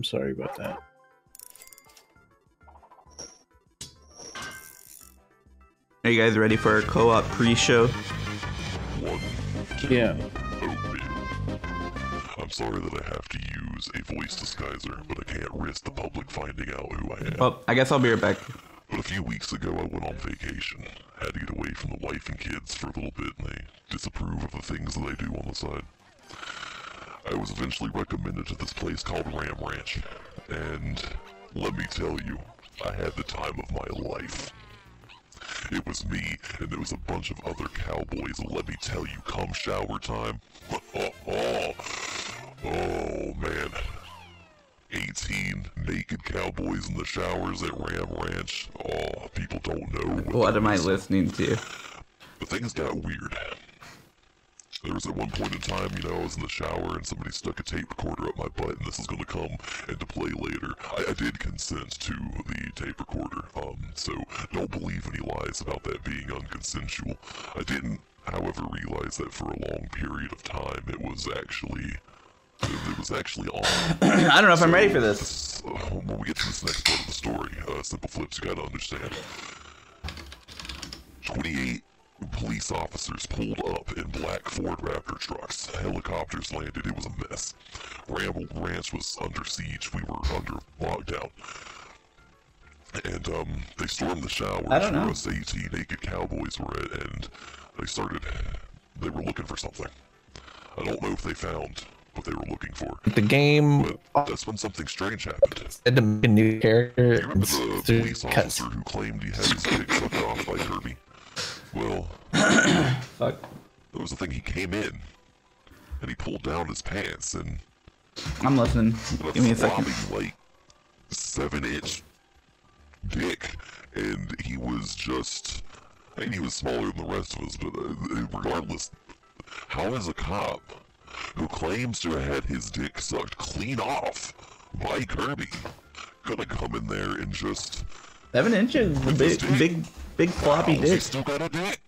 I'm sorry about that. Are you guys ready for our co-op pre-show? Yeah. open. I'm sorry that I have to use a voice disguiser, but I can't risk the public finding out who I am. Well, I guess I'll be right back. But a few weeks ago, I went on vacation. Had to get away from the wife and kids for a little bit, and they disapprove of the things that I do on the side. I was eventually recommended to this place called Ram Ranch, and let me tell you, I had the time of my life. It was me, and there was a bunch of other cowboys, and let me tell you, come shower time. oh, man. 18 naked cowboys in the showers at Ram Ranch. Oh, people don't know. What, What am I listening to? But things got weird. There was at one point in time, you know, I was in the shower and somebody stuck a tape recorder up my butt, and this is going to come into play later. I, I did consent to the tape recorder, um, so don't believe any lies about that being unconsensual. I didn't, however, realize that for a long period of time it was actually. It was actually on. I don't know if I'm ready for this. this. Uh, when we get to this next part of the story, uh, SimpleFlips, you gotta understand. 28 police officers pulled up in black Ford Raptor trucks. Helicopters landed. It was a mess. Ramble Ranch was under siege. We were under lockdown. And um, they stormed the showers I don't where know. us 18 naked cowboys were at, and they started. They were looking for something. I don't know if they found what they were looking for. The game But that's when something strange happened. said to make a new character You remember the through police cuts. officer who claimed he had his dick sucked off by Kirby? Well, Fuck. that was the thing. He came in and he pulled down his pants and I'm listening. Give me a second. like seven inch dick, and he was just. I mean, he was smaller than the rest of us, but uh, regardless, how is a cop who claims to have had his dick sucked clean off by Kirby gonna come in there and just Seven inches, a big, big, big floppy dick. still got a dick?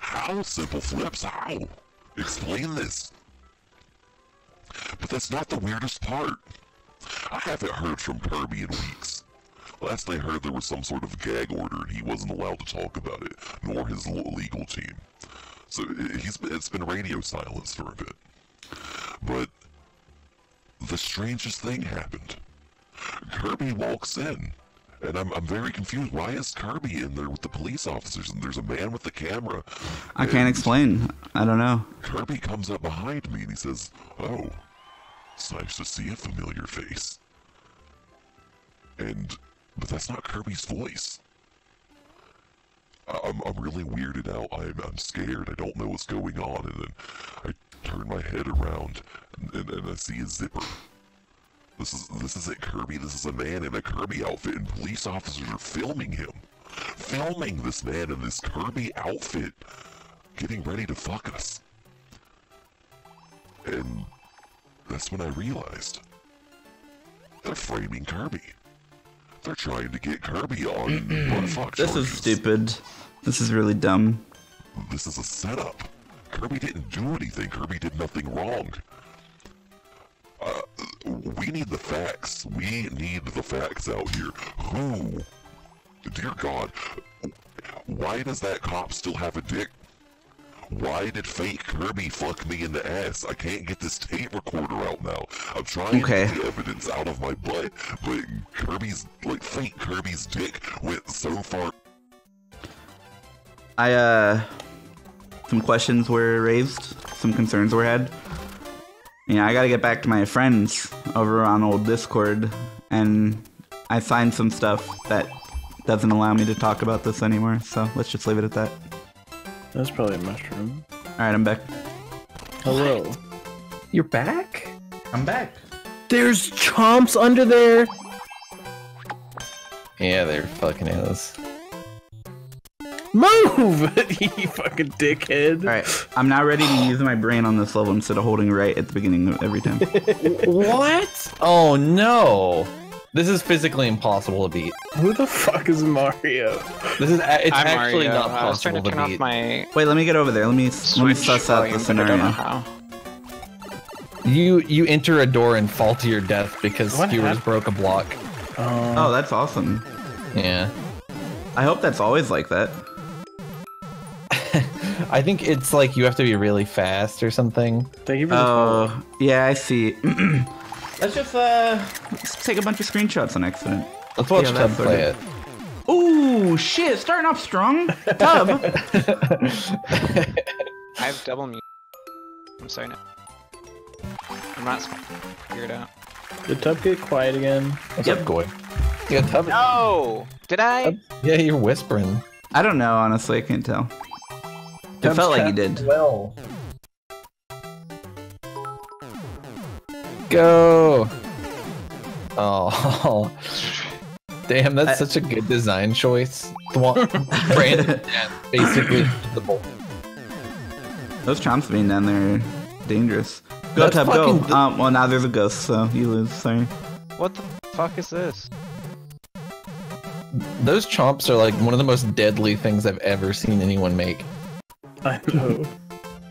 How? SimpleFlips? How? Explain this. But that's not the weirdest part. I haven't heard from Kirby in weeks. Last I heard there was some sort of gag order and he wasn't allowed to talk about it, nor his legal team. So i- it's been radio silence for a bit. But the strangest thing happened. Kirby walks in, and I'm, I'm very confused. Why is Kirby in there with the police officers? And there's a man with the camera. I can't explain. I don't know. Kirby comes up behind me and he says, Oh, it's nice to see a familiar face. And, but that's not Kirby's voice. I'm, I'm really weirded out. I'm, I'm scared. I don't know what's going on. And then I turn my head around and, and, and I see a zipper. This is this isn't Kirby. This is a man in a Kirby outfit, and police officers are filming him, filming this man in this Kirby outfit, getting ready to fuck us. And that's when I realized they're framing Kirby. They're trying to get Kirby on This is stupid. This is really dumb. This is a setup. Kirby didn't do anything. Kirby did nothing wrong. Uh, we need the facts. We need the facts out here. Who? Dear God, why does that cop still have a dick? Why did fake Kirby fuck me in the ass? I can't get this tape recorder out now. I'm trying Okay. to get evidence out of my butt, but Kirby's, like, fake Kirby's dick went so far I, uh, some questions were raised, some concerns were had. Yeah, I gotta get back to my friends over on old Discord, and I signed some stuff that doesn't allow me to talk about this anymore, so let's just leave it at that. That's probably a mushroom. Alright, I'm back. Hello. You're back? I'm back. There's chomps under there. Yeah, there fucking is. Move! you fucking dickhead. Alright, I'm now ready to use my brain on this level instead of holding right at the beginning of every time. what? Oh no. This is physically impossible to beat. Who the fuck is Mario? This is it's I'm actually Mario. not I was trying possible to to, turn beat. off my Wait, let me get over there. Let me let me suss out the but I don't know scenario. how. You you enter a door and fall to your death because What skewers happened? broke a block. Um, Oh, that's awesome. Yeah. I hope that's always like that. I think it's like you have to be really fast or something. thank you for the follow. Oh, yeah, I see. let's just uh, let's take a bunch of screenshots on accident. Let's watch Yeah, Tub play what it. Ooh, shit! Starting off strong. Tub. I have double mute. I'm sorry. No. I'm not figured out. Did Tub get quiet again? What's Yep. up, Goy? Yeah, Tub. No! Did I? Yeah, you're whispering. I don't know, honestly. I can't tell. It Tub's felt like you did. Well, Go. Oh. Damn, that's I- such a good design choice. Brandon, basically the bolt. Those chomps being down there dangerous. Go, That's Tub, go. Um, well, now there's a ghost, so you lose. Sorry. What the fuck is this? Those chomps are like one of the most deadly things I've ever seen anyone make. I know.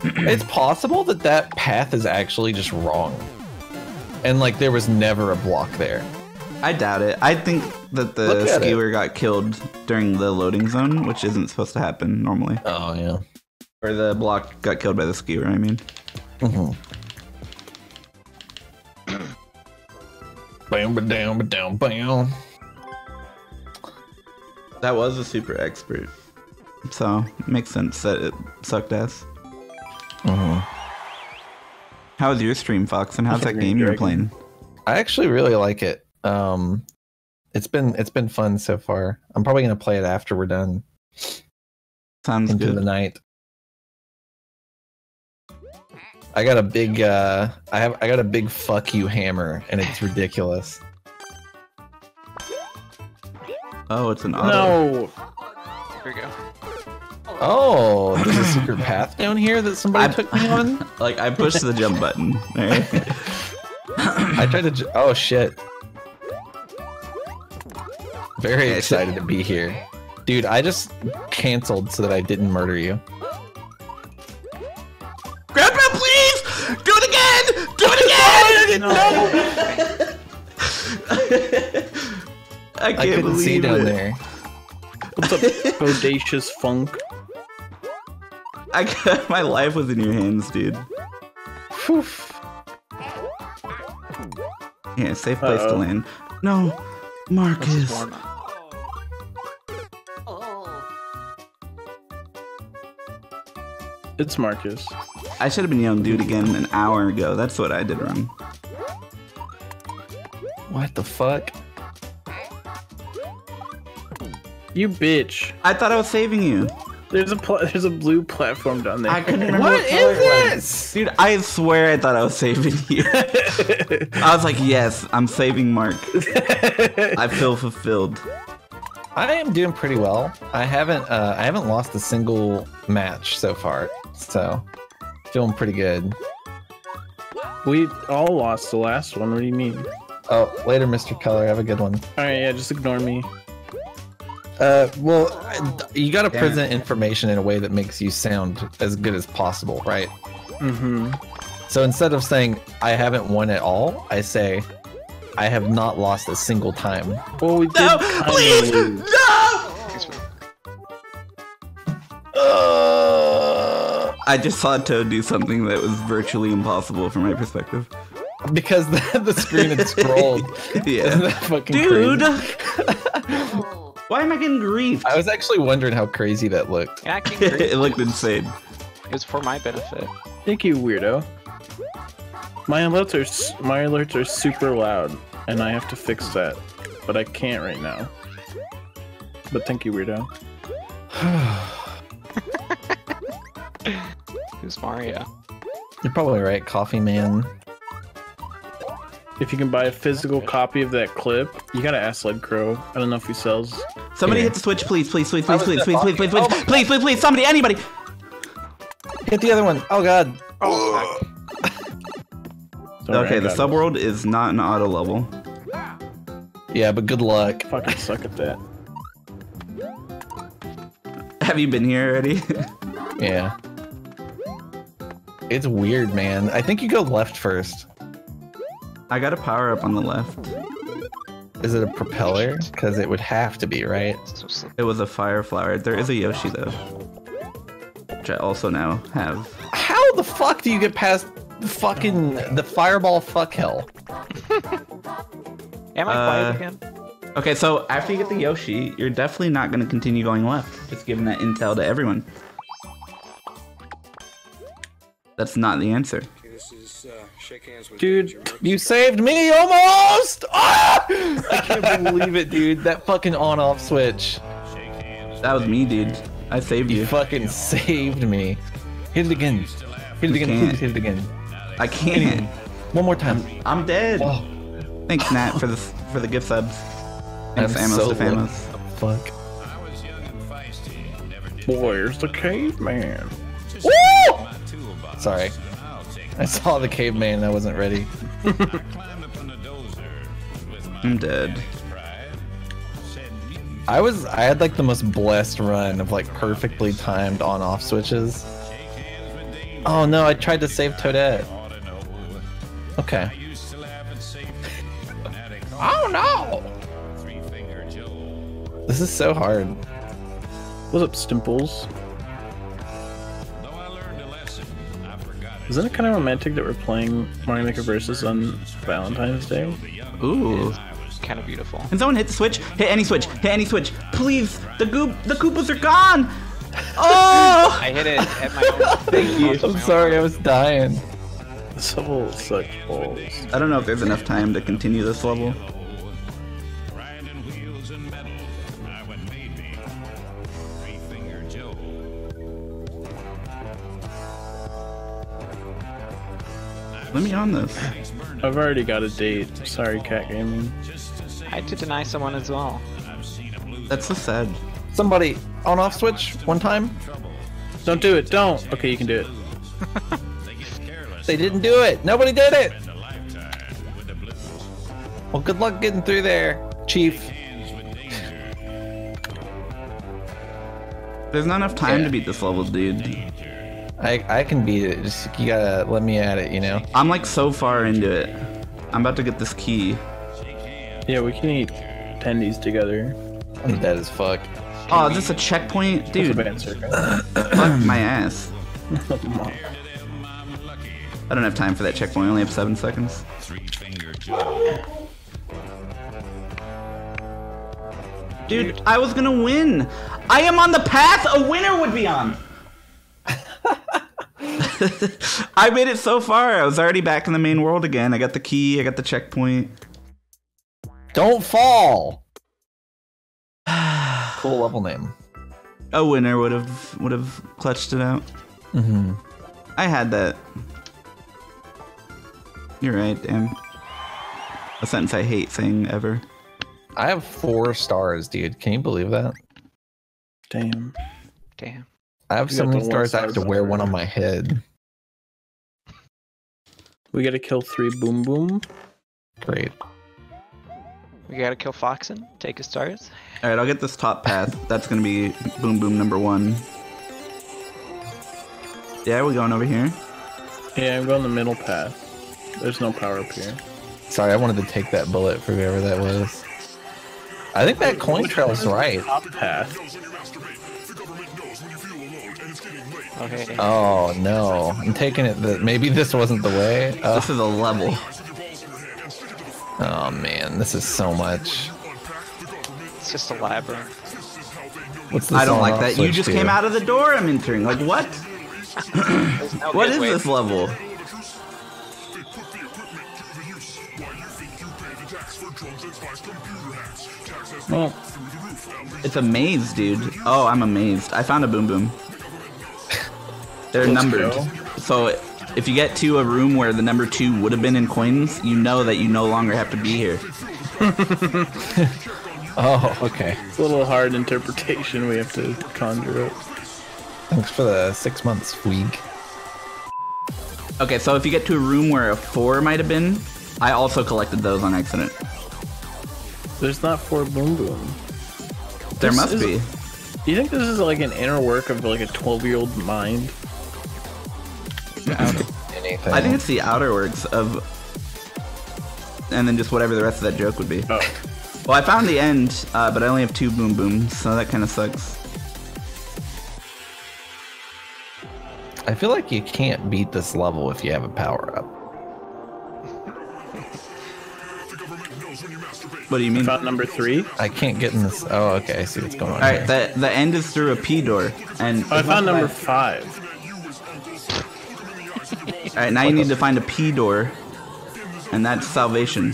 It's possible that that path is actually just wrong. And like there was never a block there. I doubt it. I think that the Look at it. got killed during the loading zone, which isn't supposed to happen normally. Oh yeah. Or the block got killed by the skewer, I mean. Mm-hmm. bam, ba down, ba down, bam. That was a super expert. So, it makes sense that it sucked ass. Mm-hmm. How was your stream, Fox, and how's that Green game you're playing? I actually really like it. Um, it's been it's been fun so far. I'm probably gonna play it after we're done Sounds into good. the night. I got a big uh I have I got a big fuck you hammer and it's ridiculous. Oh, it's an auto. No. Here we go. Oh, there's a secret path down here that somebody I- took me on. Like, I pushed the jump button. Alright. I tried to. Oh shit! Very Yeah, excited to be here, dude. I just canceled so that I didn't murder you. Grandpa, please! Do it again! Do it again! I I can't I couldn't believe see down it. there. What's up, bodacious funk? I got, my life was in your hands, dude. Whew. Yeah, safe place to Uh-oh. land. No, Marcus. It's Marcus. I should have been yelling dude again an hour ago. That's what I did wrong. What the fuck? You bitch. I thought I was saving you. There's a pl- there's a blue platform down there. I couldn't remember What what color is it was. this? Dude, I swear I thought I was saving you. I was like, yes, I'm saving Mark. I feel fulfilled. I am doing pretty well. I haven't uh, I haven't lost a single match so far, so feeling pretty good. we all lost the last one. What do you mean? Oh, later, Mr. Color. Have a good one. All right, yeah, just ignore me. Uh, well, you got to Damn present information in a way that makes you sound as good as possible, right? Mm-hmm. So instead of saying I haven't won at all, I say I have not lost a single time. Well, we did No, kinda please! No! Thanks I just saw Toad do something that was virtually impossible from my perspective. because the, the screen had scrolled. Isn't Yeah. that fucking Dude! crazy? Why am I getting griefed? I was actually wondering how crazy that looked. Yeah, I can agree. it looked insane. It was for my benefit. Thank you, weirdo. My alerts are my alerts are super loud, and I have to fix that, but I can't right now. But thank you, weirdo. Who's Mario? You're probably right, Coffee Man. If you can buy a physical copy of that clip, you gotta ask Led Crow. I don't know if he sells. Somebody Here. hit the switch, please, please, please, I please, please, please, please, please, talking- please, please, please, please, somebody, anybody! Hit the other one. Oh god. Oh, fuck. Don't worry, Okay, the got sub it. world is not an auto level. Yeah, but good luck. Fucking suck at that. Have you been here already? Yeah. it's weird, man. I think you go left first. I got a power up on the left. Is it a propeller? Because it would have to be, right? It was a fire flower. There is a Yoshi though, which I also now have. How the fuck do you get past the fucking the fireball fuck hell? Am I Uh, quiet again? Okay, so after you get the Yoshi, you're definitely not going to continue going left. Just giving that intel to everyone. That's not the answer. This shake hands with Dude, Jim You saved me almost! Ah! I can't believe it, dude. That fucking on-off switch. That was me, dude. I saved You you. fucking saved me. Hit it again. Hit it again. can't. Please hit it again. I can't. One more time. I'm dead. Oh, Thanks, Nat, for the for the gift subs. Thanks, I'm Amos so to Famos. fuck. Where's the caveman? Woo! Sorry. I saw the caveman. I wasn't ready. I'm dead. I was. I had like the most blessed run of like perfectly timed on-off switches. Oh no! I tried to save Toadette. Okay. oh no! This is so hard. What's up, Stimples? Isn't it kind of romantic that we're playing Mario Maker Versus on Valentine's Day? Ooh. Kind of beautiful. Can someone hit the switch? Hit any switch. Hit any switch. Please. The goop. The Koopas are gone. Oh. I hit it at my own. Thank you. I'm sorry. I was dying. This level sucks balls. I don't know if there's enough time to continue this level. Let me on this. I've already got a date. Sorry, Cat Gaming. I had to deny someone as well. That's so sad. Somebody on-off switch one time. Don't do it. Don't. Okay, you can do it. They didn't do it. Nobody did it. Well, good luck getting through there, Chief. There's not enough time Yeah. to beat this level, dude. I I can beat it. Just you gotta let me at it. You know. I'm like so far into it. I'm about to get this key. Yeah, we can eat tendies together. I'm dead as fuck. Oh, is this a checkpoint? Dude, band fuck my ass. I don't have time for that checkpoint. I only have seven seconds. Dude, I was gonna win. I am on the path a winner would be on. I made it so far. I was already back in the main world again. I got the key. I got the checkpoint. Don't fall. cool level name. A winner would have would have clutched it out. Mm-hmm. I had that. You're right, damn. A sentence I hate saying ever. I have four stars, dude. Can you believe that? Damn. Damn. I have You so many stars. I have to wear one on my head. We gotta kill three Boom Boom. Great. We gotta kill Foxen. Take his stars. Alright, I'll get this top path. That's gonna be boom boom number one. Yeah, we're going over here. Yeah, I'm going the middle path. There's no power up here. Sorry, I wanted to take that bullet for whoever that was. I think that coin trail's right. Top path. Okay. Oh no, I'm taking it that maybe this wasn't the way. Oh, This is a level. oh man, this is so much. It's just a labyrinth. What's this I don't like that. You just do? came out of the door I'm entering. Like what? There's no What way- this level? Well, It's a maze, dude. Oh, I'm amazed. I found a boom boom. They're Let's numbered. go. So if you get to a room where the number two would have been in coins, you know that you no longer have to be here. Oh, okay. it's a little hard interpretation we have to conjure up. Thanks for the six months week. Okay, so if you get to a room where a four might have been, I also collected those on accident. There's not four Boom Boom. There This must is- be. Do you think this is like an inner work of like a 12 year old mind? Anything. I think it's the outer works of, and then just whatever the rest of that joke would be. Oh. Well, I found the end, uh, but I only have two boom booms, so that kind of sucks. I feel like you can't beat this level if you have a power up. What do you mean? All Found number three. I can't get in this. Oh, okay. I see what's going on. All right. here. the the end is through a P door, and Oh, I found number five. All right, now you need to find a P door, and that's salvation.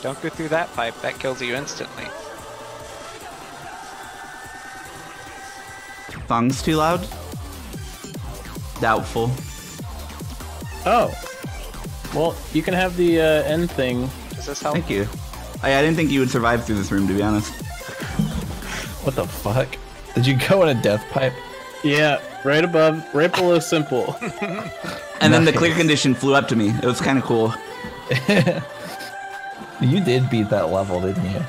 Don't go through that pipe. That kills you instantly. Song's too loud. Doubtful. Oh. Well, you can have the uh, end thing. Does this help? Thank you. I, I didn't think you would survive through this room, to be honest. What the fuck? Did you go in a death pipe? Yeah, right above, right below simple. And then the clear condition flew up to me. It was kind of cool. You did beat that level, didn't you?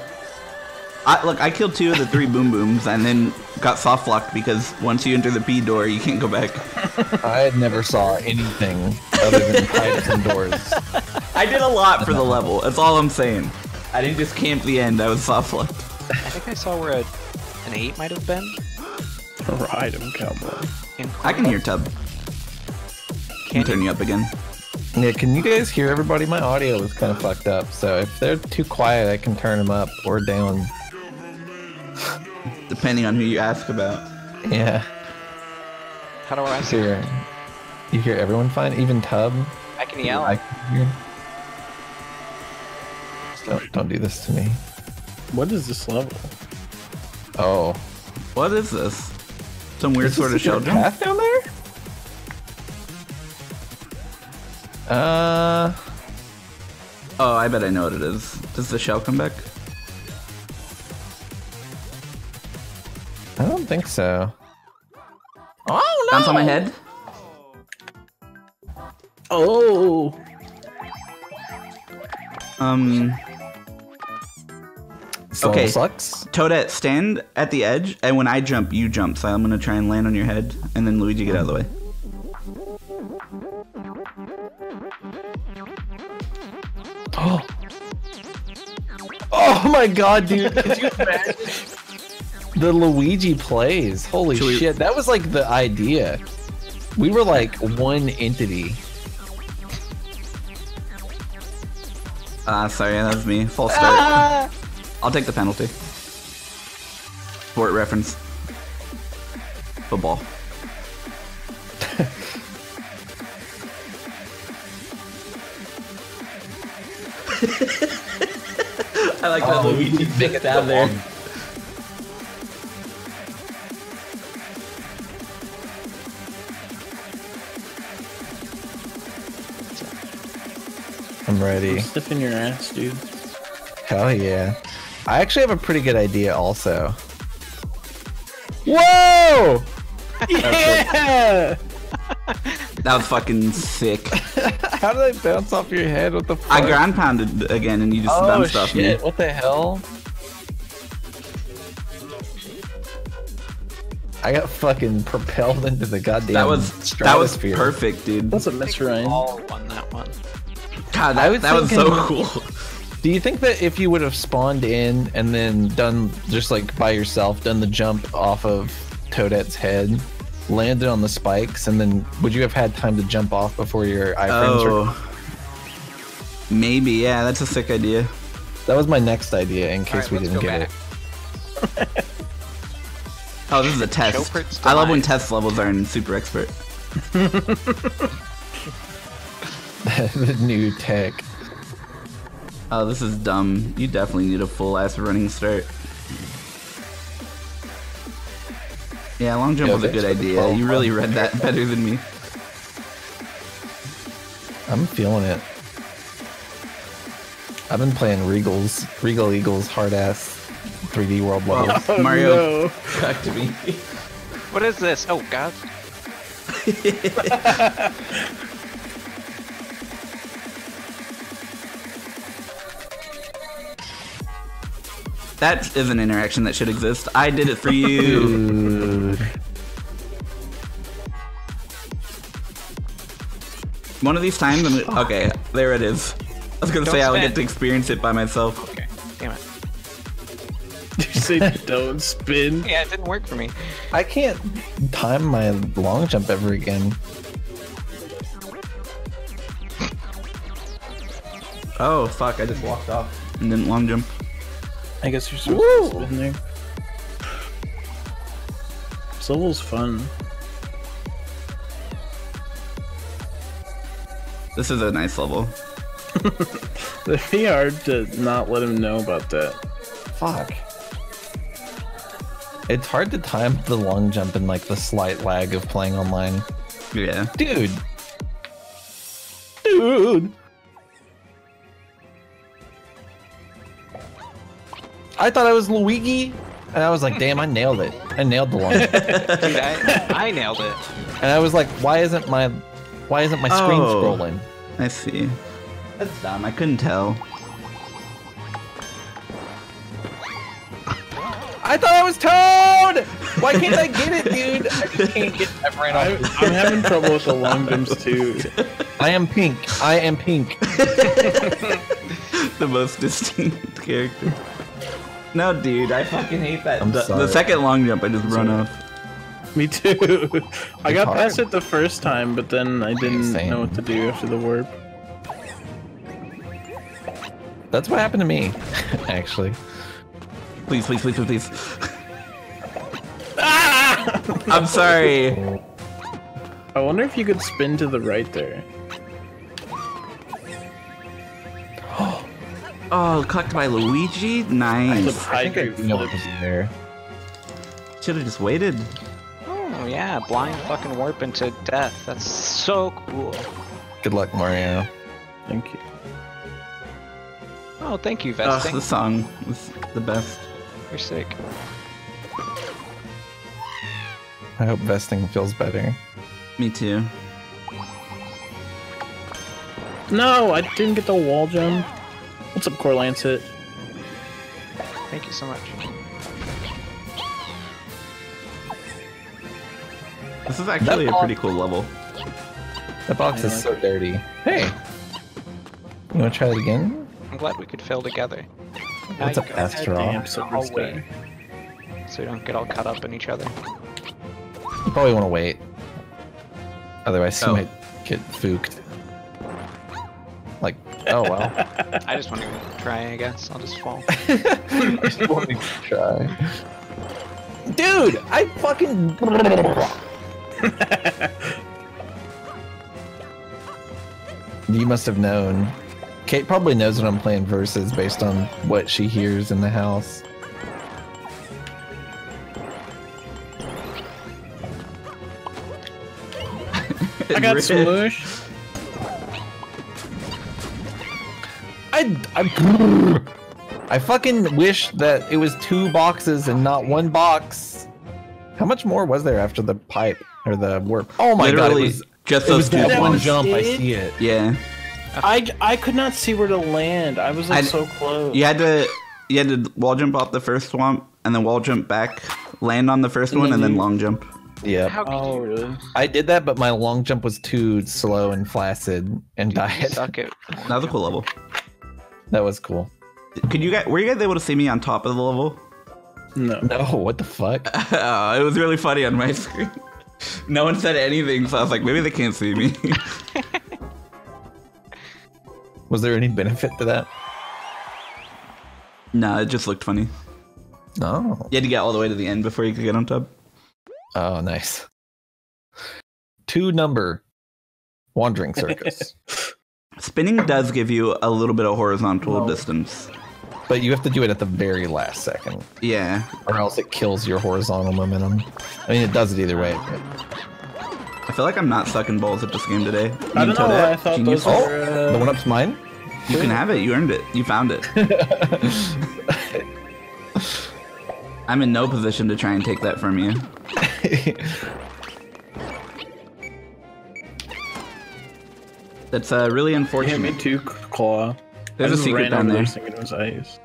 I, look, I killed two of the three boom booms, and then got soft locked because once you enter the P door, you can't go back. I never saw anything other than pipes and doors. I did a lot for the level. That's all I'm saying. I didn't just camp the end. I was soft locked. I think I saw where a, an 8 might have been. Ride him, cowboy. I can hear Tub. Can turn you up again. Yeah, can you guys hear everybody? My audio is kind of fucked up, so if they're too quiet, I can turn them up or down. Depending on who you ask about. Yeah. How do I You see? hear, you hear everyone fine? Even Tub? I can yell. I can hear. Don't, don't do this to me. What is this level? Oh. What is this? Some weird Is sort of this a good shell path down there? Uh, Oh, I bet I know what it is. Does the shell come back? I don't think so. Oh Bounce on my head? Oh. Um, So Okay. sucks. Toadette, stand at the edge, and when I jump, you jump. So I'm gonna try and land on your head, and then Luigi get out of the way. Oh. Oh my god, dude! Could you imagine the Luigi plays? Holy Should we- shit! That was like the idea. We were like one entity. Ah, sorry, that was me. False start. I'll take the penalty. Sport reference. Football. I like that Luigi big stab there. I'm ready. Stiff in your ass, dude. Hell yeah! I actually have a pretty good idea, also. Whoa! Yeah. That was fucking sick. How did I bounce off your head? What the fuck? I ground pounded again and you just Oh bounced off me. What the hell? I got fucking propelled into the goddamn That was that was perfect, dude. What's up, Mr. Ryan? All won that one. God, I that, was that was so cool. Do you think that if you would have spawned in and then done just like by yourself, done the jump off of Toadette's head, landed on the spikes, and then would you have had time to jump off before your iframes? were- Oh. Maybe, yeah, that's a sick idea. That was my next idea in case Alright, we didn't get back. Oh, this is a test. I love when test levels are in super expert. the new tech. Oh, this is dumb. You definitely need a full ass running start. Yeah, long jump Yeah, was a good idea. You really read that better than me. I'm feeling it. I've been playing Regals, Regal Eagles hard ass 3D world levels. Oh, Mario. no. Back to me. What is this? Oh god. That is an interaction that should exist. I did it for you. One of these times, I'm gonna, okay, there it is. I was gonna don't say I would get to experience it by myself. Okay, damn it. Did you say don't spin? Yeah, it didn't work for me. I can't time my long jump ever again. Oh fuck! I just walked off and didn't long jump. I guess you're supposed to spin there. This level's fun. This is a nice level. It'd be hard to not let him know about that. Fuck. It's hard to time the long jump and like the slight lag of playing online. Yeah. Dude. Dude. I thought I was Luigi, and I was like, damn, I nailed it. I nailed the one. Dude, I, I nailed it. And I was like, why isn't my why isn't my screen Oh. scrolling? I see. That's dumb. I couldn't tell. I thought I was Toad! Why can't I get it, dude? I just can't get I ran I, off. I'm having trouble with the long jumps too. I am pink. I am pink. the most distinct character. No, dude, I fucking hate that. I'm the, the second long jump, I just run sorry. off. Me too. I got hard. past it the first time, but then I didn't Same. know what to do after the warp. That's what happened to me, actually. Please, please, please, please, please. I'm sorry. I wonder if you could spin to the right there. Oh, collected by Luigi? Nice. Flip I think I know what flip. to do there. Should have just waited. Oh yeah, blind fucking warp into death. That's so cool. Good luck, Mario. Thank you. Oh, thank you, Oh, Vesting. the song was the best. You're sick. I hope vesting feels better. Me too. No, I didn't get the wall jump. What's up, Core Lancet? Thank you so much. This is actually a pretty cool level. That box is so dirty. Hey! You wanna try it again? I'm glad we could fail together. Now What's you up, go. Astral? Damn, You superstar. So we don't get all caught up in each other. You probably wanna wait. Otherwise, you Oh. might get fooked. Like, oh well. I just want to try, I guess. I'll just fall. I Just want to try. Dude, I fucking. you must have known. Kate probably knows when I'm playing verses based on what she hears in the house. I got Rich. I, I, I fucking wish that it was two boxes and not one box. How much more was there after the pipe or the warp? Oh my god, Literally, it was, just it those was two that That one was jump. I see it. Yeah. I, I could not see where to land. I was like I- so close. You had to you had to wall jump off the first swamp and then wall jump back, land on the first one, then and then long jump. Yeah, How Oh, really? I did that, but my long jump was too slow and flaccid and you died. suck at That was cool level. That was cool. Could you guys were you guys able to see me on top of the level? No. No, what the fuck? Oh, it was really funny on my screen. No one said anything, so I was like, maybe they can't see me. Was there any benefit to that? no, it just looked funny. No. You had to get all the way to the end before you could get on top. Oh, nice. Two number wandering circus, Spinning does give you a little bit of horizontal distance. but you have to do it at the very last second, Yeah. or else it kills your horizontal momentum. I mean, it does it either way. but- I feel like I'm not sucking balls at this game today. I don't know. Toadette, I thought genius. those Oh, were. Uh, the one up's mine. You can have it. You earned it. You found it. I'm in no position to try and take that from you. That's uh, really hit unfortunate. me too, Claw. There's I a just secret ran down there. Thinking it was ice.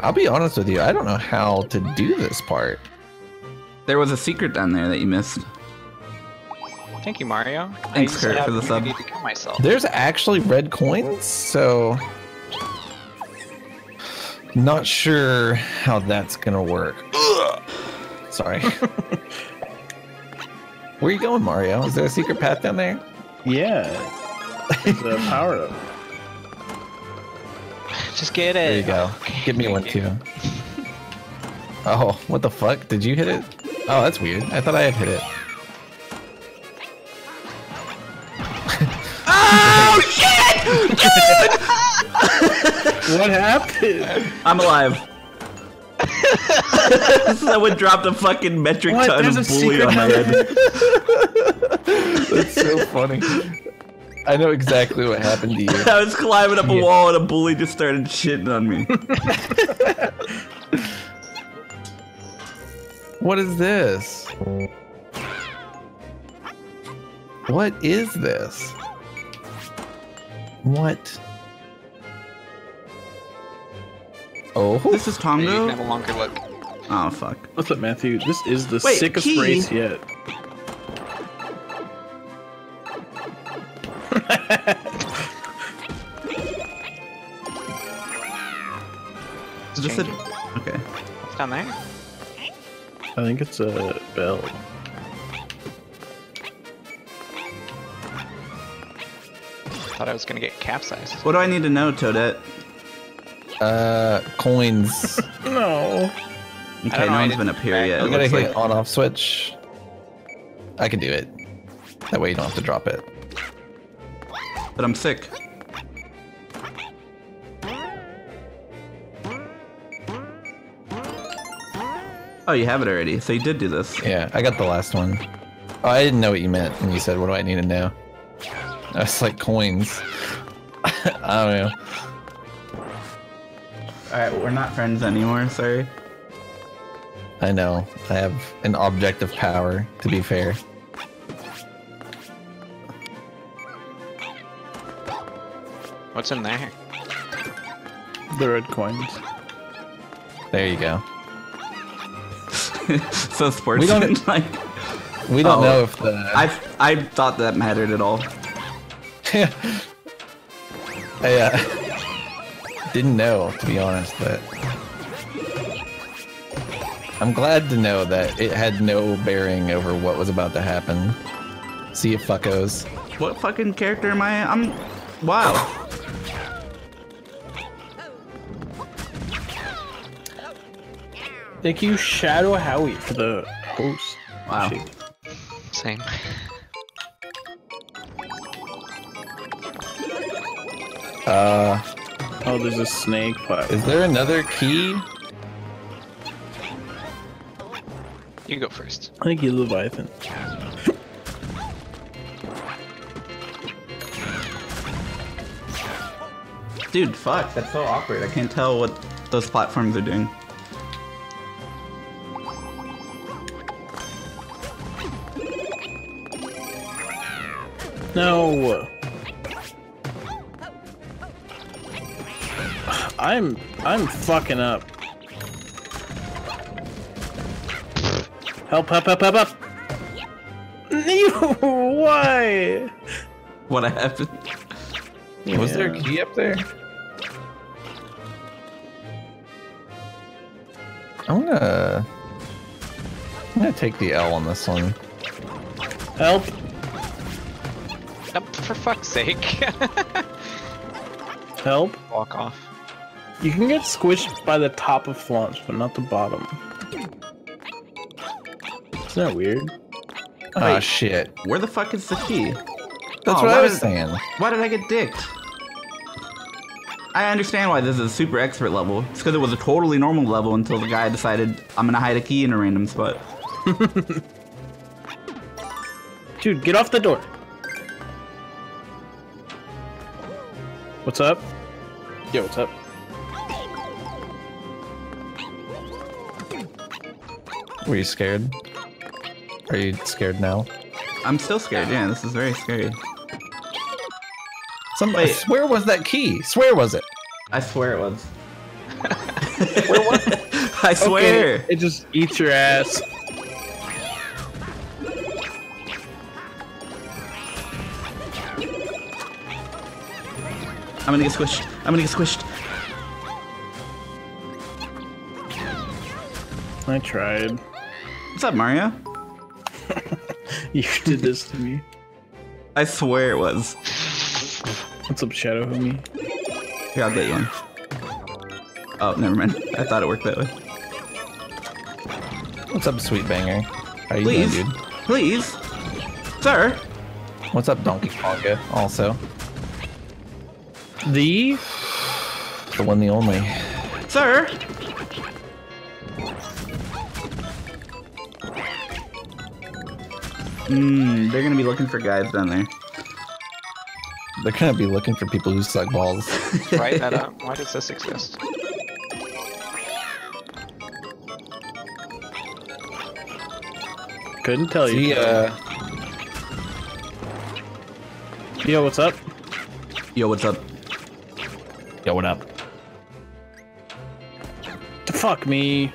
I'll be honest with you. I don't know how to do this part. There was a secret down there that you missed. Thank you, Mario. Thanks, Kurt, for the sub. to kill myself. There's actually red coins, so not sure how that's gonna work. Sorry. Where are you going, Mario? Is there a secret path down there? Yeah. It's a power up. Just get it. There you go. Give me one too. Oh, what the fuck? Did you hit it? Oh, that's weird. I thought I had hit it. Oh shit! Dude! what happened? I'm alive. Someone dropped a fucking metric What? ton There's of a bully on my head. That's so funny. I know exactly what happened to you. I was climbing up a Yeah. wall and a bully just started shitting on me. What is this? What is this? What? Oh, This is You can have a longer look. Oh, fuck. What's up, Matthew? This is the Wait, sickest key? race yet. Is this a... Okay. What's down there? I think it's a bell. Thought I was gonna get capsized. What do I need to know, Toadette? Uh, coins. No. Okay, no one's been up here yet. You It gotta hit like... on off switch. I can do it. That way you don't have to drop it. But I'm sick. Oh, you have it already. So you did do this. Yeah, I got the last one. Oh, I didn't know what you meant when you said, "What do I need to know?" That's like coins. I don't know. Alright, we're not friends anymore, sorry. I know. I have an object of power. To be fair. What's in there? The red coins. There you go. so sports We don't- like We don't Oh, know if the I I thought that mattered at all. I uh, didn't know, to be honest, but I'm glad to know that it had no bearing over what was about to happen. See you fuckos. What fucking character am I? I'm wow. Thank you, Shadow Howie, for the host. Wow. Shit. Same. Uh, Oh, there's a snake pipe. is there another key? You go first. Thank you, Leviathan. Dude, fuck, that's so awkward. I can't tell what those platforms are doing. No. I'm I'm fucking up. Help! Help! Help! Help! Help! Why? What happened? Was there a key up there? I'm gonna. I'm gonna take the L on this one. Help! Oh, for fuck's sake. Help! Walk off. You can get squished by the top of flaunch, but not the bottom. Isn't that weird? Ah, Wait. shit. Where the fuck is the key? That's Oh, what I was did- saying. Why did I get dicked? I understand why this is a super expert level. It's because it was a totally normal level until the guy decided I'm gonna hide a key in a random spot. Dude, get off the door. What's up? Yo, what's up? Were you scared? Are you scared now? I'm still scared, yeah. This is very scary. Some, Wait. Swear was that key. Swear was it. I swear it was. Where was it? I swear. Okay, it just eats your ass. I'm gonna get squished. I'm gonna get squished. I tried. What's up, Mario? You did this to me. I swear it was. What's up, Shadow Homie? Here, I'll get you one. Oh, never mind. I thought it worked that way. What's up, Sweet Banger? How you Please, doing, dude? please, sir. What's up, Donkey Konga? Also, The the one, the only. Sir! Hmm, they're gonna be looking for guys down there. They're gonna be looking for people who suck balls. Write that up. Why does this exist? couldn't tell you. See, uh, Yo, what's up? Yo, what's up? yo, what up? Fuck me.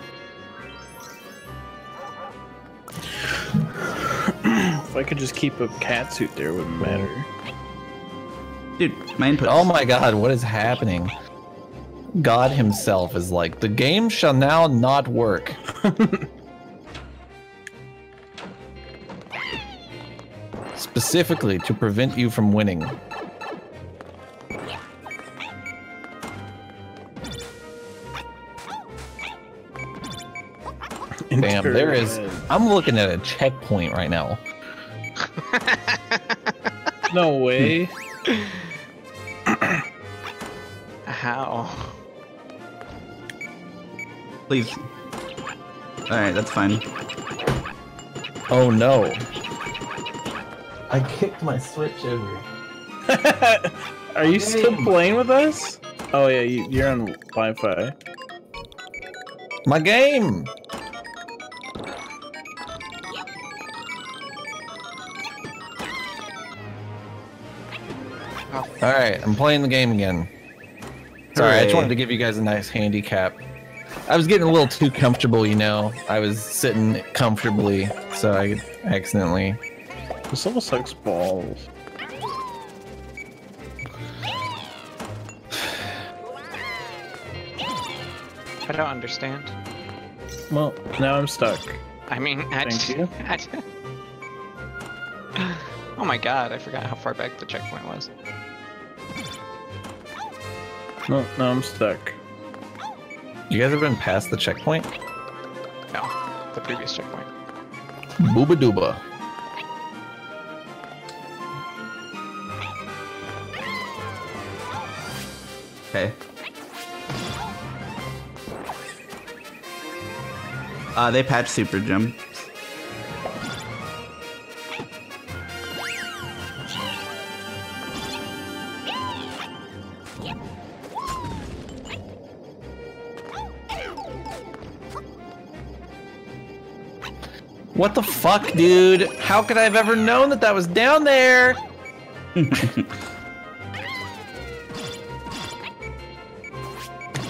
Could just keep a cat suit there, wouldn't matter. Dude, my input. Oh my god, what is happening? God himself is like, the game shall now not work. Specifically to prevent you from winning. Damn, there is. I'm looking at a checkpoint right now. No way. How? Please. Alright, that's fine. Oh no. I kicked my Switch over. Are you still playing with us? Oh yeah, you, you're on Wi-Fi. My game! Alright, I'm playing the game again. Sorry, I just wanted to give you guys a nice handicap. I was getting a little too comfortable, you know. I was sitting comfortably, so I accidentally. This level sucks balls. I don't understand. Well, now I'm stuck. I mean, I Thank you. I oh my god, I forgot how far back the checkpoint was. No, no, I'm stuck. You guys have been past the checkpoint? No, the previous checkpoint. Booba dooba. Okay. Uh, they patched Super Jump. What the fuck, dude? How could I have ever known that that was down there?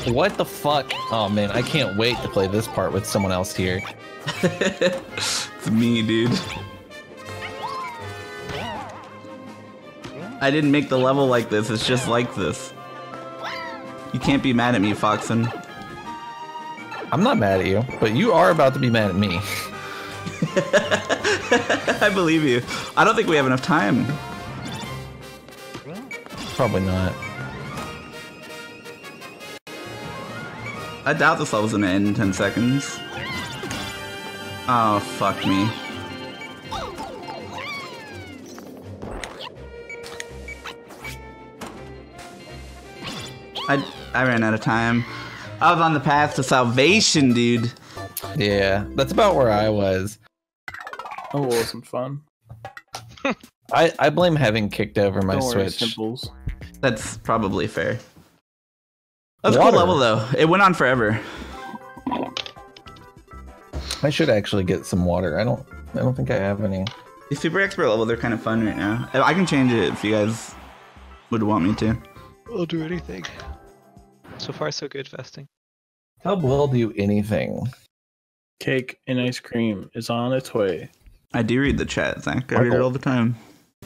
what the fuck? Oh man, I can't wait to play this part with someone else here. It's me, dude. I didn't make the level like this, it's just like this. You can't be mad at me, Foxen. I'm not mad at you, but you are about to be mad at me. I believe you. I don't think we have enough time. Probably not. I doubt this level's gonna end in 10 seconds. Oh, fuck me. I, I ran out of time. I was on the path to salvation, dude. Yeah, that's about where I was. Oh, well, some fun. I, I blame having kicked over my Don't worry, Switch. Simples. That's probably fair. That's was a cool Water. level, though. It went on forever. I should actually get some water. I don't I don't think I have any. The super expert level, they're kind of fun right now. I can change it if you guys would want me to. I'll do anything. So far, so good, vesting. Tub will do anything. Cake and ice cream is on its way. I do read the chat, Zach. I read it all the time.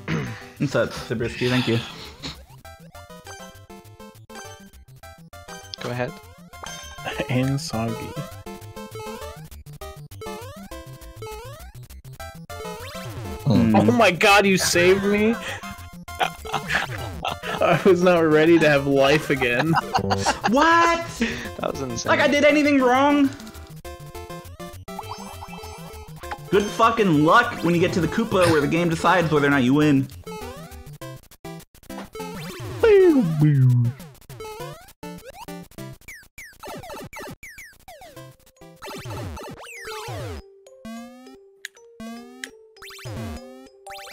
What's up, Zabriskie? Thank you. Go ahead. and soggy. Hmm. Oh my god, you saved me! I was not ready to have life again. What? That was insane. Like I did anything wrong? Good fucking luck when you get to the Koopa where the game decides whether or not you win.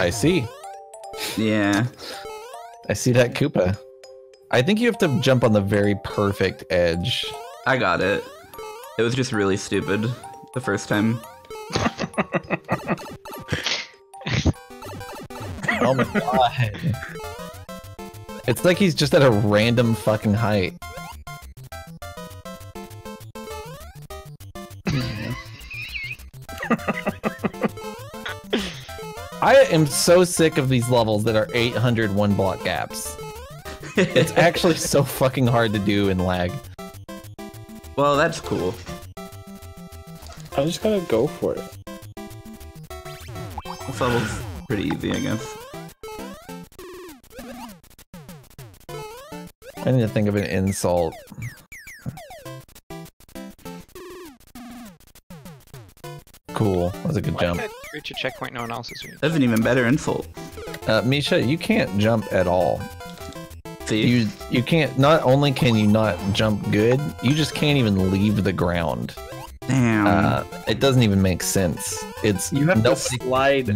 I see. Yeah. I see that Koopa. I think you have to jump on the very perfect edge. I got it. It was just really stupid the first time. Oh my god. It's like he's just at a random fucking height. I am so sick of these levels that are 800 one block gaps. It's actually so fucking hard to do in lag. Well, that's cool. I just gotta go for it. This level's pretty easy, I guess. I need to think of an insult. Cool. That was a good Why jump. did I reach a checkpoint no one else is reaching? That's an even better insult. Uh, Misha, you can't jump at all. See? You you can't. Not only can you not jump good, you just can't even leave the ground. Damn. Uh, it doesn't even make sense. It's You have to slide.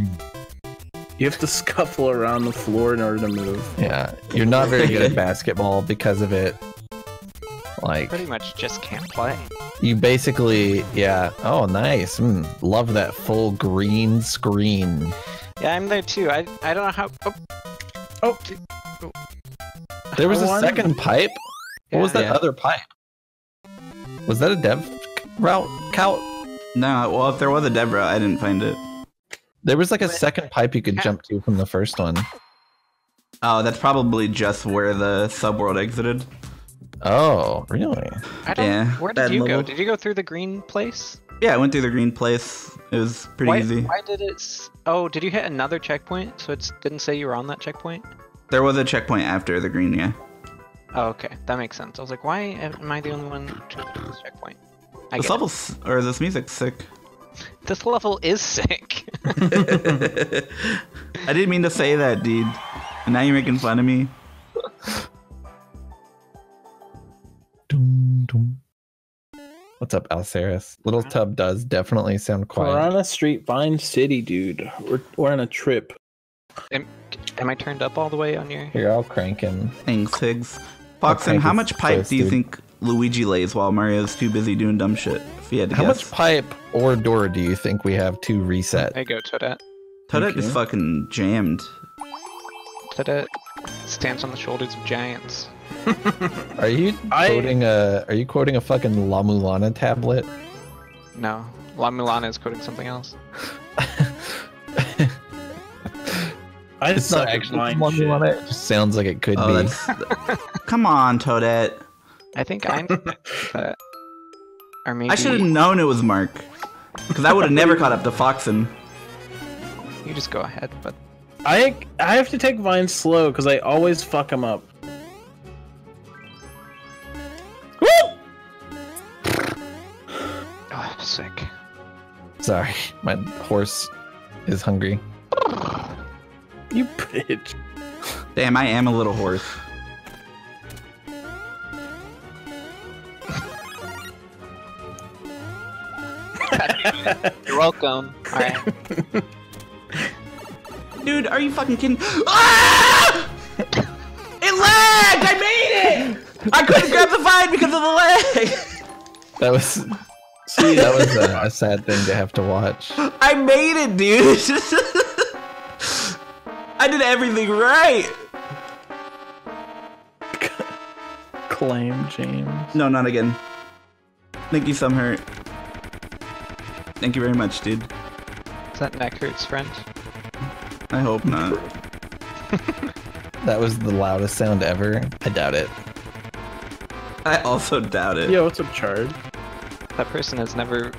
You have to scuffle around the floor in order to move. Yeah, you're not very good at basketball because of it. Like Pretty much just can't play. you basically, yeah. Oh, nice. Mm, love that full green screen. Yeah, I'm there too. I I don't know how. Oh, Oh, There was I a won. second pipe. What was that Yeah. other pipe? Was that a dev route count? no, well, if there was a dev route, I didn't find it. There was like a second pipe you could jump to from the first one. Oh, that's probably just where the subworld exited. Oh, really? I don't. Yeah, where did you go? Did you go through the green place? Yeah, I went through the green place. It was pretty why, easy. Why did it? Oh, did you hit another checkpoint? So it didn't say you were on that checkpoint. There was a checkpoint after the green, yeah. Oh, okay, that makes sense. I was like, why am I the only one to do this checkpoint? I This get it. level's, or this music's sick. This level is sick. I didn't mean to say that, dude. And now you're making fun of me. Dum, dum. What's up, Alceris? Little Tub does definitely sound quiet. We're on a street, Vine City, dude. We're, we're on a trip. am, am I turned up all the way on your? You're all cranking. Thanks, Higgs. Foxen, Okay, how much pipe choice, do you dude. think Luigi lays while Mario's too busy doing dumb shit? If he had to How guess. much pipe or door do you think we have to reset? There you go, Toadette. Toadette is fucking jammed. Toadette stands on the shoulders of giants. Are you I- quoting a? Are you quoting a fucking La Mulana tablet? No, La Mulana is quoting something else. I It's not actually La. Mulana. It just sounds like it could Oh, be. Come on, Toadette. I think I'm. Or maybe I should have known it was Mark. Because I would have never caught up to Foxen. you just go ahead, but I I have to take Vine slow because I always fuck him up. oh, I'm sick. Sorry, my horse is hungry. You bitch. Damn, I am a little horse. You're welcome. All right. Dude, are you fucking kidding? Ah! It lagged! I made it! I couldn't grab the vine because of the lag! That was See, that was a, a sad thing to have to watch. I made it, dude! I did everything right! Claim James. No, not again. Thank you, some hurt. Thank you very much, dude. Is that neck hurts, friend? I hope not. That was the loudest sound ever. I doubt it. I also doubt it. Yo, what's up, Chard? That person has never.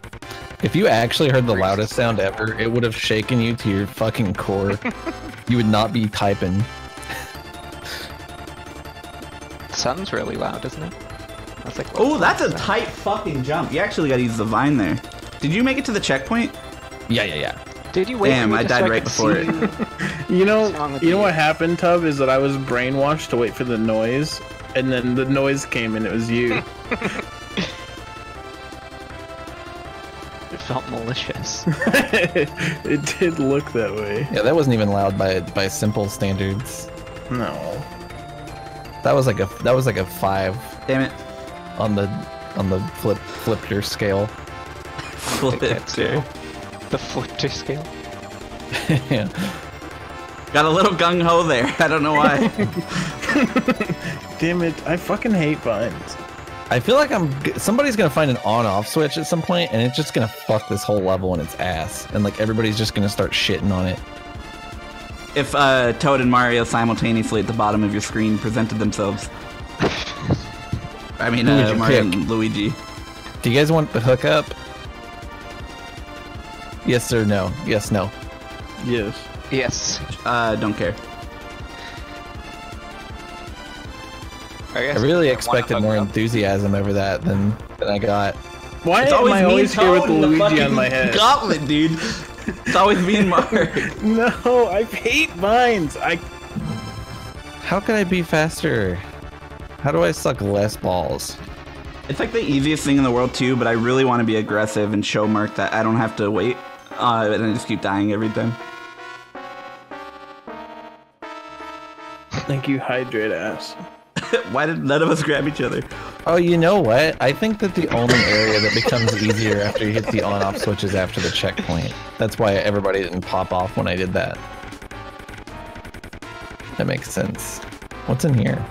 If you actually heard the loudest sound ever, it would have shaken you to your fucking core. you would not be typing. Sounds really loud, isn't it? Oh, that's like. Oh, that's a tight fucking jump. You actually gotta use the vine there. Did you make it to the checkpoint? Yeah, yeah, yeah. Did you wait? Damn, for me I died so right could before it. you? You know, What's wrong with you know what happened, Tub, is that I was brainwashed to wait for the noise, and then the noise came and it was you. It felt malicious. it did look that way. Yeah, that wasn't even loud by by simple standards. No. That was like a that was like a five Damn it. on the on the flip flipper scale. Flip think it. that's true. the flitter scale. yeah. Got a little gung ho there. I don't know why. Damn it, I fucking hate vines. I feel like I'm somebody's gonna find an on-off switch at some point, and it's just gonna fuck this whole level in its ass, and like everybody's just gonna start shitting on it. if uh, Toad and Mario simultaneously at the bottom of your screen presented themselves. I mean, uh, Mario pick? and Luigi. Do you guys want the hookup? Yes or no? Yes, no. Yes. Yes. Uh, don't care. I, I really expected hook more up. enthusiasm over that than than I got. Why It's am always I me always and here with Toad the and Luigi fucking on my head? Gauntlet, dude. It's always me and Mark. No, I hate mines. I How could I be faster? How do I suck less balls? It's like the easiest thing in the world too, but I really want to be aggressive and show Mark that I don't have to wait. Uh, and I just keep dying every time. thank you, hydrate ass. Why did none of us grab each other? Oh, you know what? I think that the only area that becomes easier after you hit the on-off switch is after the checkpoint. That's why everybody didn't pop off when I did that. That makes sense. What's in here?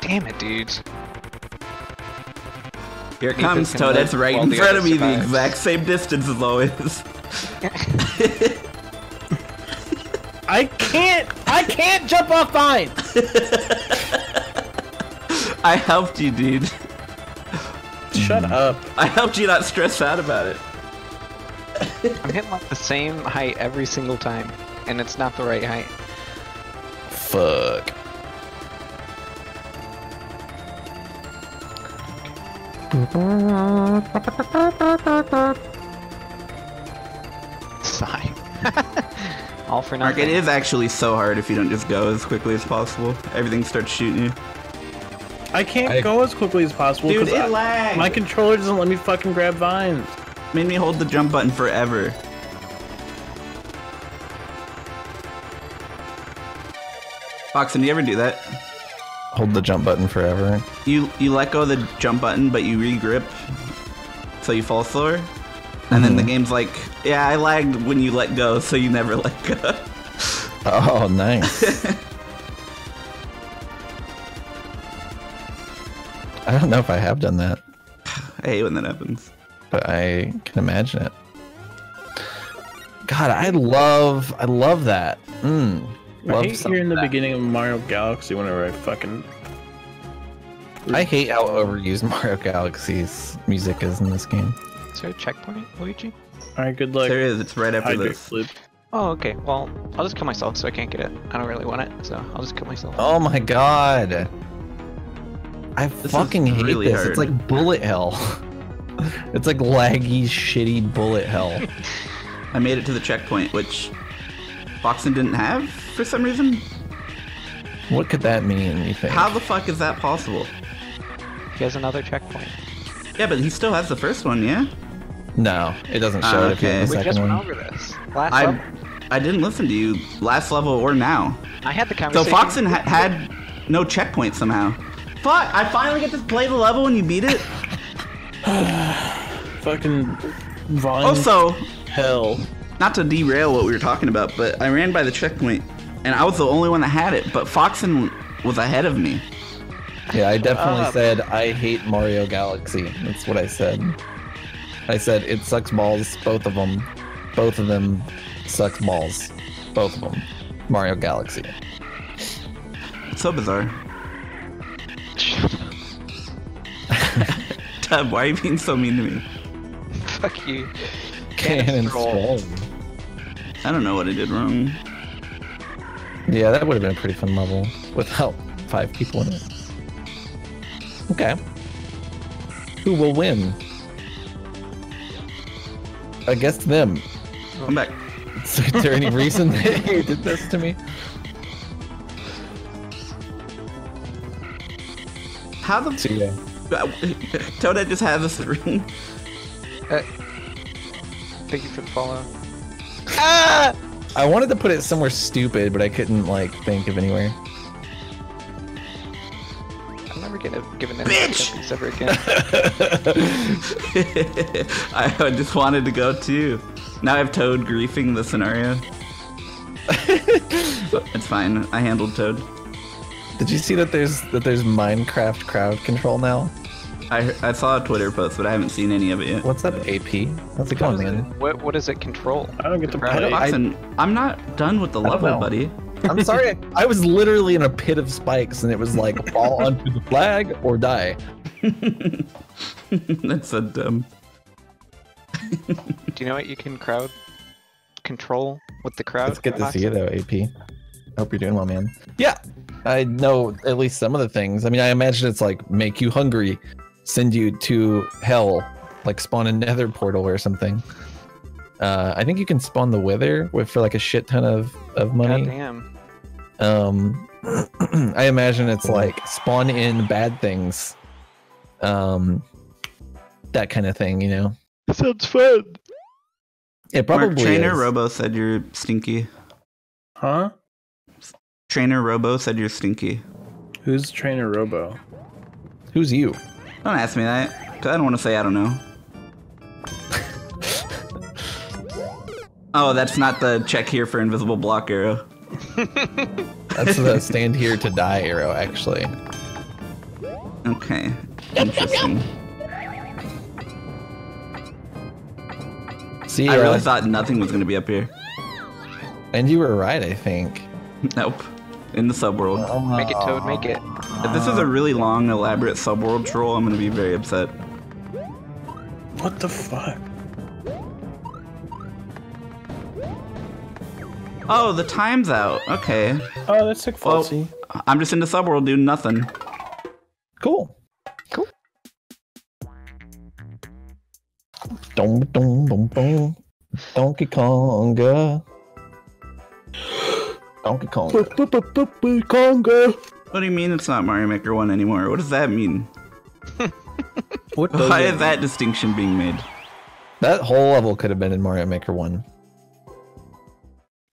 Damn it, dude. Here it comes, can Toad. It's right in front of me, the exact same distance as always. I can't. I can't jump off vines. I helped you, dude. Shut up. I helped you not stress out about it. I'm hitting like the same height every single time, and it's not the right height. Fuck. Sigh. All for Mark, nothing. it is actually so hard if you don't just go as quickly as possible. Everything starts shooting you. I can't I- go as quickly as possible Dude, because it lagged. my controller doesn't let me fucking grab vines. Made me hold the jump button forever. Foxen, do you ever do that? Hold the jump button forever. You you let go of the jump button, but you regrip, so you fall slower. And then the game's like, yeah, I lagged when you let go, so you never let go. Oh, nice. I don't know if I have done that, I hate when that happens. but I can imagine it. God, I love, I love that. Mm, I hate some hearing of the beginning of Mario Galaxy whenever I fucking. I hate how overused Mario Galaxy's music is in this game. Is there a checkpoint, Luigi? All right, good luck. there is. It's right after Hydrate this. flip. Oh, okay. Well, I'll just kill myself so I can't get it. I don't really want it, so I'll just kill myself. Oh my god. I is fucking hate really this. hard. It's like bullet hell. it's like laggy, shitty bullet hell. I made it to the checkpoint, which Foxen didn't have for some reason. What could that mean, you think? How the fuck is that possible? He has another checkpoint. Yeah, but he still has the first one, yeah? No, it doesn't Ah, show it if you're in okay. the We second just went one. over this last I level. I didn't listen to you last level or now. I had the So conversation. Foxen ha- had no checkpoint somehow. Fuck! I finally get to play the level when you beat it. Fucking vine Also, hell. not to derail what we were talking about, but I ran by the checkpoint and I was the only one that had it. But Foxen was ahead of me. Yeah, I definitely up. said I hate Mario Galaxy. That's what I said. I said it sucks balls, both of them. Both of them sucks balls. Both of them. Mario Galaxy. It's so bizarre. Tub, why are you being so mean to me? Fuck you. Cannon Troll. Troll. I don't know what I did wrong. Yeah, that would have been a pretty fun level without five people in it. Okay. Who will win? I guess them. I'm back. Is there any reason that you did this to me? How the So yeah. Toadette just has this ring? Uh, thank you for the follow. Ah! I wanted to put it somewhere stupid, but I couldn't like think of anywhere. I'm never gonna give an Bitch! trophies ever again. I just wanted to go too. Now I have Toad griefing the scenario. it's fine. I handled Toad. Did you see that there's that there's Minecraft crowd control now? I I saw a Twitter post, but I haven't seen any of it yet. What's up, AP? How's it going, man? what what does it control? I don't get to I play. don't- Watson, I'm not done with the level, know. buddy. I'm sorry. I, I was literally in a pit of spikes, and it was like fall onto the flag or die. That's so dumb. Do you know what you can crowd control with the crowd? It's good to see you though, AP. Hope you're doing well, man. Yeah, I know at least some of the things. I mean, I imagine it's like make you hungry, send you to hell, like spawn a nether portal or something. Uh, I think you can spawn the wither with for like a shit ton of of money. God damn. Um, I imagine it's like spawn in bad things, um, that kind of thing. You know, Sounds fun. it probably Mark, Trainer is. Robo said you're stinky. Huh? Trainer Robo said you're stinky. Who's Trainer Robo? Who's you? Don't ask me that, 'cause I don't want to say I don't know. oh, that's not the check here for invisible block arrow. That's the stand here to die arrow, actually. Okay, interesting. See, I really uh, thought nothing was gonna be up here. and you were right, I think. Nope. In the subworld. Make it Toad, make it. If this is a really long, elaborate subworld troll, I'm gonna be very upset. What the fuck? Oh, the time's out. Okay. Oh, that's sick Well, falsy. I'm just in the subworld doing nothing. Cool. Cool. Dum dum dum dum. Donkey Konga. Donkey Konga. Conga. What do you mean it's not Mario Maker 1 anymore? What does that mean? What does Why it is that distinction being made? That whole level could have been in Mario Maker 1.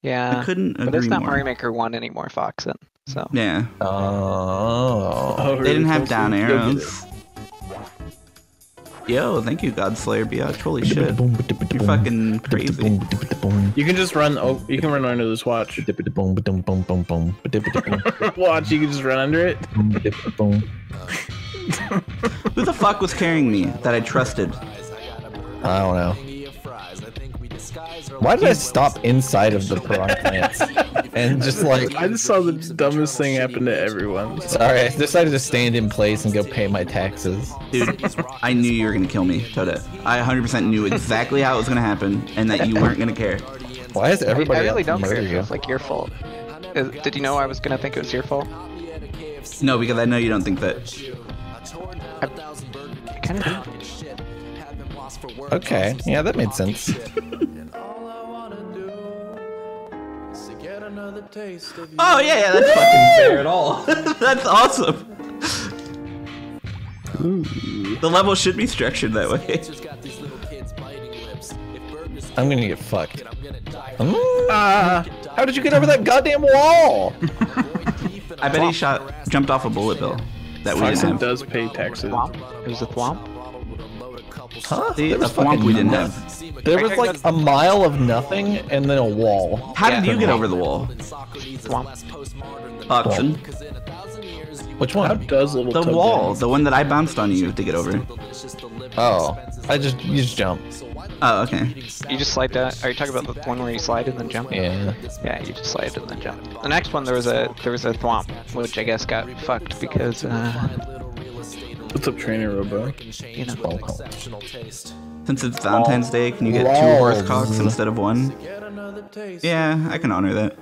Yeah. I couldn't agree But it's not more. Mario Maker 1 anymore, Foxen. So Yeah. Oh. Oh, They didn't have down You'll arrows. Yo, thank you, Godslayer Biatch. Holy shit. You're fucking crazy. You can just run. Oh, you can run under this watch. Watch. You can just run under it. Who the fuck was carrying me that I trusted? I don't know. Why did I stop inside of the piranha plants? And just like, I just saw the dumbest thing happen to everyone. sorry, I decided to stand in place and go pay my taxes. Dude, I knew you were gonna kill me, Toadette. I 100% knew exactly how it was gonna happen and that you weren't gonna care. Why is everybody I really don't care murder if you? it's like your fault. Did you know I was gonna think it was your fault? No, because I know you don't think that. I kind of. Okay, yeah, that made sense. Oh yeah, yeah, that's fucking fair at all. that's awesome. The level should be structured that way. I'm gonna get fucked. Ah, how did you get over that goddamn wall? I bet he shot, jumped off a bullet bill that we didn't Foxen does pay taxes. Thwomp? It was a thwomp? Huh? See, There a was thwomp fucking we didn't have. There was like a mile of nothing and then a wall. How did Yeah. you get over the wall? Thwomp. Oxen. Which one? How does little The wall, the one that I bounced on you to get over. Oh, I just you just jump. Oh, okay. You just slide down. Are you talking about the one where you slide and then jump? Yeah. Yeah, you just slide and then jump. The next one there was a there was a thwomp, which I guess got fucked because uh, What's up, trainer Robo? you know. Since it's Valentine's Day, can you get two horse cocks mm-hmm. instead of one? Yeah, I can honor that.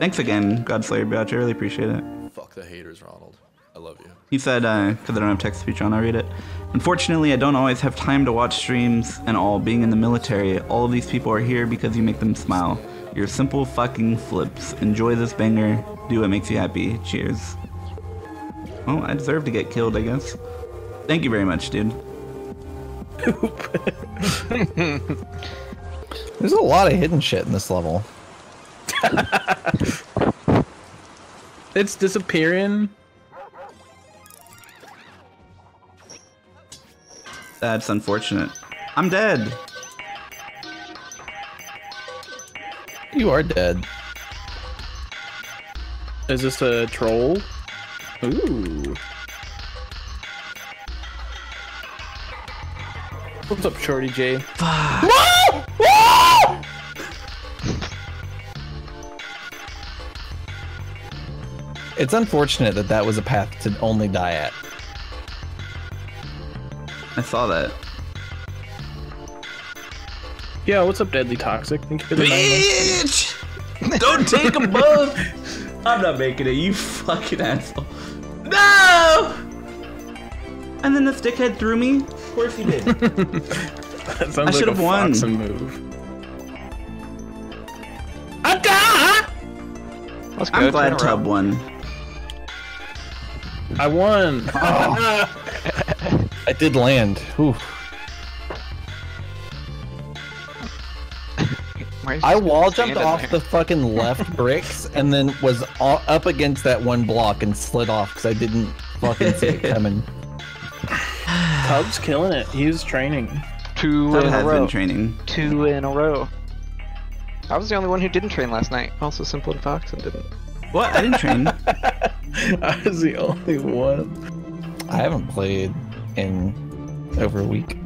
Thanks again, Godslayer Biatch. I really appreciate it. Fuck the haters, Ronald. I love you. He said, uh, because I don't have text speech on, I'll read it. Unfortunately, I don't always have time to watch streams and all. Being in the military, all of these people are here because you make them smile. You're simple fucking flips. Enjoy this banger. Do what makes you happy. Cheers. Well, I deserve to get killed, I guess. Thank you very much, dude. There's a lot of hidden shit in this level. It's disappearing. That's unfortunate. I'm dead. You are dead. Is this a troll? Ooh. What's up, Shorty J? It's unfortunate that that was a path to only die at. I saw that. Yeah, what's up, Deadly Toxic? Thank you for the. Bitch! Don't take a bug! I'm not making it, you fucking asshole. No! And then this dickhead threw me? Of course he did. That sounds I like a should've won. Foxen move. Let's go. I'm two glad a row. Tub won. I won. I did land. Whew. I wall jumped off there. the fucking left bricks and then was all, up against that one block and slid off because I didn't fucking see it coming. Tub's killing it. He's training. two Tub in a has row. been training. Two in a row. I was the only one who didn't train last night. Also, Simple and Foxen didn't. What? I didn't train. I was the only one. I haven't played in over a week.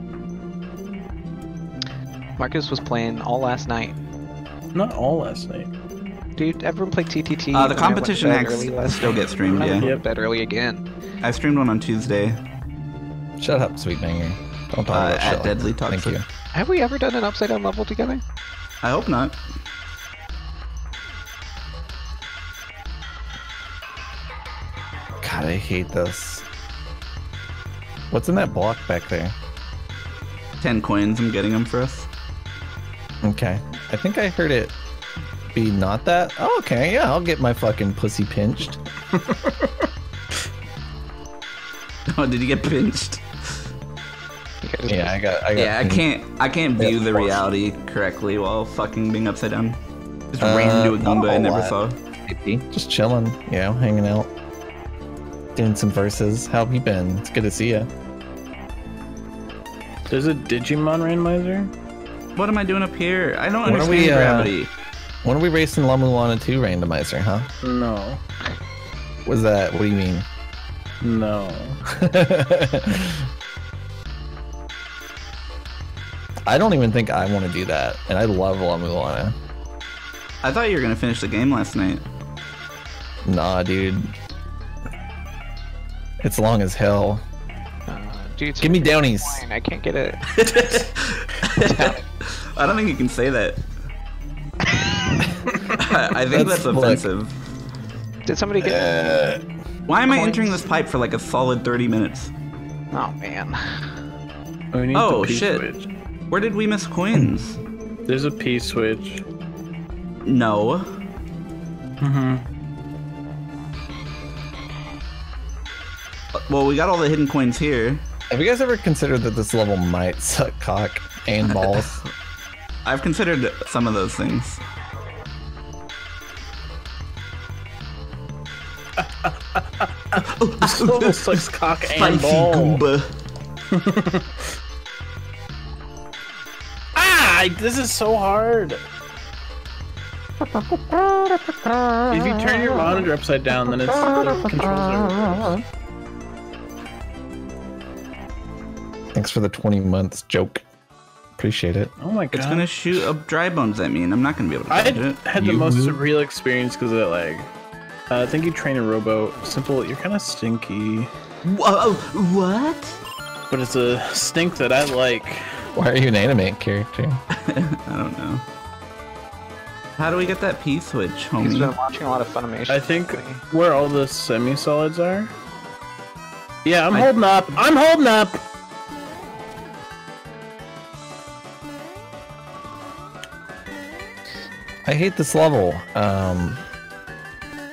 Marcus was playing all last night. Not all last night. Dude, everyone played TTT. Uh, the when I went to competition bed hacks still night. get streamed, yeah. to bed early again. I streamed one on Tuesday Shut up, sweet banger. Don't talk uh, about shit at Deadly that. Toxic. Thank you. Have we ever done an upside down level together? I hope not. God, I hate this. What's in that block back there? 10 coins, I'm getting them for us. Okay. I think I heard it be not that. Oh, okay, yeah, I'll get my fucking pussy pinched. Oh, did you get pinched? Yeah, I got. I got Yeah, I can't. I can't view the reality correctly while fucking being upside down. Just Uh, ran into a not Goomba I never lot. saw. Just chilling, you know, hanging out, doing some verses. How have you been? It's good to see you. There's a Digimon randomizer. What am I doing up here? I don't When understand we, uh, gravity. When are we racing La Mulana 2 randomizer, huh? No. What's that? What do you mean? No. I don't even think I want to do that, and I love La Mulana. I thought you were gonna finish the game last night. Nah, dude. It's long as hell. Uh, dude, Give me downies. Fine, I can't get it. I don't think you can say that. I think that's, That's- look. offensive. Did somebody get? Why am I entering this pipe for like a solid 30 minutes? Oh man. We need Oh, the shit. switch. Where did we miss coins? There's a P switch. No. Mm-hmm. Well, we got all the hidden coins here. Have you guys ever considered that this level might suck cock and balls? I've considered some of those things. This level sucks cock and Spicy ball. Goomba. Ah! This is so hard. If you turn your monitor upside down, then it's the controls are reversed. Thanks for the 20 months joke. Appreciate it. Oh my god. It's gonna shoot up dry bones at me, and I'm not gonna be able to I dodge it. had the You most would? surreal experience because of that lag. Uh, thank you, Trainer Robo. Simple, you're kind of stinky, Whoa, what? but it's a stink that I like. Why are you an anime character? I don't know. How do we get that P switch, He's homie? been watching a lot of Funimation. I think where all the semi-solids are. Yeah, I'm I- holding up. I'm holding up. I hate this level. Um,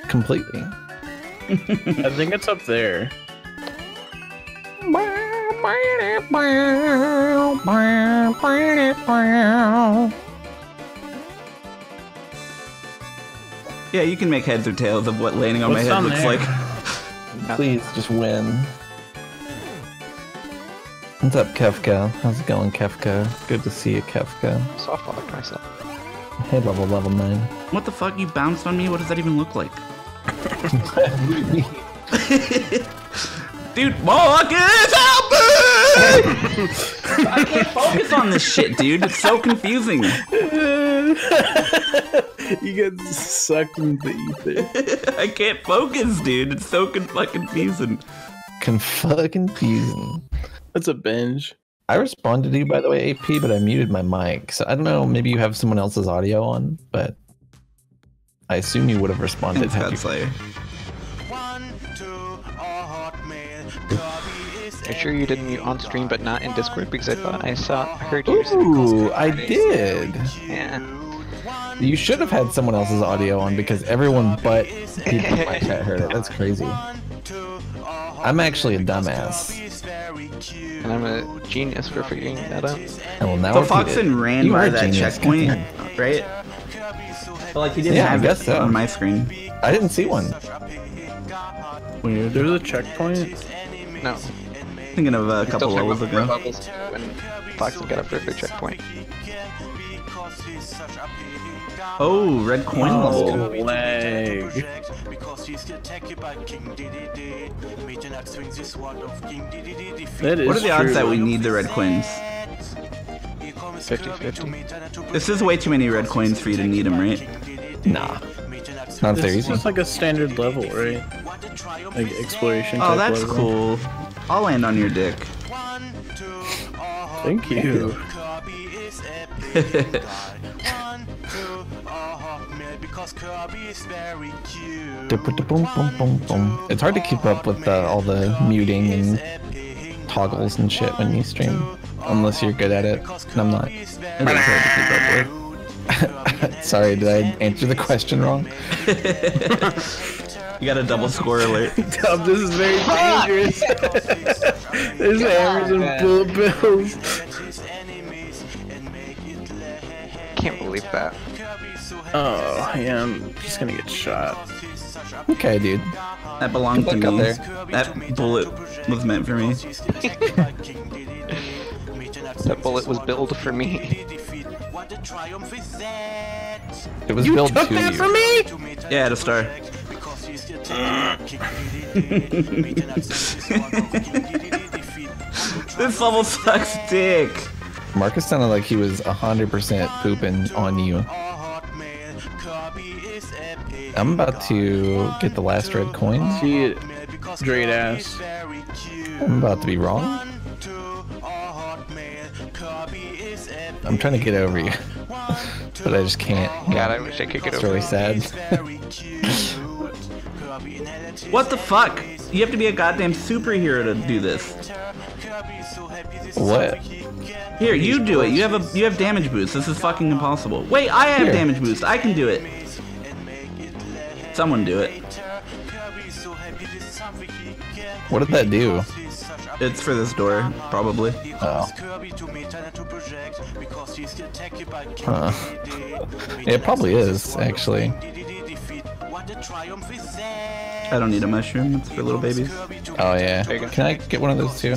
completely. I think it's up there. Yeah, you can make heads or tails of what landing on What's my head down looks there? like. Please just win. What's up, Kefka? How's it going, Kefka? Good to see you, Kefka. softlocked myself. Hey, level level nine. What the fuck? You bounced on me? What does that even look like? Dude, Marcus, help me! I can't focus on this shit, dude. It's so confusing. you get sucked into ether. I can't focus, dude. It's so con- fucking confusing. Can fucking confusing. That's a binge. I responded to you, by the way, AP, but I muted my mic. So I don't know. Maybe you have someone else's audio on, but I assume you would have responded It's had God you. Slayer. Are you sure you didn't mute on stream but not in Discord? Because I thought I saw heard you. Ooh, I did. Yeah. You should have had someone else's audio on because everyone but people in my chat heard it. That's crazy. I'm actually a dumbass. And I'm a genius for figuring that out. And well, now So repeat it. Foxen ran You by are that checkpoint, right? But like he didn't Yeah, I have guess it so. on my screen. I didn't see one. Weird. There's a checkpoint. No. Thinking of a couple levels ago. levels when Foxen got up for the checkpoint. Oh, red coin Oh, level. lag. That is What are the odds that we need the red coins? 50-50. This is way too many red coins for you to need them, right? Nah. Not if they're This easy. is like a standard level, right? Like exploration. Oh, type that's level. cool. I'll land on your dick. Thank you. Boom, boom, boom, boom. It's hard to keep up with uh, all the muting and toggles and shit when you stream, unless you're good at it. And I'm not. It is hard to keep up with. Sorry, did I answer the question wrong? You got a double score alert. Dub, this is very dangerous. There's hammers and bullet bills. Believe that. Oh, yeah, I'm just gonna get shot. Okay, dude. That belonged to Good luck me. out That bullet was meant for me. That bullet was billed for me. It was You billed took to that you. from me? Yeah, at a star. This level sucks dick. Marcus sounded like he was 100% pooping on you. I'm about to get the last red coin. See it. Straight ass. I'm about to be wrong. I'm trying to get over you, but I just can't. God, I wish I could get It's over really sad. What the fuck? You have to be a goddamn superhero to do this. what? Here, you do it. You have a you have damage boost. This is fucking impossible. Wait, I have Here. damage boost. I can do it. Someone do it. What did that do? It's for this door, probably. Oh. Huh. It probably is, actually. I don't need a mushroom. It's for little babies. Oh yeah. There you go. Can I get one of those too?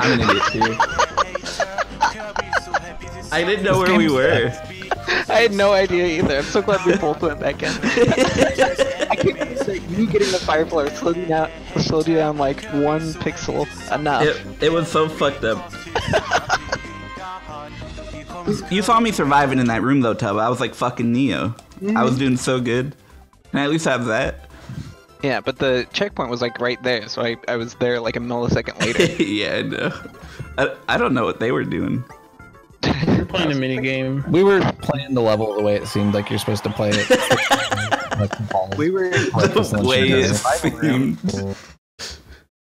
I'm an idiot too. I didn't know where we were. I had no idea either. I'm so glad we both went back in. I couldn't say you getting the firefly slowed you down, slowed you down like one pixel enough. It, it was so fucked up. You saw me surviving in that room though, Tub. I was like fucking Neo. I was mm-hmm. doing so good. Can I at least have that? Yeah, but the checkpoint was like right there, so I, I was there like a millisecond later. yeah, I know. I, I don't know what they were doing. We're playing a mini game. We were playing the level the way it seemed like you're supposed to play it. we were The way it room. seemed.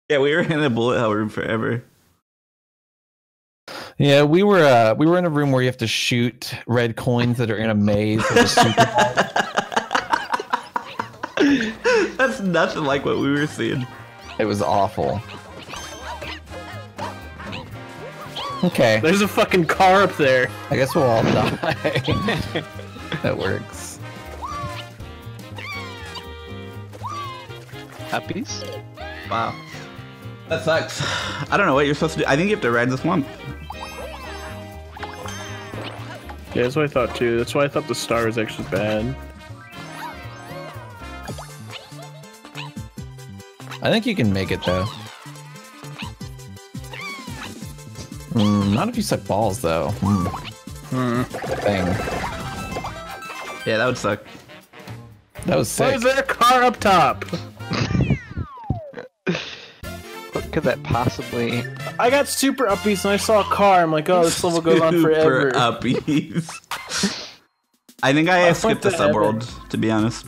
Yeah, we were in a bullet hell room forever. Yeah, we were uh, we were in a room where you have to shoot red coins that are in a maze. With a super ball. That's nothing like what we were seeing. it was awful. Okay, There's a fucking car up there. I guess we'll all die. that works. Puppies? Wow. That sucks. I don't know what you're supposed to do. I think you have to ride the swamp. Yeah, that's what I thought too. That's why I thought the star was actually bad. I think you can make it though. Mm, not if you suck balls though. Hmm. Hmm. Thing. Yeah, that would suck. That was sick. Why is there a car up top? What could that possibly? I got super upbeats and I saw a car. I'm like, oh, this level goes on forever. Super uppies. I think I I skipped the went to heaven. subworld, to be honest.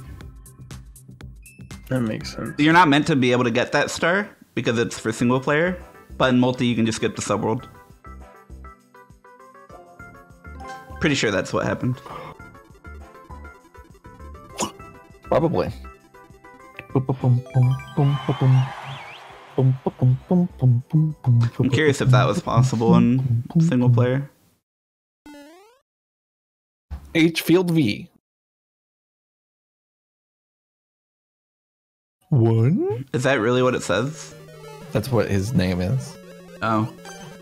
That makes sense. You're not meant to be able to get that star because it's for single player, but in multi you can just skip the subworld. Pretty sure that's what happened. Probably. I'm I'm curious if that was possible in single player. H Field V. One? Is that really what it says? That's what his name is. Oh.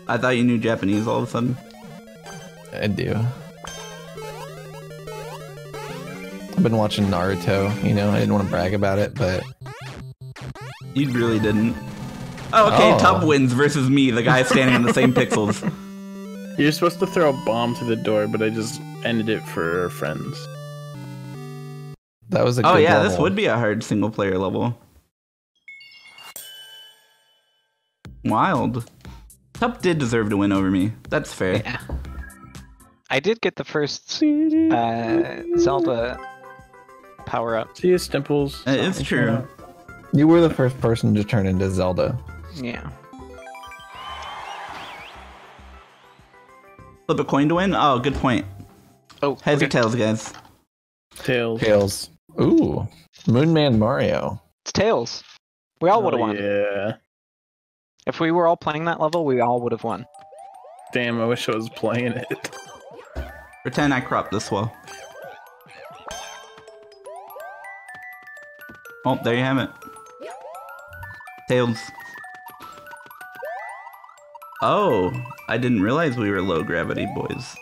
I thought you knew Japanese all of a sudden. I do. I've been watching Naruto, you know, I didn't want to brag about it, but You really didn't. Oh, okay, Oh. Tub wins versus me, the guy standing on the same pixels. You're supposed to throw a bomb through the door, but I just ended it for our friends. That was a Oh good yeah, this level. would be a hard single player level. Wild. Tub did deserve to win over me. That's fair. Yeah. I did get the first uh, Zelda power up. See his dimples. It is true. You were the first person to turn into Zelda. Yeah. Flip a coin to win? Oh, good point. Oh, Heads okay. or tails, guys? Tails. Tails. Ooh. Moonman Mario. It's Tails. We all would have Oh, won. Yeah. If we were all playing that level, we all would have won. Damn, I wish I was playing it. Pretend I cropped this well. Oh, there you have it. Tails. Oh, I didn't realize we were low gravity boys.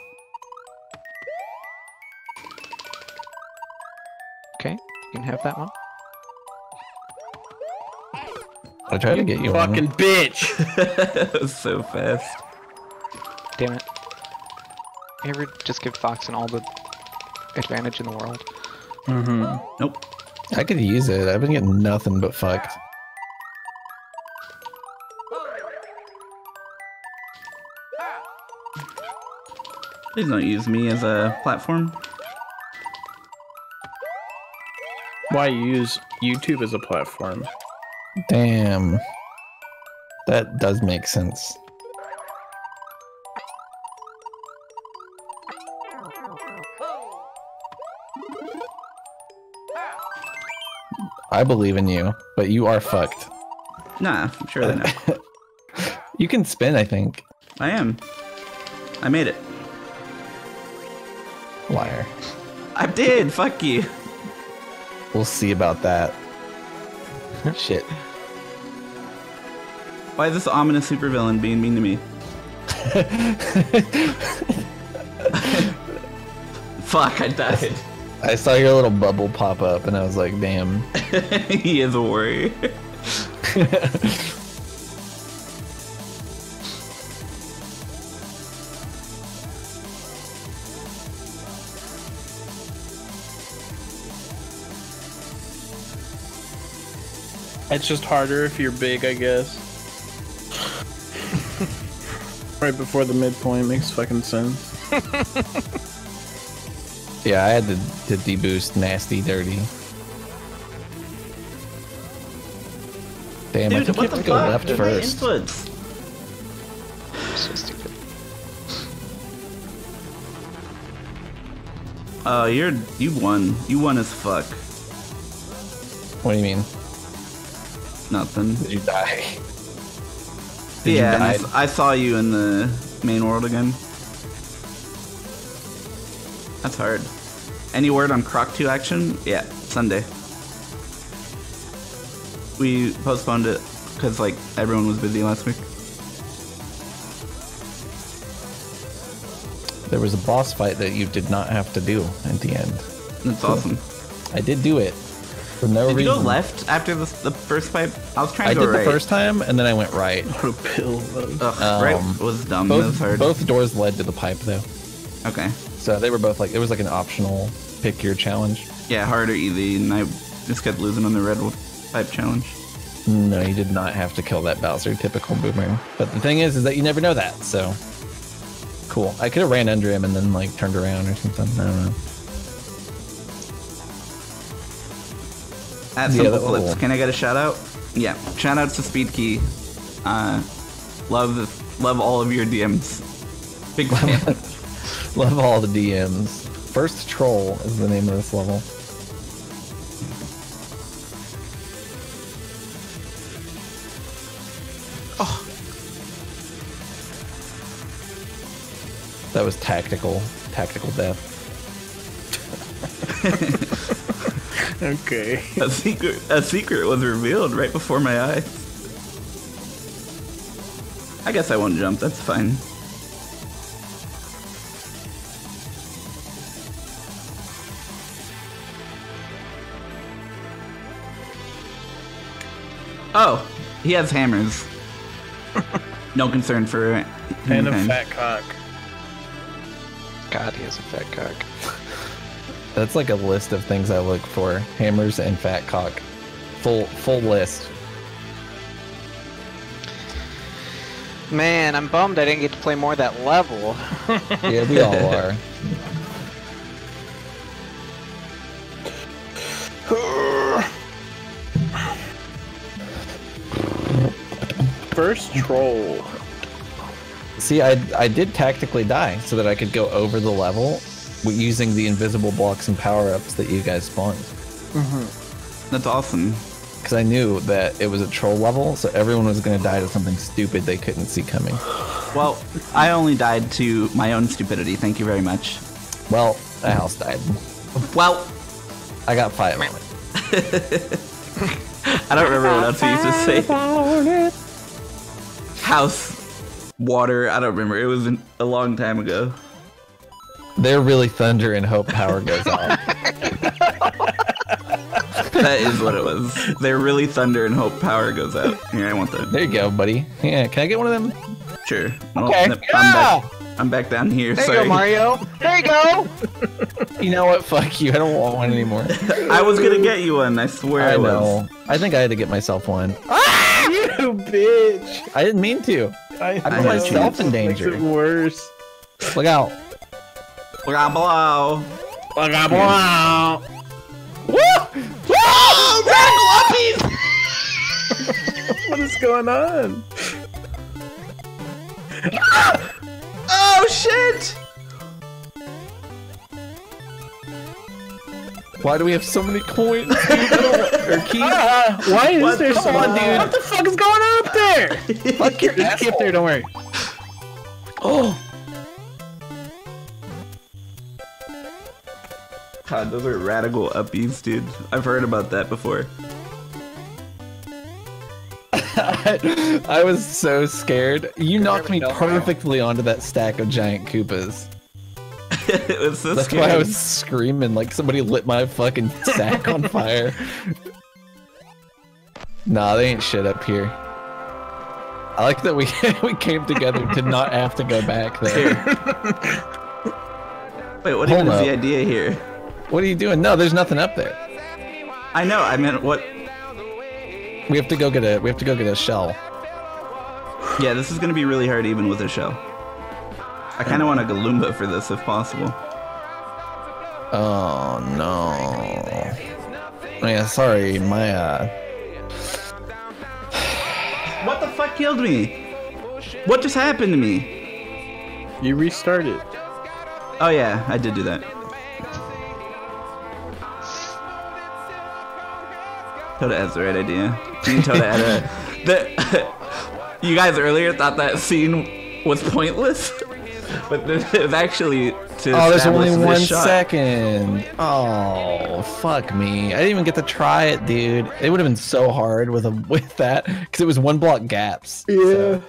You can have that one. I tried to get you. Fucking bitch. that was so fast. Damn it. You ever just give Foxen all the advantage in the world? mm-hmm. Nope. I could use it. I've been getting nothing but fucked. Please don't use me as a platform. Why use YouTube as a platform? Damn. That does make sense. I believe in you, but you are fucked. Nah, I'm sure they know. You can spin, I think. I am. I made it. Liar. I did. Fuck you. We'll see about that. Shit. Why is this ominous supervillain being mean to me? Fuck, I died. I saw your little bubble pop up and I was like, damn. he is a warrior. It's just harder if you're big, I guess. right before the midpoint makes fucking sense. Yeah, I had to, to deboost nasty dirty. Damn, I Dude, think you have the to go fuck? left They're first. inputs. So stupid. Oh, you're you won. You won as fuck. What do you mean? Nothing. Did you die? Did yeah, you and I, die? s- I saw you in the main world again. That's hard. Any word on Croc 2 action? Yeah, Sunday. We postponed it because like everyone was busy last week. There was a boss fight that you did not have to do at the end. That's awesome. I did do it for no Did you go left after the, the first pipe? I was trying I to did go the first time and then I went right. What a pill. Ugh, Um, right was dumb. that was Both, hard. both doors led to the pipe though. Okay. So they were both like it was like an optional pick your challenge. Yeah, hard or easy, and I just kept losing on the red pipe challenge. No, you did not have to kill that Bowser typical boomer. But the thing is is that you never know that, so cool. I could have ran under him and then like turned around or something. I don't know. At Yeah, SimpleFlips, will- can I get a shout out? Yeah, shout outs to Speed Key. Uh, love love all of your DMs. Big fan. Love all the DMs. First troll is the name of this level. Oh. That was tactical, tactical death. Okay. a secret a secret was revealed right before my eyes. I guess I won't jump. That's fine. Oh, he has hammers. no concern for it. And a fat cock. God, he has a fat cock. That's like a list of things I look for: hammers and fat cock. Full full list. Man, I'm bummed I didn't get to play more of that level. Yeah, we all are. First troll. See, I I did tactically die so that I could go over the level w- using the invisible blocks and power ups that you guys spawned. Mm-hmm. That's awesome. Because I knew that it was a troll level, so everyone was going to die to something stupid they couldn't see coming. Well, I only died to my own stupidity. Thank you very much. Well, the house died. Well, I got five on. I don't remember what else he used to say. House, water. I don't remember. It was a long time ago. They're really thunder and hope power goes out. That is what it was. They're really thunder and hope power goes out. Yeah, I want that. there you go, buddy. Yeah, can I get one of them? Sure. Well, Okay. nope, I'm, back, I'm back down here. There Sorry. you go, Mario. There you go. You know what? Fuck you. I don't want one anymore. I was gonna get you one. I swear I, I was. know. I think I had to get myself one. Ah! You bitch. I didn't mean to. I, I put had myself you. in Makes danger. it worse. Look out. Blah, blah. Blah, blah. What is going on? Oh shit! Why do we have so many coins? dude? I don't- or keys? Ah, why is What there so fuck? dude? What the fuck is going on up there? Fuck your Just keep there, don't worry. Oh, God, those are radical uppies, dude. I've heard about that before. I, I was so scared. You knocked me perfectly onto that stack of giant Koopas. it was so That's scary. why I was screaming like somebody lit my fucking sack on fire. Nah, they ain't shit up here. I like that we we came together to not have to go back there. Wait, what Hold even is the idea here? What are you doing? No, there's nothing up there. I know. I mean, what? We have to go get a we have to go get a shell. Yeah, this is gonna be really hard even with a shell. I kind of want a Galoomba for this if possible. Oh no. Oh, yeah, sorry, my uh What the fuck killed me? What just happened to me? You restarted. Oh yeah, I did do that. Toda has the right idea. Me and Toda had a. The, you guys earlier thought that scene was pointless, but it was actually to Oh, there's only establish this one shot. second. Oh, fuck me. I didn't even get to try it, dude. It would have been so hard with a with that because it was one block gaps. Yeah.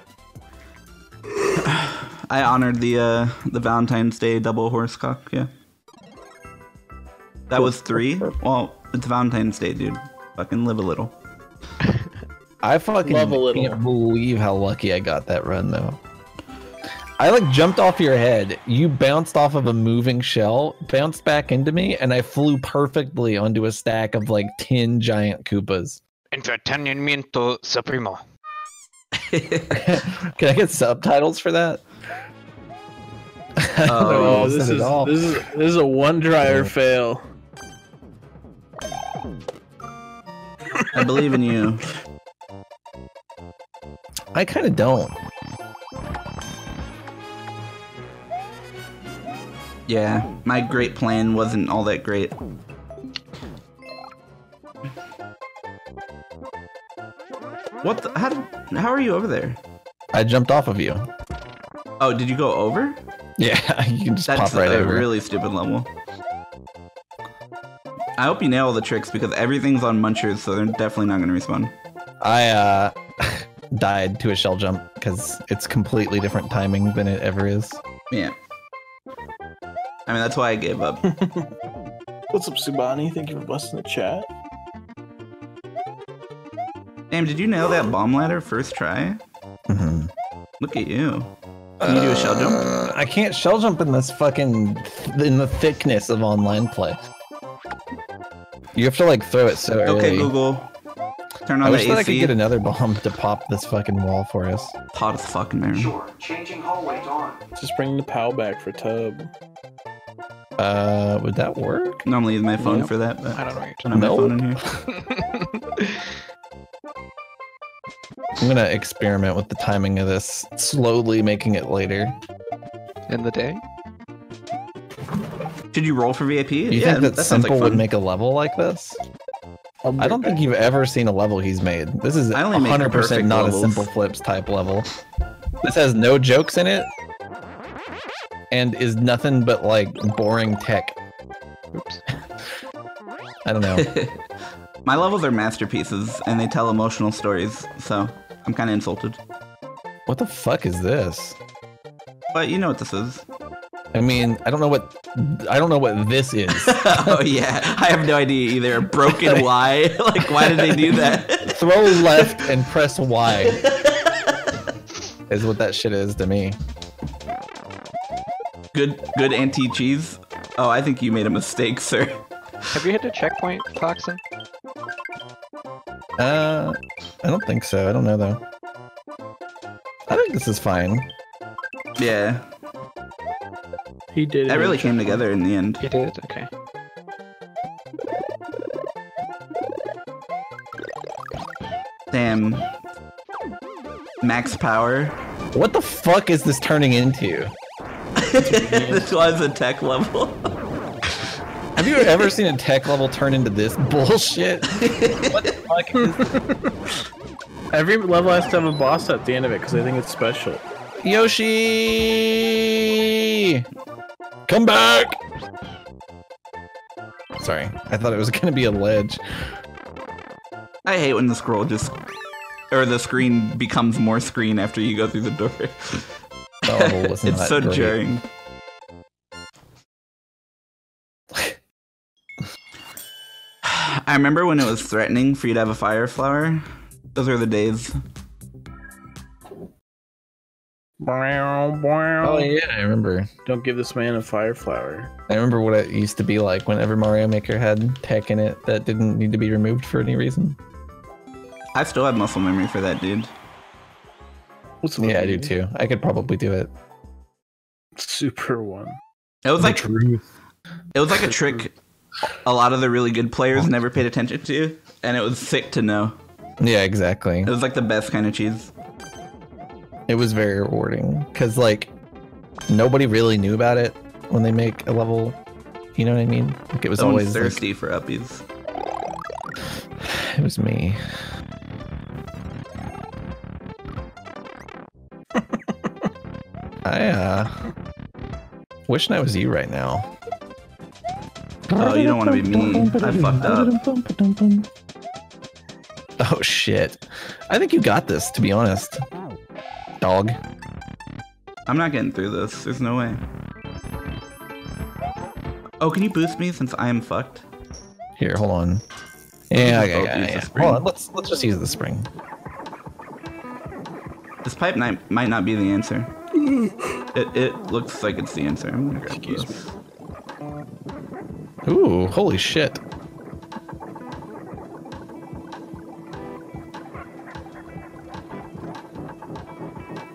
I honored the uh the Valentine's Day double horse cock. Yeah. That was three. Well, it's Valentine's Day, dude. Fucking live a little. I fucking Love a little. can't believe how lucky I got that run though. I like jumped off your head. You bounced off of a moving shell, bounced back into me, and I flew perfectly onto a stack of like ten giant Koopas. Entretenimiento supremo. Can I get subtitles for that? I don't know Oh, Oh, this is this is this is a one dryer fail. I believe in you. I kind of don't. Yeah, my great plan wasn't all that great. What the? How, how are you over there? I jumped off of you. Oh, did you go over? Yeah, you can just That's pop right a over. really stupid level. I hope you nail all the tricks because everything's on munchers, so they're definitely not gonna respawn. I uh died to a shell jump because it's completely different timing than it ever is. Yeah. I mean, that's why I gave up. What's up, Subani? Thank you for busting the chat. Damn, did you nail that bomb ladder first try? Mhm. Look at you. Can you do a shell jump? Uh, I can't shell jump in this fucking in the thickness of online play. You have to like throw it so early. Okay, Google. Turn I on wish the that I could AC. get another bomb to pop this fucking wall for us. Hot as fucking man. Sure. Changing hallway on. Just bring the PAL back for Tub. Uh, would that work? Normally use my phone Yep. for that, but I don't know what I don't have Nope. my phone in here. I'm gonna experiment with the timing of this, slowly making it later. In the day? Should you roll for VIP? You yeah, think that, that sounds like Simple would make a level like this? I don't think you've ever seen a level he's made. This is I only make 100% not levels. a SimpleFlips type level. This has no jokes in it and is nothing but like boring tech. Oops. I don't know. My levels are masterpieces, and they tell emotional stories, so I'm kind of insulted. what the fuck is this? But you know what this is. I mean, I don't know what I don't know what this is. oh yeah, I have no idea either. Broken Y. like, why did they do that? Throw left and press Y. is what that shit is to me. good, good anti cheese. Oh, I think you made a mistake, sir. Have you hit a checkpoint, Foxen? Uh, I don't think so. I don't know though. I think this is fine. Yeah, He did it. that really came together in the end. You did? Okay. Damn. Max power. What the fuck is this turning into? this was a tech level. Have you ever seen a tech level turn into this bullshit? what the fuck is this? Every level has to have a boss at the end of it because I think it's special. Yoshi? Come back! Sorry, I thought it was gonna be a ledge. I hate when the scroll just or the screen becomes more screen after you go through the door. Oh, Level it's so great. jarring. I remember when it was threatening for you to have a fire flower. Those were the days. Oh yeah, I remember. Don't give this man a fire flower. I remember what it used to be like whenever Mario Maker had tech in it that didn't need to be removed for any reason. I still have muscle memory for that dude. What's Yeah, I do too. I could probably do it. Super one. It was like truth. it was like a trick a lot of the really good players never paid attention to, and it was sick to know. Yeah, exactly. It was like the best kind of cheese. It was very rewarding because like nobody really knew about it when they make a level. You know what I mean? Like it was Someone's always like, thirsty for uppies. it was me. I uh wishing I was you right now. Oh, you don't want to be me. I fucked up. Oh shit. I think you got this, to be honest. Dog. I'm not getting through this. There's no way. Oh, can you boost me since I am fucked? Here, hold on. Yeah, okay, yeah, yeah. Hold on, let's let's just use the spring. This pipe might, might not be the answer. It, it looks like it's the answer. I'm gonna grab this. Ooh, holy shit.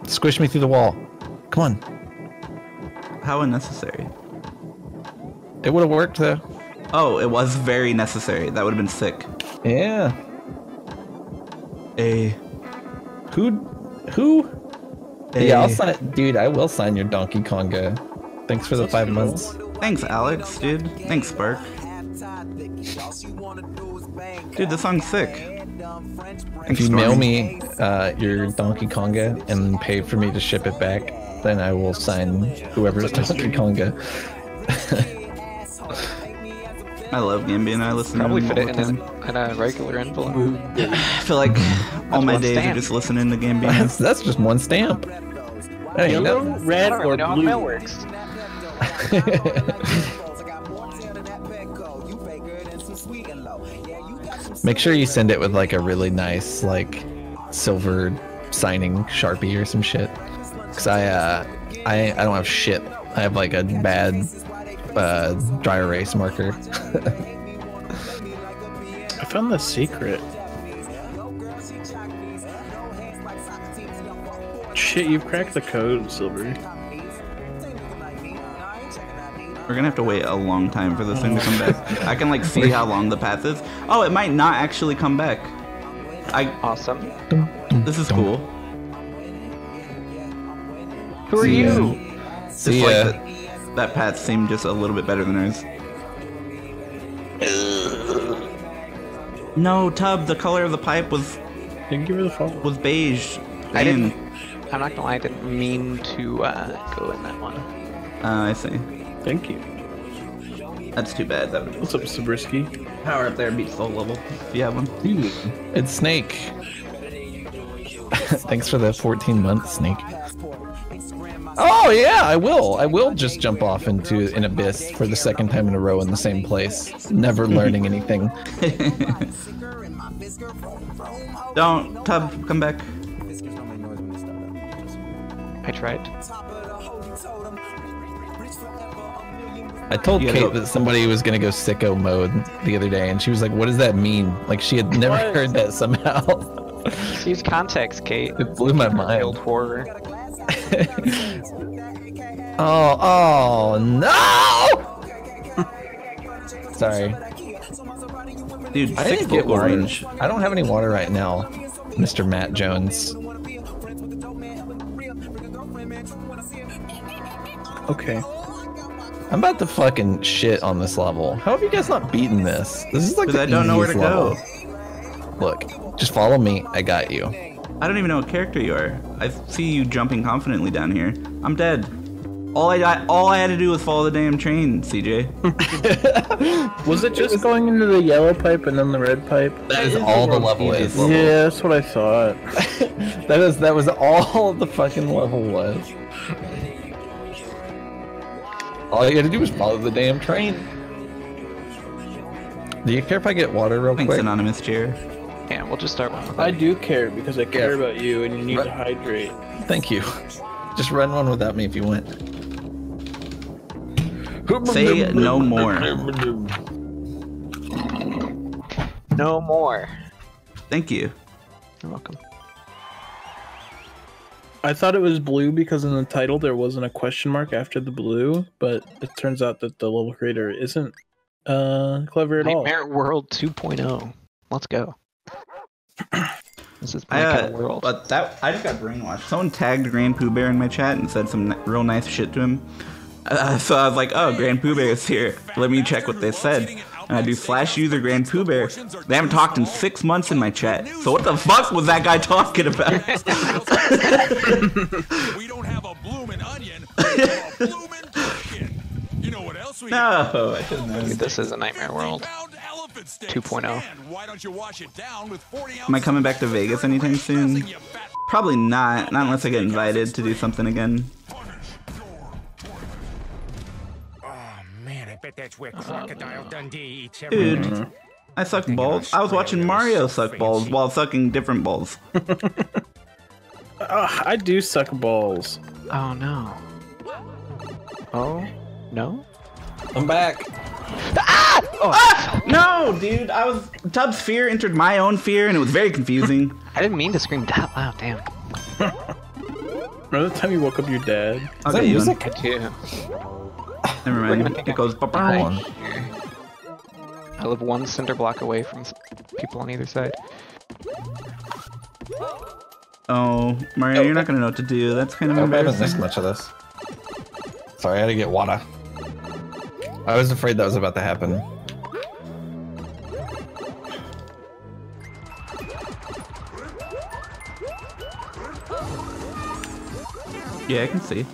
Squish me through the wall. Come on. How unnecessary. It would have worked though. Oh, it was very necessary. That would have been sick. Yeah. A. Who who a Yeah, I'll sign dude, I will sign your Donkey Konga. Thanks for the five months. Thanks, Alex, dude. Thanks, Spark. Dude, this song's sick. If you mail me uh, your Donkey Konga and pay for me to ship it back, then I will sign whoever's Donkey Konga. I love Gambia and I listen Probably to fit him it all in the a, time. in a regular envelope. I feel like all my one days are just listening to Gambia. that's, that's just one stamp. Yellow, red, or really know how blue. mail works. Make sure you send it with like a really nice like silver signing sharpie or some shit. Cause I uh I I don't have shit. I have like a bad uh dry erase marker. I found the secret. Shit, you've cracked the code, Silver. We're gonna have to wait a long time for this thing to come back. I can like see how long the path is. Oh, it might not actually come back. I. Awesome. This is cool. Who are See ya. you? Just See like ya. that, that path seemed just a little bit better than ours. No, Tub. The color of the pipe was Didn't give her the phone. was beige. I didn't. I'm not gonna lie. I didn't mean to uh, go in that one. Uh, I see. Thank you. That's too bad. That would What's up, Sabrisky? power up there beats full level if you have one. It's Snake. Thanks for the 14 month Snake. Oh yeah, I will. I will just jump off into an abyss for the second time in a row in the same place, never learning anything. Don't Tub come back. I tried. I told You Kate go- that somebody was gonna go sicko mode the other day, and she was like, "What does that mean?" Like she had never What? heard that somehow. Use context, Kate. it blew my Mild mind. horror. Oh, oh no! Sorry, Dude, I six didn't get vocal water. I don't have any water right now, Mr. Matt Jones. Okay. I'm about to fucking shit on this level. How have you guys not beaten this? This is like the I don't know where to easiest go. level. Look, just follow me. I got you. I don't even know what character you are. I see you jumping confidently down here. I'm dead. All I, I all I had to do was follow the damn train, CJ. Was it just going into the yellow pipe and then the red pipe? That is all the level is. Yeah, that's what I thought. That is that was all the fucking level was. All you gotta do is follow the damn train. Do you care if I get water real Thanks, quick? anonymous chair. Yeah, we'll just start one I do care because I care Yeah. about you and you need Right. to hydrate. Thank you. Just run one without me if you want. Say no more. No more. Thank you. You're welcome. I thought it was blue because in the title there wasn't a question mark after the blue, but it turns out that the level creator isn't uh clever at all. Nightmare World 2.0. Let's go. This is I, my uh, kind of world. but that I just got brainwashed. Someone tagged GrandPOOBear in my chat and said some real nice shit to him. Uh, so I was like, "Oh, GrandPOOBear is here. Let me check what they said." And I do slash user GrandPOOBear. They haven't talked in six months in my chat. So what the fuck was that guy talking about? we don't have a bloomin' onion, we a bloomin' pumpkin. You know what else we no, I shouldn't have. Dude, this is a Nightmare World. 50-pound elephant steak. 2.0. Why don't you wash it down with 40 Am I coming back to Vegas anytime soon? dressing, you fat Probably not. Not unless I get invited to do something again. Bet that's where Crocodile Dundee eats Dude, everyone. I suck balls. I was watching Mario suck balls while sucking different balls. Ugh, ah, I do suck balls. Oh no. Oh no. I'm back. Ah! Ah! No, dude, I was Tub's fear entered my own fear, and it was very confusing. I didn't mean to scream that oh, loud. Damn. Remember the time you woke up your dad? I'll that get you music? I do. Never mind. It goes bye Hold bye. I live one cinder block away from people on either side. Oh, Mario, you're not gonna know what to do. That's kind of I haven't embarrassing. missed much of this. Sorry, I had to get water. I was afraid that was about to happen. Yeah, I can see.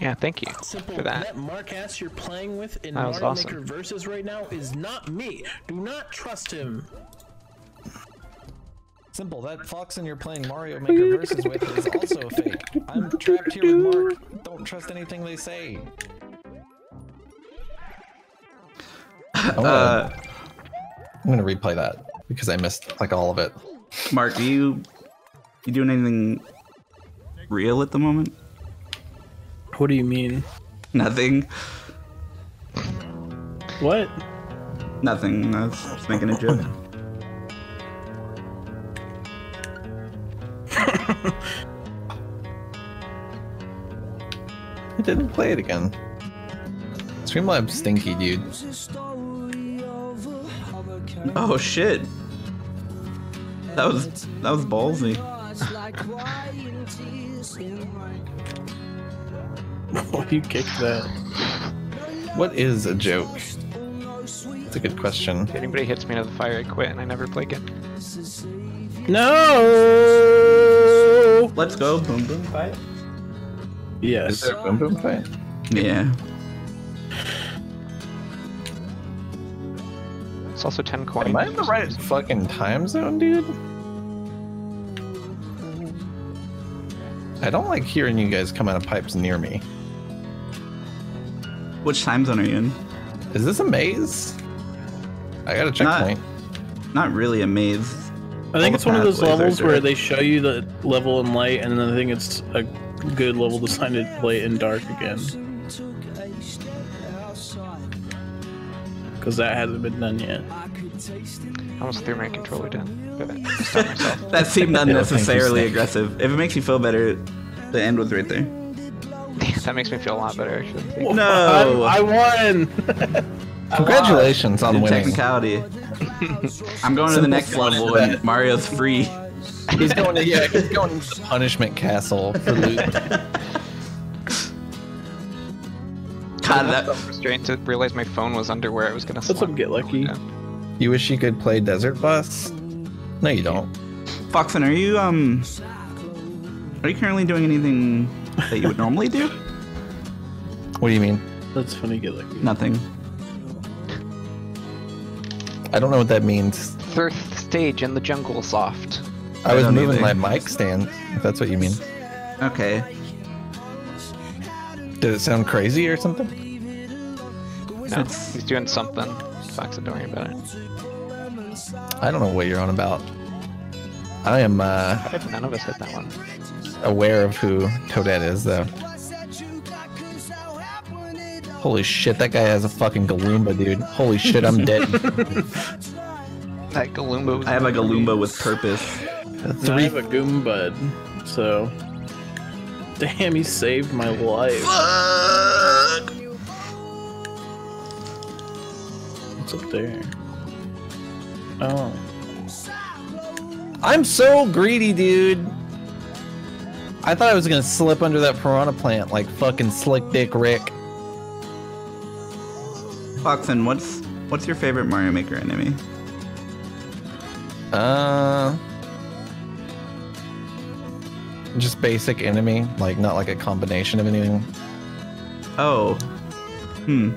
Yeah, thank you Simple. for that. Mark Ass you're playing with in Mario awesome. Maker Versus right now is not me. Do not trust him. Simple. That Foxen you're playing Mario Maker versus with is also a fake. I'm trapped here with Mark. Don't trust anything they say. I'm gonna, Uh, I'm gonna replay that because I missed like all of it. Mark, do you you doing anything real at the moment? What do you mean? Nothing. What? Nothing. I was just making a joke. I didn't play it again. Streamlabs stinky, dude. Oh shit. That was that was ballsy. Why you kicked that? What is a joke? That's a good question. If anybody hits me into the fire, I quit and I never play again. No. Let's go, boom boom fight. Is Yes. there a boom boom fight? Yeah. It's also 10 coins. Am I in the right fucking time zone, dude? I don't like hearing you guys come out of pipes near me. Which time zone are you in? Is this a maze? I got a Not- checkpoint. Not really a maze. I think All it's one of those levels where they show you the level in light, and then I think it's a good level design to play in dark again. Because that hasn't been done yet. I almost threw my controller down. But I stopped myself. That seemed unnecessarily Snake. aggressive. If it makes you feel better, the end was right there. that makes me feel a lot better, actually. No. I won. Congratulations on Due winning. technicality. I'm going to the next level and Mario's free. He's going to yeah, he's going to the punishment castle for loot. God, that Restraint to realize my phone was under where I was gonna. What's up, slide. Get Lucky? You wish you could play Desert Bus? No, you don't. Foxen, are you um are you currently doing anything that you would normally do? What do you mean? That's funny, Get Lucky. Nothing. I don't know what that means. Third stage in the jungle soft. I was don't moving either. my mic stand, if that's what you mean. Okay. Did it sound crazy or something? No, It's- he's doing something. Fox, don't worry about it. I don't know what you're on about. I am uh, How none of us hit that one? Aware of who Toadette is, though. Holy shit, that guy has a fucking Galoomba, dude. Holy shit, I'm dead. That Galoomba was I have a Galoomba with purpose. I Three have a Goombud, so. Damn, he saved my life. What's up there? Oh. I'm so greedy, dude. I thought I was gonna slip under that piranha plant like fucking slick dick Rick. Foxen, what's what's your favorite Mario Maker enemy? Uh, just basic enemy, like not like a combination of anything. Oh. Hmm.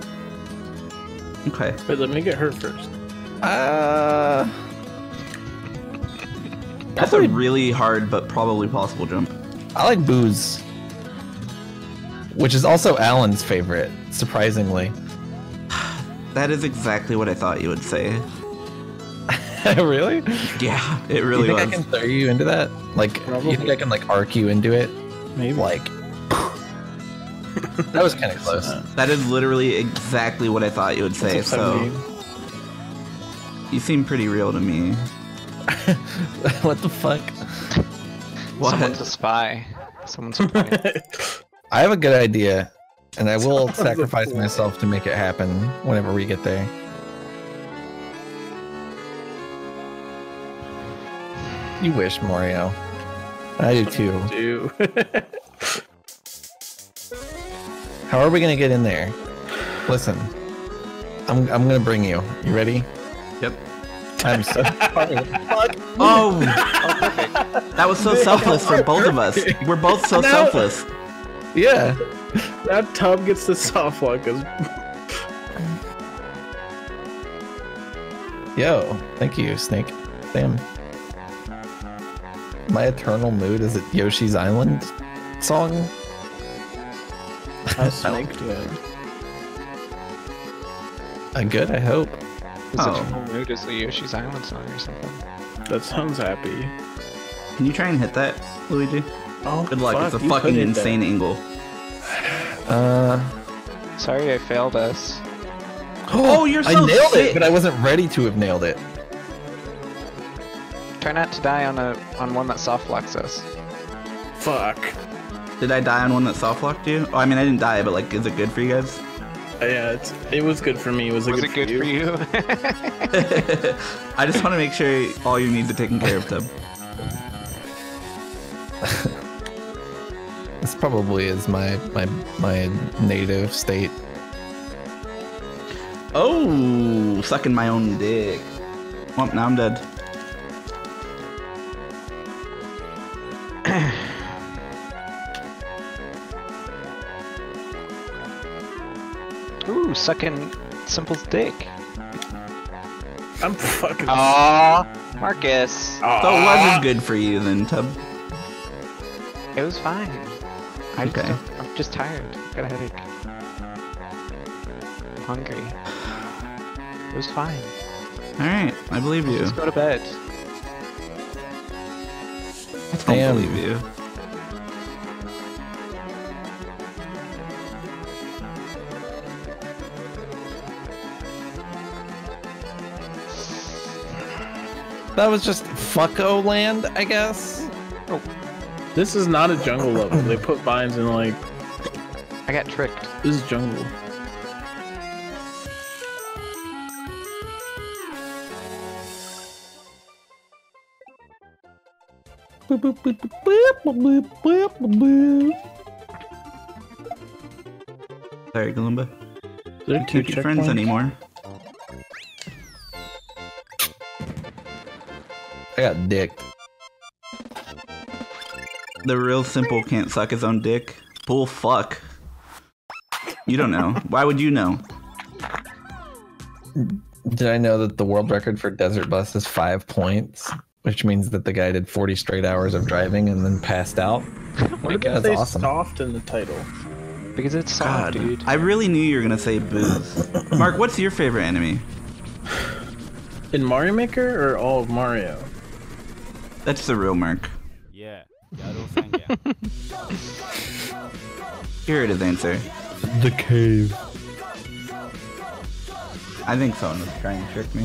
Okay. Wait, let me get hurt first. Uh, That's Probably- a really hard but probably possible jump. I like booze, which is also Alan's favorite, surprisingly. That is exactly what I thought you would say. really? Yeah, it really you was. think I can throw you into that? Like, you think I can like arc you into it? Maybe. Like, that was kind of close. That is literally exactly what I thought you would say. So Seventeen? you seem pretty real to me. what the fuck? What? Someone's a spy. Someone's a spy. I have a good idea, and I will sacrifice myself to make it happen whenever we get there. You wish, Mario. I do too. Do. How are we gonna get in there? Listen, I'm I'm gonna bring you. You ready? Yep. I'm so sorry. Fuck. Oh, that was so selfless for both of us. We're both so No. selfless. Yeah. now Tub gets the soft one because. Yo, thank you, Snake. Damn. My eternal mood is it Yoshi's Island song? How's Snake doing? Uh, good, I hope. Is Oh. it from mood is the Yoshi's Island song or something? That sounds happy. Can you try and hit that, Luigi? Oh, Good luck. fuck, it's a fucking could hit that. insane angle. Uh. Sorry I failed us. Oh, you're so I nailed sick. it, but I wasn't ready to have nailed it. Try not to die on a on one that soft locks us. Fuck. Did I die on one that soft locked you? Oh, I mean, I didn't die, but like, is it good for you guys? Uh, yeah, it's, it was good for me. Was it Was good, it good for you? I just want to make sure all your needs are taken care of, Tub. This probably is my my my native state. Oh, sucking my own dick. Well, now I'm dead. Ooh, sucking Simple's dick. I'm fucking. Aww, Marcus. So it wasn't good for you then, Tub. It was fine. I Okay. just, I'm just tired. Got a headache. I'm hungry. It was fine. Alright, I believe you. Just go to bed. I don't Damn. believe you. That was just fucko land, I guess. Oh. This is not a jungle level. They put vines in like I got tricked. this is jungle. Sorry, Galoomba. There We can't be friends anymore. Got dicked. The real simple can't suck his own dick. Bull fuck. You don't know. Why would you know? Did I know that the world record for desert bus is five points, which means that the guy did 40 straight hours of driving and then passed out? Why did That's they say awesome. soft in the title? Because it's soft, God, dude. I really knew you were gonna say booze. Mark, what's your favorite enemy? In Mario Maker or all of Mario? That's the real Mark. Yeah. Here it is, answer. The cave. I think someone was trying to trick me.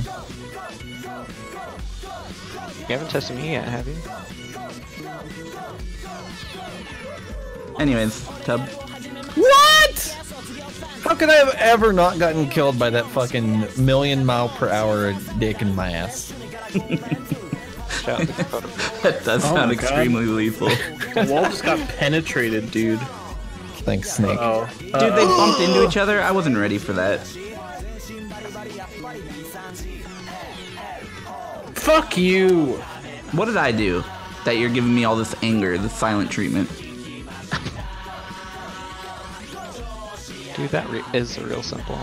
You haven't tested me yet, have you? Anyways, Tub. What? How could I have ever not gotten killed by that fucking million mile per hour dick in my ass? That does Oh sound my God. extremely lethal. The wall just got penetrated, dude. Thanks, Snake. Oh, Dude, they bumped into each other. I wasn't ready for that. Fuck you! What did I do that you're giving me all this anger, this silent treatment? Dude, that re- is real simple.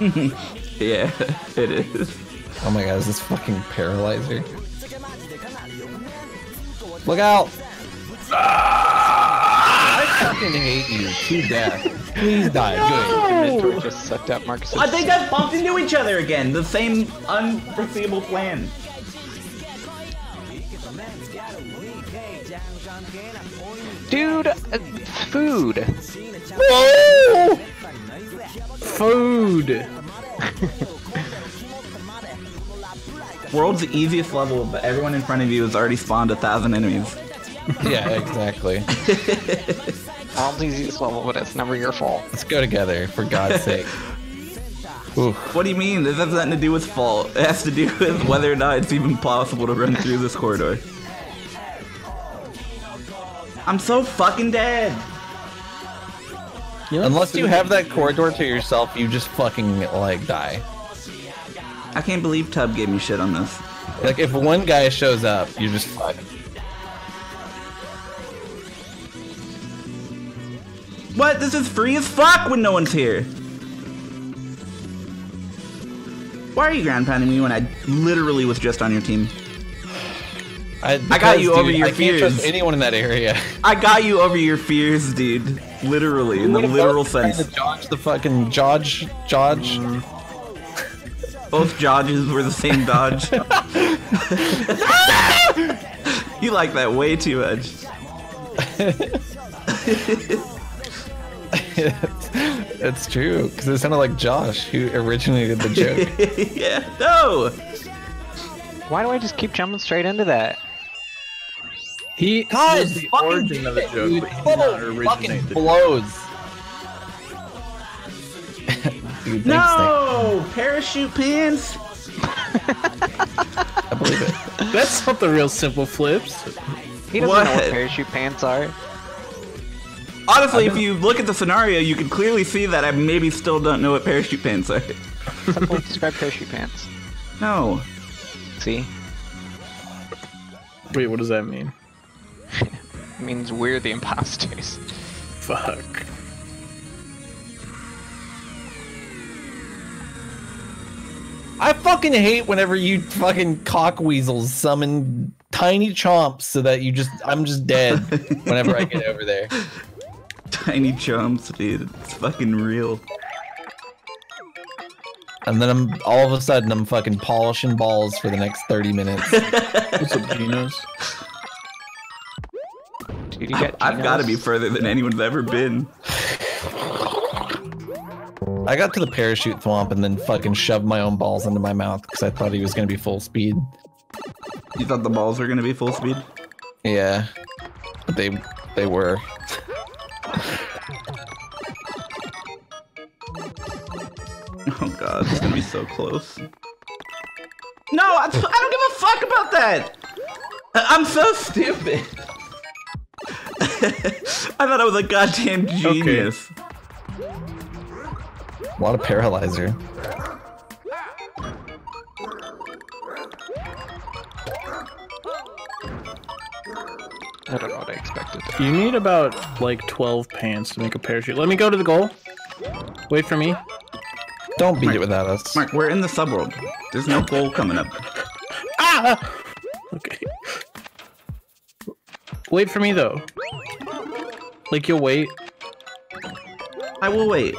Yeah, it is. Oh my god, is this fucking paralyzer? Look out! I fucking hate you to death. Please die. Good. Inventory just sucked up Marcus's. Uh, they just bumped into each other again. The same unforeseeable plan. Dude, uh, food. Whoa! Food! World's the easiest level, but everyone in front of you has already spawned a thousand enemies. Yeah, exactly. All easiest level, but it's never your fault. Let's go together, for God's sake. Oof. What do you mean? This has nothing to do with fault. It has to do with whether or not it's even possible to run through this corridor. I'm so fucking dead. You know, Unless you have that corridor to yourself, you just fucking like die. I can't believe Tub gave me shit on this. Like if one guy shows up, you're just fucked. What? This is free as fuck when no one's here. Why are you ground pounding me when I literally was just on your team? I, I got you because, over your I can't trust fears. anyone in that area. I got you over your fears, dude. Literally, in the literal sense. To dodge the fucking Dodge, Dodge. Mm. Both dodges were the same dodge. you like that way too much. it's true because it sounded like Josh who originated the joke. yeah, no. Why do I just keep jumping straight into that? He God, was the fucking origin of the joke, dude. but he did Bubble not originate fucking the blows. Dude, thanks, No! Parachute pants? I believe it. That's not the real simple flips. He doesn't know What? what parachute pants are. Honestly, if you look at the scenario, you can clearly see that I maybe still don't know what parachute pants are. Simply describe parachute pants. No. See? Wait, what does that mean? It means we're the imposters. Fuck. I fucking hate whenever you fucking cock weasels summon tiny chomps so that you just I'm just dead whenever I get over there. Tiny chomps, dude. It's fucking real. And then I'm all of a sudden I'm fucking polishing balls for the next 30 minutes. What's up, Genos? Dude, you got I've got to be further than anyone's ever been. I got to the parachute thwomp and then fucking shoved my own balls into my mouth because I thought he was gonna be full speed. You thought the balls were gonna be full speed? Yeah. But they they were. Oh god, it's gonna be so close. No, I, I don't give a fuck about that. I- I'm so stupid. I thought I was a goddamn genius. A lot of paralyzer. I don't know what I expected. You need about like 12 pants to make a parachute. Let me go to the goal. Wait for me. Don't beat it without us. Mark, we're in the subworld. There's no goal coming up. Ah! Okay. Wait for me though. Like you'll wait. I will wait.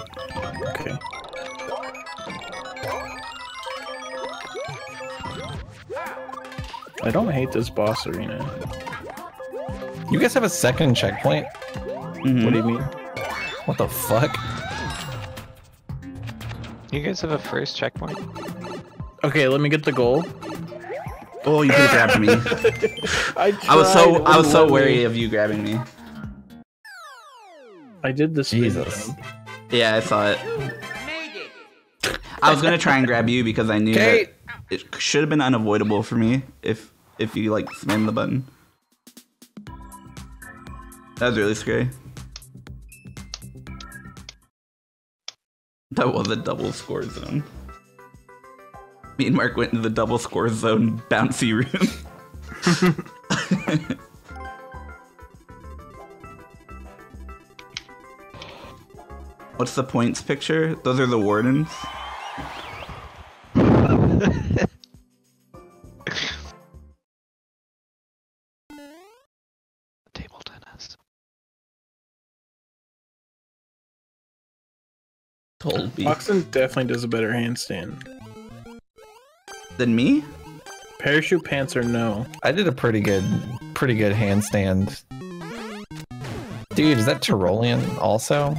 I don't hate this boss arena. You guys have a second checkpoint? Mhm. What do you mean? What the fuck? You guys have a first checkpoint? Okay, let me get the goal. Oh, you could have grabbed me. I, I was so I was so let me- wary of you grabbing me. I did this. spin Jesus. jump. Yeah, I saw it. I was gonna try and grab you because I knew Kate! that it should have been unavoidable for me if if you like spam the button. That was really scary. That was a double score zone. Me and Mark went into the double score zone bouncy room. What's the points picture? Those are the wardens. Told me. Foxen definitely does a better handstand. Than me? Parachute pants or no? I did a pretty good, pretty good handstand. Dude, is that Tyrolean also?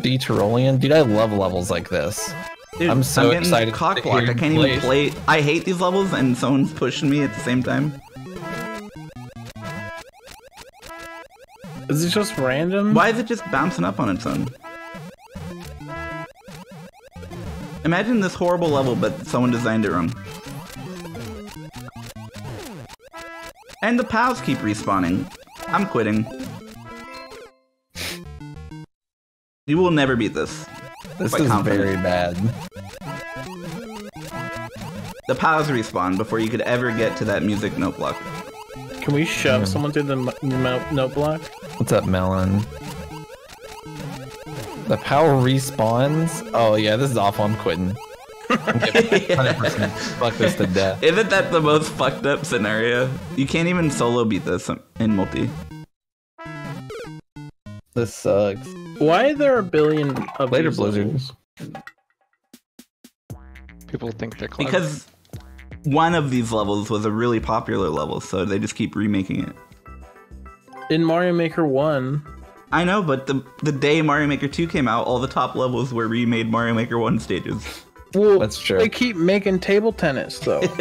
D Tyrolean? Dude, I love levels like this. Dude, I'm so getting excited Cock to blocked. hear I can't you even play. I hate these levels, and someone's pushing me at the same time. Is it just random? Why is it just bouncing up on its own? Imagine this horrible level, but someone designed it wrong. And the pals keep respawning. I'm quitting. You will never beat this. This Quite is confident. very bad. The pals respawn before you could ever get to that music note block. Can we shove Yeah. someone through the m- note block? What's up, Melon? The power respawns? Oh yeah, this is awful. I'm quitting. I'm giving 100% fuck this to death. Isn't that the most fucked up scenario? You can't even solo beat this in multi. This sucks. Why are there a billion of Later, blizzards? People think they're clever. Because one of these levels was a really popular level, so they just keep remaking it. In Mario Maker 1, I know, but the the day Mario Maker 2 came out, all the top levels were remade Mario Maker 1 stages. well, That's true. they keep making table tennis though.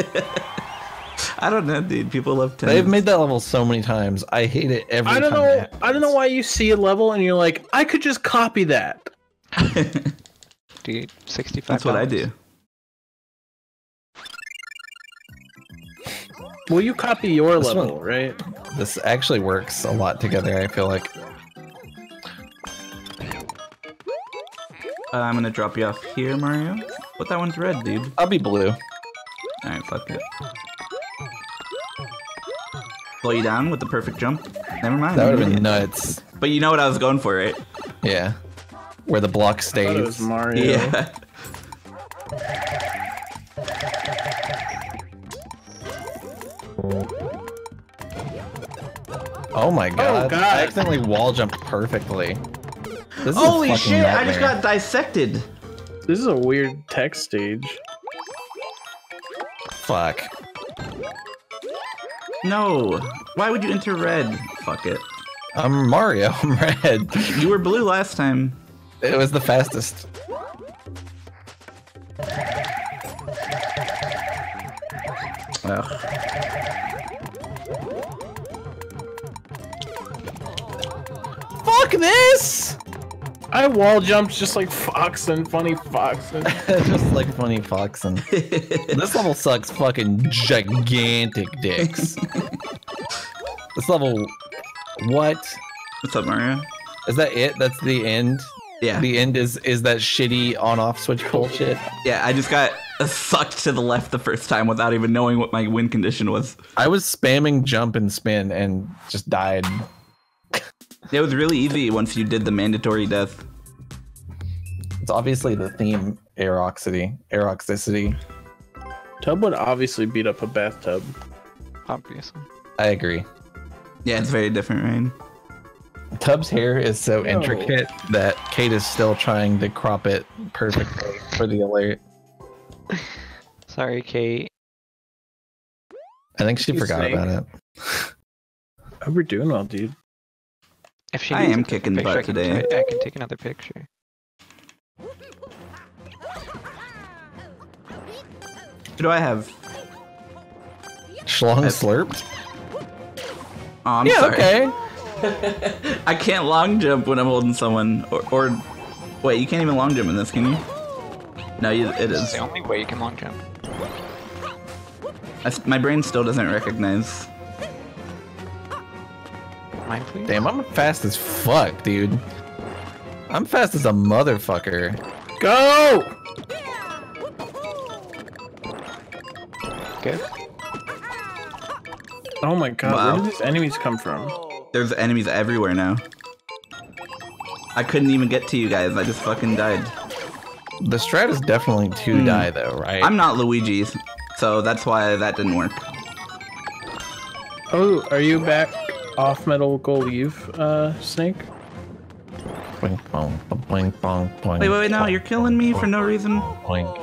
I don't know, dude. People love tennis. They've made that level so many times. I hate it every time. I don't time. know. I don't know why you see a level and you're like, I could just copy that. Dude, 65 That's what I do. Well, you copy your This level, one- right? This actually works a lot together. I feel like. Uh, I'm gonna drop you off here, Mario. But that one's red, dude. I'll be blue. Alright, fuck it. Slow you down with the perfect jump. Never mind. That would have been nuts. But you know what I was going for, right? Yeah. Where the block I thought it was stays. Mario. Yeah. Oh my god. God. I accidentally wall jumped perfectly. This Holy fucking shit! I just got dissected. This is a weird tech stage. Fuck. No. Why would you enter red? Fuck it. I'm Mario. I'm red. You were blue last time. It was the fastest. Ugh. Fuck this! I wall jumped just like Fox and Funny Fox. And Just like funny fox and this level sucks fucking gigantic dicks. this level what? What's up, Mario? Is that it? That's the end? Yeah. The end is is that shitty on off switch bullshit. Yeah, I just got sucked to the left the first time without even knowing what my win condition was. I was spamming jump and spin and just died. It was really easy once you did the mandatory death. It's obviously the theme aeroxity, aeroxicity. Tub would obviously beat up a bathtub. Obviously. I agree. Yeah, it's very different, right? Tub's hair is so No. intricate that Kate is still trying to crop it perfectly for the alert. Sorry, Kate. I think she You forgot snake. about it. Oh, we're doing well, dude. If she I am to take kicking picture, butt I today. I can take another picture. Who do I have? Schlong I- slurped? Oh, I'm yeah, sorry. okay. I can't long jump when I'm holding someone. Or, or wait, you can't even long jump in this, can you? No, you, it This is is. the only way you can long jump. I s my brain still doesn't recognize. Mine, please. Damn, I'm fast as fuck, dude. I'm fast as a motherfucker. Go! Good. Oh my god, Wow. where did these enemies come from? There's enemies everywhere now. I couldn't even get to you guys. I just fucking died. The strat is definitely to Hmm. die, though, right? I'm not Luigi's, so that's why that didn't work. Oh, are you back off Metal Go Leave, uh, Snake? Boing, bong, boing, bong, boing, Wait, wait, wait, no, you're killing me for no reason. boing.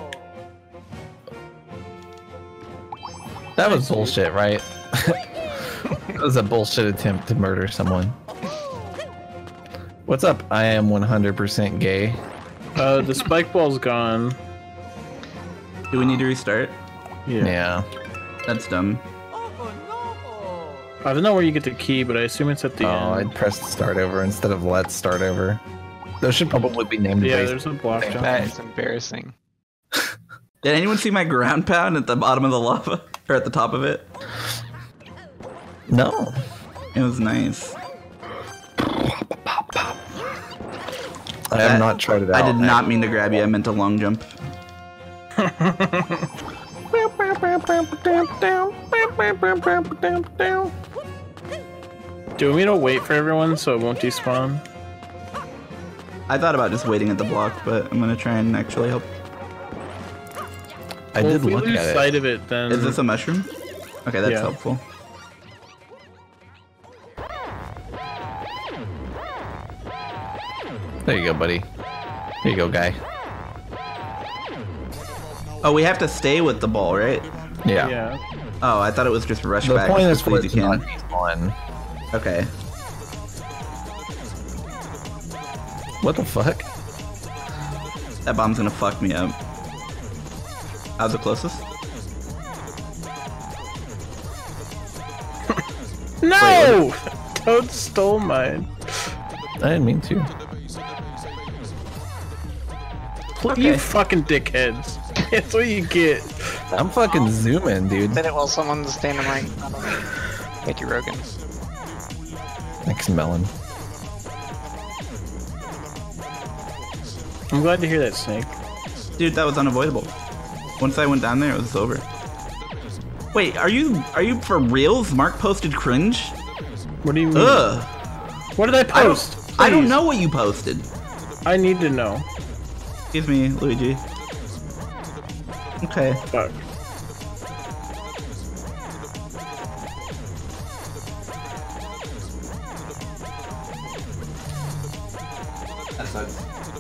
That was bullshit, right? that was a bullshit attempt to murder someone. What's up? I am 100% gay. Uh, the spike ball's gone. Do we need to restart? Yeah. Yeah. That's dumb. I don't know where you get the key, but I assume it's at the Oh, end. I'd press start over instead of let's start over. Those should probably be named Yeah, there's a block jump. That is embarrassing. Did anyone see my ground pound at the bottom of the lava? Or at the top of it? No. It was nice. I have not tried it out. I did not mean to grab you, I meant to long jump. Do we need to wait for everyone so it won't despawn? I thought about just waiting at the block, but I'm gonna try and actually help. I Well, did if we look lose at sight it. of it, then Is this a mushroom? Okay, that's Yeah. helpful. There you go, buddy. There you go, guy. Oh, we have to stay with the ball, right? Yeah. yeah. Oh, I thought it was just rush The back point is for quickly it to not be fun. Okay. What the fuck? That bomb's gonna fuck me up. How's the closest? No! Toad stole mine. I didn't mean to. You fucking dickheads. That's what you get. I'm fucking zooming, dude. Did it while someone's standing right. Thank you, Rogan. Thanks, Melon. I'm glad to hear that, Snake. Dude, that was unavoidable. Once I went down there, it was over. Wait, are you are you for reals? Mark posted cringe? What do you mean? Ugh. What did I I don't, post? I don't know what you posted. I need to know. Excuse me, Luigi. Okay. Fuck.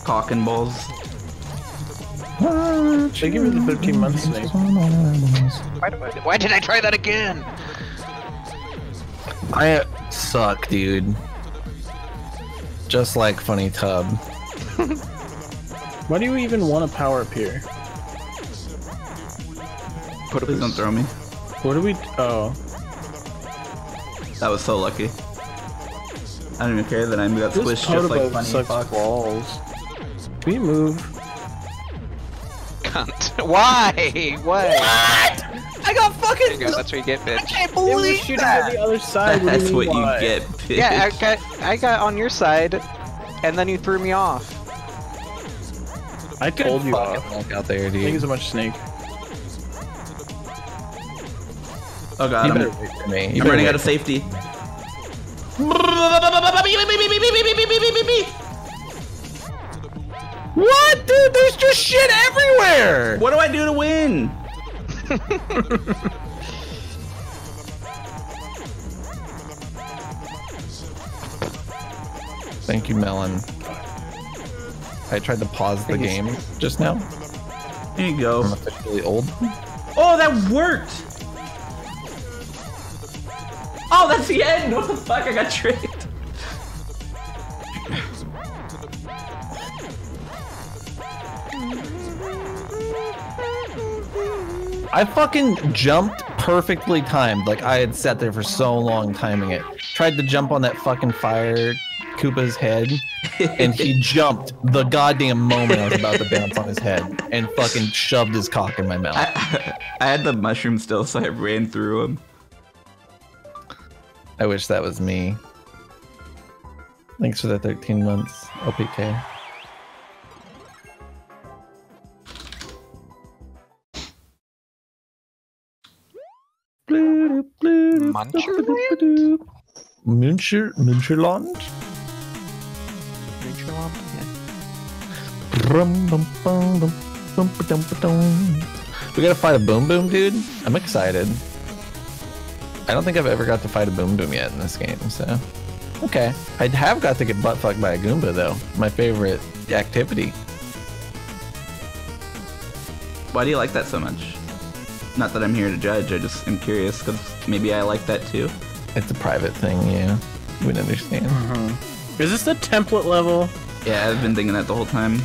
Cock and balls. They give me the 13 months snake. Why, I, why did I try that again? I suck, dude. Just like Funny Tub. Why do you even want a power up here? Put a Please don't throw me. What do we? Oh, That was so lucky. I don't even care that I got squished just like Podobo funny sucks fuck. balls. Can we move? Cunt. Why? What? I got There fucking. you go. That's what you get, bitch. can't It was shooting to the other side. That's mean what you why? get, bitch. Yeah, I got I got on your side, and then you threw me off. I told you fucking off. out there, dude. Thank you so much, Snake. Oh god, You I'm, better wait for me. You I'm running wait out of safety. What, dude? There's just shit everywhere. What do I do to win? Thank you, Melon. I tried to pause the game just now. Here you go. I'm officially old. Oh, that worked! Oh, that's the end! What the fuck? I got tricked. I fucking jumped perfectly timed. Like I had sat there for so long timing it. Tried to jump on that fucking fire Koopa's head, and he jumped the goddamn moment I was about to bounce on his head and fucking shoved his cock in my mouth. I, I had the mushroom still, so I ran through him. I wish that was me. Thanks for the 13 months, LPK. Muncherland? Muncher, Muncherland? Muncherland? Brum, bum, bum, bum, bum, ba-dum, ba-dum. We gotta fight a Boom Boom, dude. I'm excited. I don't think I've ever got to fight a Boom Boom yet in this game, so. Okay. I have got to get butt fucked by a Goomba, though. My favorite activity. Why do you like that so much? Not that I'm here to judge, I just am curious, because maybe I like that too. It's a private thing, yeah. We You would understand. Mm-hmm. Is this the template level? Yeah, I've been thinking that the whole time.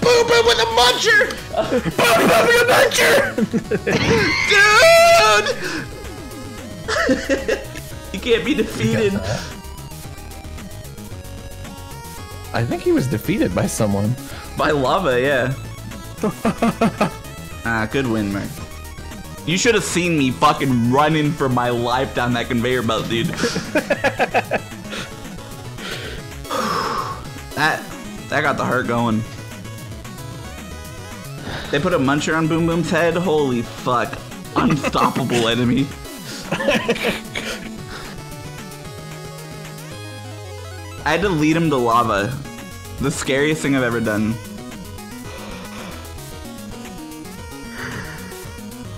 Boom Boom with a muncher! Boom Boom with a muncher! Dude! you can't be defeated. I think he was defeated by someone. By lava, yeah. ah, good win, Mark. You should have seen me fucking running for my life down that conveyor belt, dude. that that got the heart going. They put a muncher on Boom Boom's head. Holy fuck. Unstoppable enemy. I had to lead him to lava. The scariest thing I've ever done.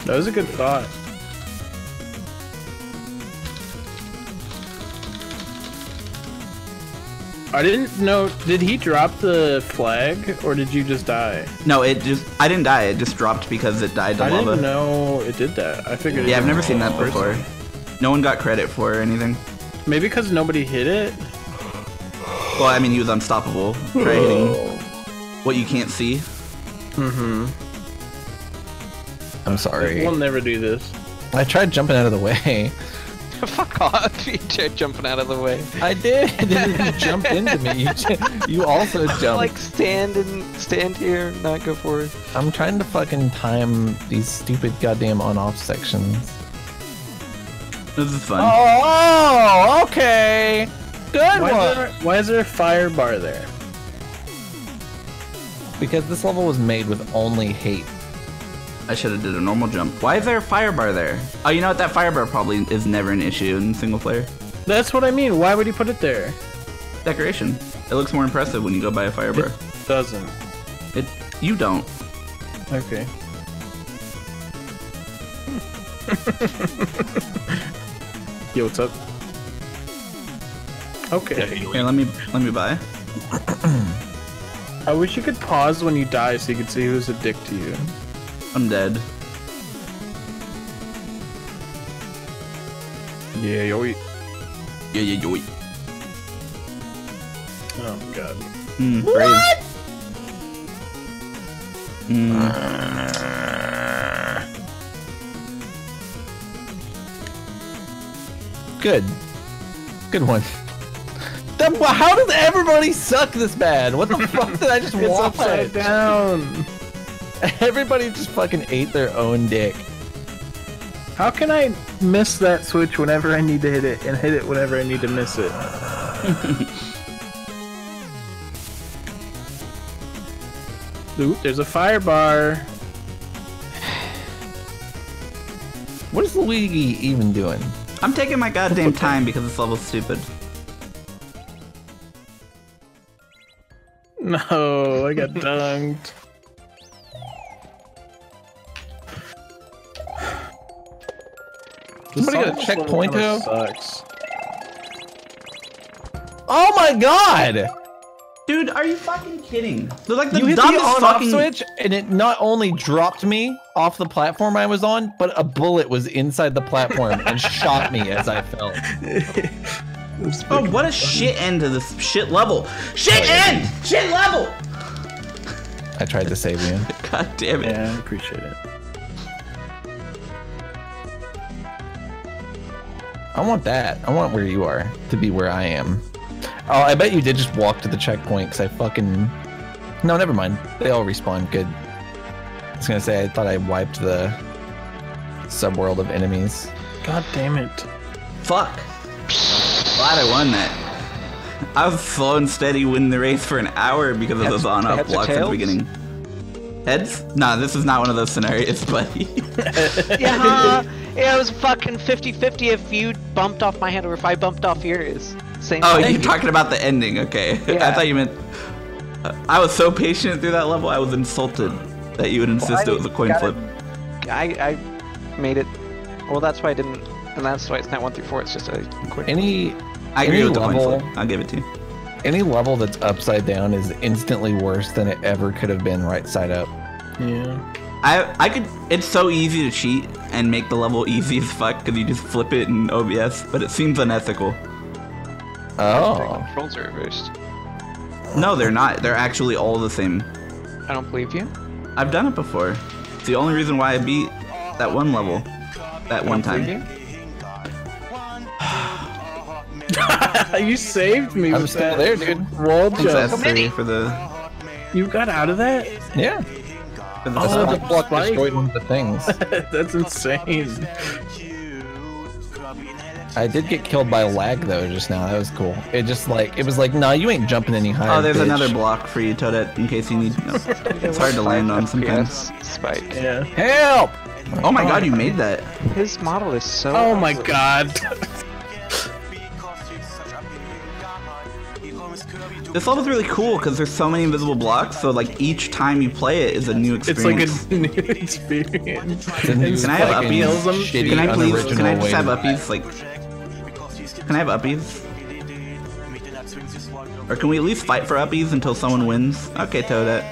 That was a good thought. I didn't know. Did he drop the flag, or did you just die? No, it just I didn't die. It just dropped because it died to I lava. didn't know it did that. I figured. it Yeah, I've never seen that before. No one got credit for it or anything. Maybe because nobody hit it. Well, I mean, he was unstoppable. Try hitting what you can't see. Mm-hmm. I'm sorry. We'll never do this. I tried jumping out of the way. Fuck off! You tried jumping out of the way. I did. you jumped into me. You, you also jumped. Like stand and stand here, not go forward. I'm trying to fucking time these stupid goddamn on-off sections. This is fun. Oh, oh okay. Good Why one. is, there, why is there a fire bar there? Because this level was made with only hate. I should have did a normal jump. Why is there a fire bar there? Oh, you know what? That fire bar probably is never an issue in single player. That's what I mean. Why would he put it there? Decoration. It looks more impressive when you go by a fire bar. It Doesn't. It. You don't. Okay. Yo, what's up? Okay. Here, let me let me buy. I wish you could pause when you die so you could see who's a dick to you. I'm dead. Yeah, yo. Yeah, yeah, yo. Oh god. Mm, brave. Mm. Good. Good one. That, how does everybody suck this bad? What the fuck did I just It's watch? upside down. Everybody just fucking ate their own dick. How can I miss that switch whenever I need to hit it and hit it whenever I need to miss it? Oop, there's a fire bar. What is Luigi even doing? I'm taking my goddamn time because this level's stupid. No, I got dunked. Somebody got a This checkpoint level though? Sucks. Oh my god! Dude, are you fucking kidding? They're like the you hit the dumbest on-off fucking switch, and it not only dropped me off the platform I was on, but a bullet was inside the platform and shot me as I fell. Oh, what a shit end to this shit level. Shit end! Shit level! I tried to save you. God damn it. Yeah, I appreciate it. I want that. I want where you are to be where I am. Oh, I bet you did just walk to the checkpoint because I fucking. No, never mind. They all respawn. Good. I was gonna say I thought I wiped the subworld of enemies. God damn it. Fuck. Glad I won that. I was slow and steady winning the race for an hour because of Heads- those on-off heads blocks at the beginning. Heads? Nah, this is not one of those scenarios, buddy. yeah, yeah, it was fucking 50-50 if you bumped off my hand or if I bumped off yours. Same oh, thing. you're talking about the ending, okay. yeah. I thought you meant... uh, I was so patient through that level, I was insulted that you would insist it was a coin gotta- flip. I, I made it. Well, that's why I didn't, and that's why it's not one through four. It's just a quick. Any I agree any with the coin flip. I'll give it to you. Any level that's upside down is instantly worse than it ever could have been right side up. Yeah. I I could. It's so easy to cheat and make the level easy as fuck because you just flip it in OBS, but it seems unethical. Oh, Controls are reversed. No, they're not. They're actually all the same. I don't believe you. I've done it before. It's the only reason why I beat that one level, that one Believe time. You? you saved me I'm with still that there, dude. wall Thanks, jump. For the. You got out of that? Yeah. For the Oh, the the block spike. destroyed one of the things. That's insane. I did get killed by lag though just now. That was cool. It just like it was like, nah, you ain't jumping any higher. Oh, there's bitch." another block for you, Toadette, in case you need. No. It's hard to land on sometimes. FPS spike. Yeah. Help! Oh my god, you made that. His model is so. Oh my god. This level's really cool because there's so many invisible blocks, so like each time you play it is a new experience. It's like a new experience. Can I have uppies? Can I please? Can I just have uppies? Like, can I have uppies? Or can we at least fight for uppies until someone wins? Okay, Toadette.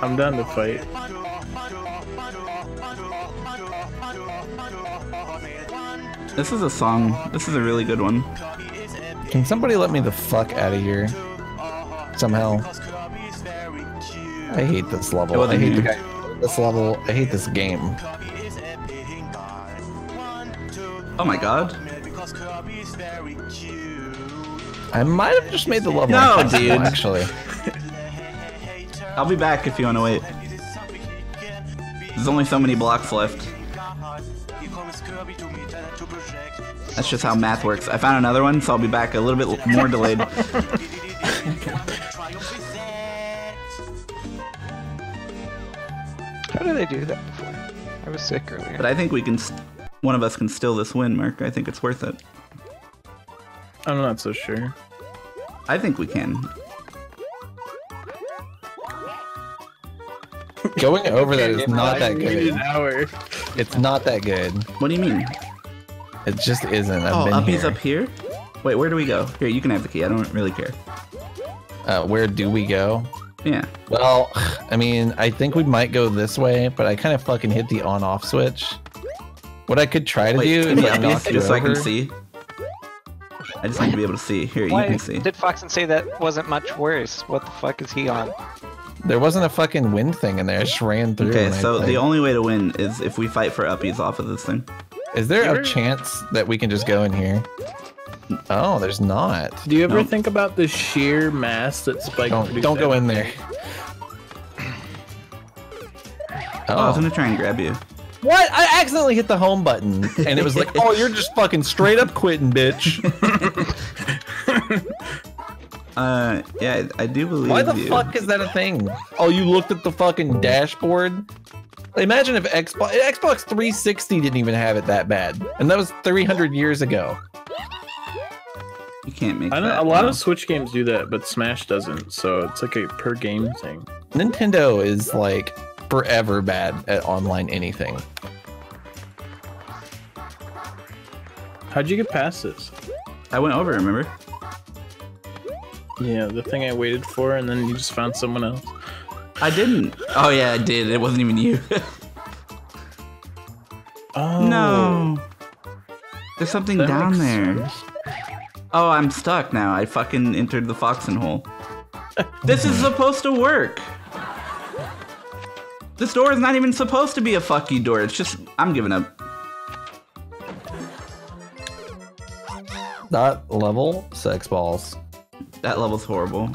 I'm down to fight. This is a song. This is a really good one. Can somebody let me the fuck out of here? Somehow. I hate this level. I hate guy. This level. I hate this game. Oh my god. I might have just made the level. No, dude. Actually, I'll be back if you want to wait. There's only so many blocks left. That's just how math works. I found another one, so I'll be back a little bit more delayed. How did I do that before? I was sick earlier. But I think we can. St- one of us can steal this win, Mark. I think it's worth it. I'm not so sure. I think we can. going over that is not that good. It's not that good. What do you mean? It just isn't. I've oh, been Uppy's here. up here? Wait, where do we go? Here, you can have the key. I don't really care. Uh, where do we go? Yeah. Well, I mean, I think we might go this way, but I kind of fucking hit the on-off switch. What I could try to Wait, do can is you like knock you just so I can see? I just need to be able to see. Here, Why you can see. did Foxen say that wasn't much worse? What the fuck is he on? There wasn't a fucking wind thing in there. I just ran through. Okay, and I so the only way to win is if we fight for Uppies off of this thing. Is there Ever- a chance that we can just go in here? Oh, there's not. Do you ever Nope. think about the sheer mass that Spike Don't produced don't go in there. Oh, I was Oh, gonna try and grab you. what? I accidentally hit the home button, and it was like, "Oh, you're just fucking straight up quitting, bitch." Uh, yeah, I, I do believe Why the you. fuck is that a thing? Oh, you looked at the fucking dashboard? Imagine if Xbox Xbox 360 didn't even have it that bad, and that was 300 years ago. You can't make I know that. a lot no. of Switch games do that, but Smash doesn't. So it's like a per game thing. Nintendo is like forever bad at online anything. How'd you get past this? I went over. Remember? Yeah, the thing I waited for, and then you just found someone else. I didn't. Oh yeah, I did. It wasn't even you. Oh no. There's something that down there. sense. Oh, I'm stuck now. I fucking entered the foxen hole. this is supposed to work. This door is not even supposed to be a fuck you door. It's just I'm giving up. That level, sex balls. That level's horrible.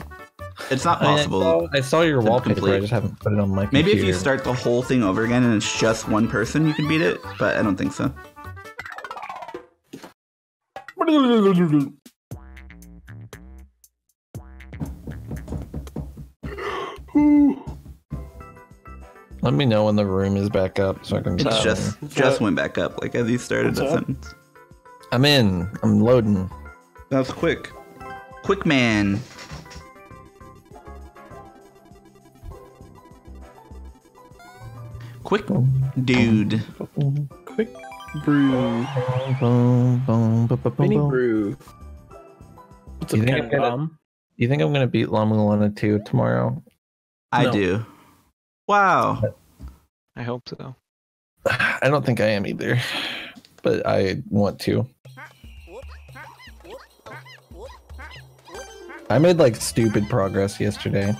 It's not I mean, I possible. saw- I saw your to wallpaper. I just haven't put it on my Computer. Maybe if you start the whole thing over again and it's just one person, you can beat it, but I don't think so. Let me know when the room is back up so I can. It's tell. just just went back up, like as you started What's that sentence. I'm in. I'm loading. That was quick. Quick man. Quick dude. Quick brew, mini brew. What's You up, think gonna- Bomb? You think I'm gonna beat La Mulana 2 tomorrow? I No. do. Wow. I hope so. I don't think I am either, but I want to. I made like stupid progress yesterday,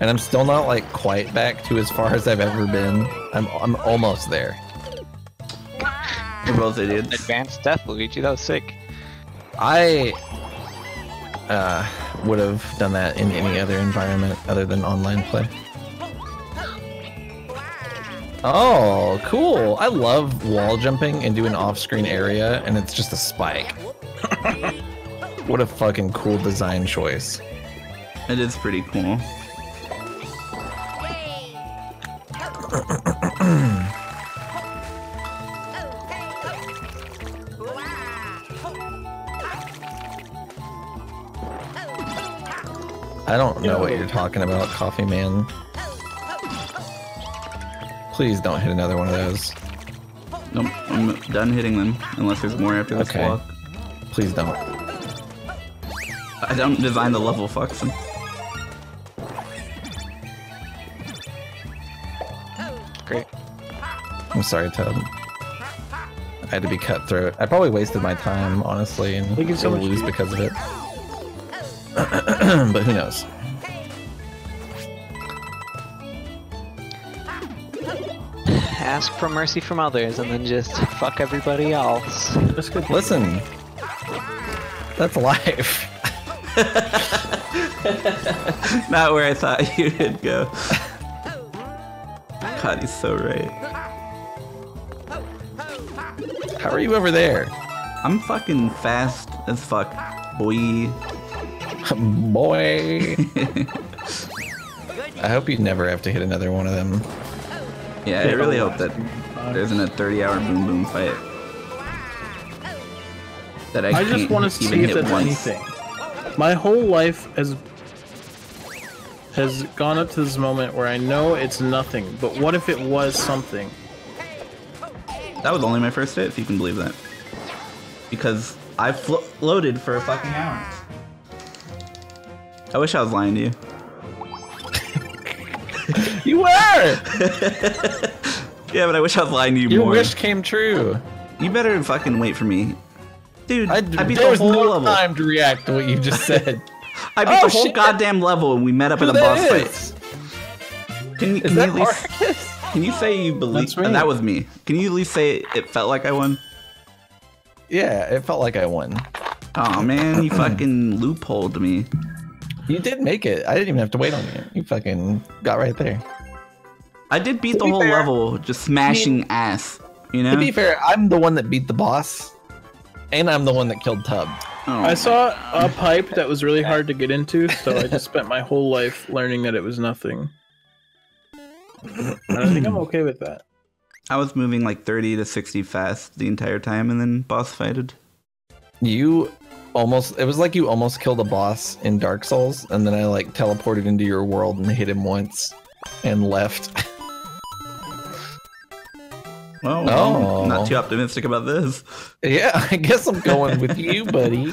and I'm still not like quite back to as far as I've ever been. I'm I'm almost there. We're both idiots. Advanced Death Luigi, that was sick. I uh, would have done that in any other environment other than online play. Oh, cool. I love wall jumping into an off-screen area and it's just a spike. what a fucking cool design choice. It is pretty cool. I don't know what you're talking about, Coffee Man. Please don't hit another one of those. Nope, I'm done hitting them unless there's more after this Okay. block. Please don't. I don't design the level, Foxen. Great. I'm sorry, Toad. I had to be cutthroat. I probably wasted my time, honestly, and Thank you so much. lose because of it. but who knows? Ask for mercy from others and then just fuck everybody else. That's good. Listen, that's life. Not where I thought you would go. God, he's so right. How are you over there? I'm fucking fast as fuck, boy. Boy. I hope you never have to hit another one of them. Yeah, I really hope that there isn't a 30 hour boom boom fight. That I, I just can't want to even see if hit once. anything. My whole life has has gone up to this moment where I know it's nothing, but what if it was something? That was only my first hit, if you can believe that. Because I flo- loaded for a fucking hour. I wish I was lying to you. You were! Yeah, but I wish I was lying to you Your more. wish came true. You better fucking wait for me. Dude, I, I, beat there the was whole no level. time to react to what you just said. I beat Oh, the whole shit. goddamn level and we met up Who in a boss fight. is? Can, you- can that you at least, Marcus? Can you say you believe That's me. that was me? Can you at least say it felt like I won? Yeah, it felt like I won. Oh man, you fucking loopholed me. You did make it. I didn't even have to wait on you. You fucking got right there. I did beat To the be whole fair- level, just smashing ass. You know? To be fair, I'm the one that beat the boss, and I'm the one that killed Tub. Oh, I saw a pipe that was really hard to get into, so I just spent my whole life learning that it was nothing. And I think I'm okay with that. I was moving like 30 to 60 fast the entire time and then boss fighted. You almost it was like you almost killed a boss in Dark Souls, and then I like teleported into your world and hit him once and left. Oh, well, Oh. not too optimistic about this. yeah, I guess I'm going with you, buddy.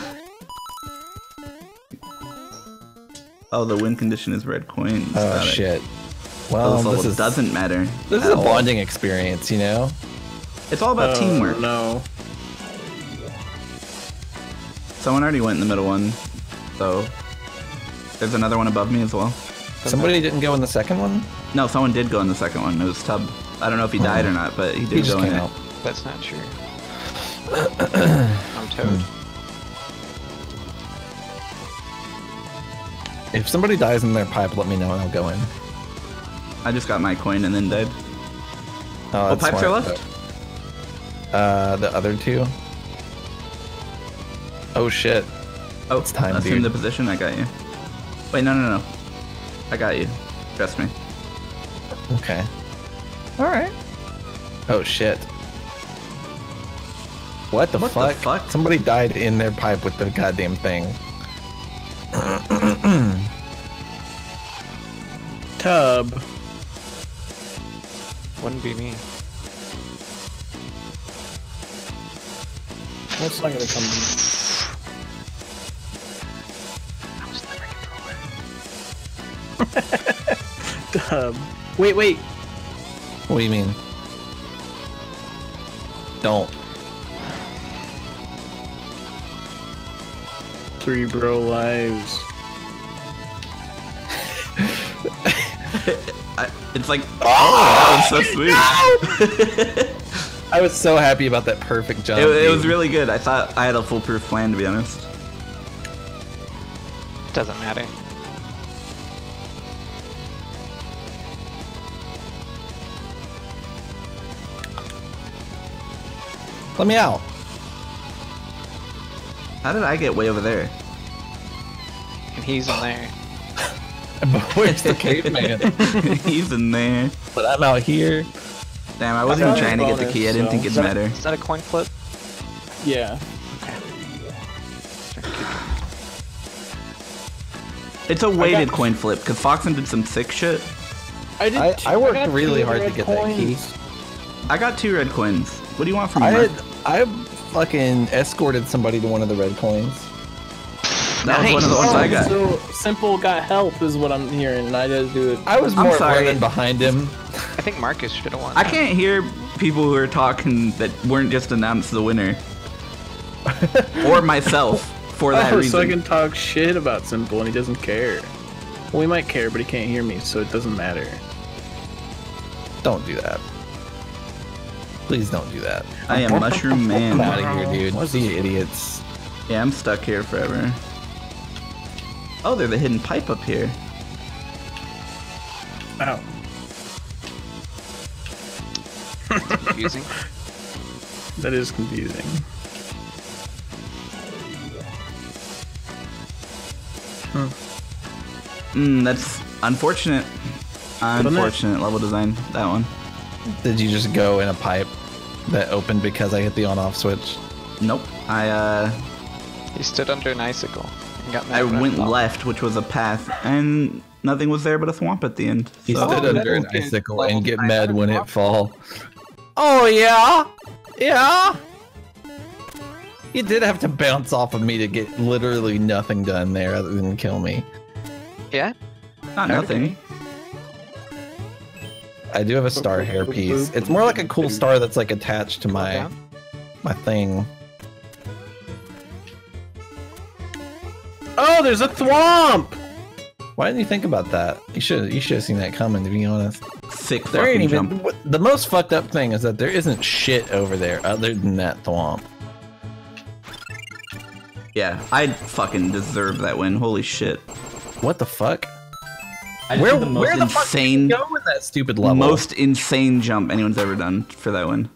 Oh, the win condition is red coins. Oh Got it. shit. So Well, this this is doesn't matter. this is a all. bonding experience, you know. It's all about Oh, teamwork. No. Someone already went in the middle one, so there's another one above me as well. Somebody didn't go in the second one. No, someone did go in the second one. It was Tub. I don't know if he died or not, but he He did just go in came it. out. That's not true. I'm Toad. If somebody dies in their pipe, let me know and I'll go in. I just got my coin and then died. Oh, What that's pipes are smart. left? Uh, the other two. Oh shit! Oh, It's time, assume dude. the position. I got you. Wait, no, no, no. I got you. Trust me. Okay. All right. Oh shit! What the What the fuck? fuck? Somebody died in their pipe with the goddamn thing. Tub. Wouldn't be me. That's not gonna come. Tub. Wait, wait. What do you mean? Don't. Three bro lives. I, it's like, oh, that was so ah, sweet. I was so happy about that perfect jump. It, it was really good. I thought I had a foolproof plan, to be honest. Doesn't matter. Let me out. How did I get way over there? And he's in there. But where's the caveman? He's in there. but I'm out here. Damn, I wasn't got even trying to get the key. I didn't so- think it'd Is that, matter. is that a coin flip? Yeah. It's a weighted coin flip because Foxen did some sick shit. I did. I- I worked got really hard to red get that key. I got two red coins. What do you want from me? I had, I fucking escorted somebody to one of the red coins. That was one of the ones Oh, I got. So simple got help is what I'm hearing, and I just do it. I was more sorry. running behind him. I think Marcus should have won. I that. can't hear people who are talking that weren't just announced the winner. or myself for that oh, reason. so I can talk shit about Simple, and he doesn't care. Well, he might care, but he can't hear me, so it doesn't matter. Don't do that. Please don't do that. I am Mushroom I'm out of here, dude. See you idiots. Yeah, I'm stuck here forever. Oh, there's a hidden pipe up here. Ow. Confusing. That is confusing. Hmm, that's unfortunate. Unfortunate level design. That one. Did you just go in a pipe that opened because I hit the on-off switch? Nope. I uh he stood under an icicle and got I went fell. left, which was a path, and nothing was there but a swamp at the end. He So- stood Oh, under an icicle and get mad when it fall. Oh yeah, yeah. You did have to bounce off of me to get literally nothing done there other than kill me. Yeah? Not nothing. I do have a star hairpiece. It's more like a cool star that's like attached to my my thing. Oh, there's a thwomp! Why didn't you think about that? You should you should have seen that coming. To be honest, Sick there fucking ain't even. jump. The most fucked up thing is that there isn't shit over there other than that thwomp. Yeah, I fucking deserve that win. Holy shit. What the fuck? I just Where the most where the fuck did insane, go with that stupid level? most insane jump anyone's ever done for that one.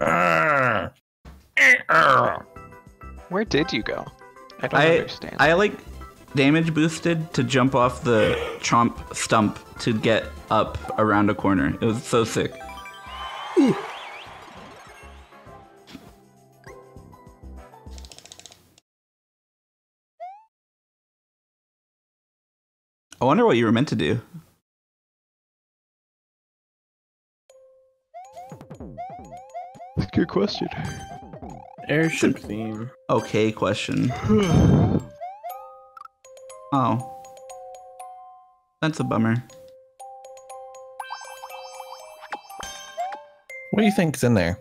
Uh, where did you go? I don't I understand. I like damage boosted to jump off the chomp stump to get up around a corner. It was so sick. I wonder what you were meant to do. Good question. Airship theme. Okay, question. Oh. That's a bummer. What do you think's in there?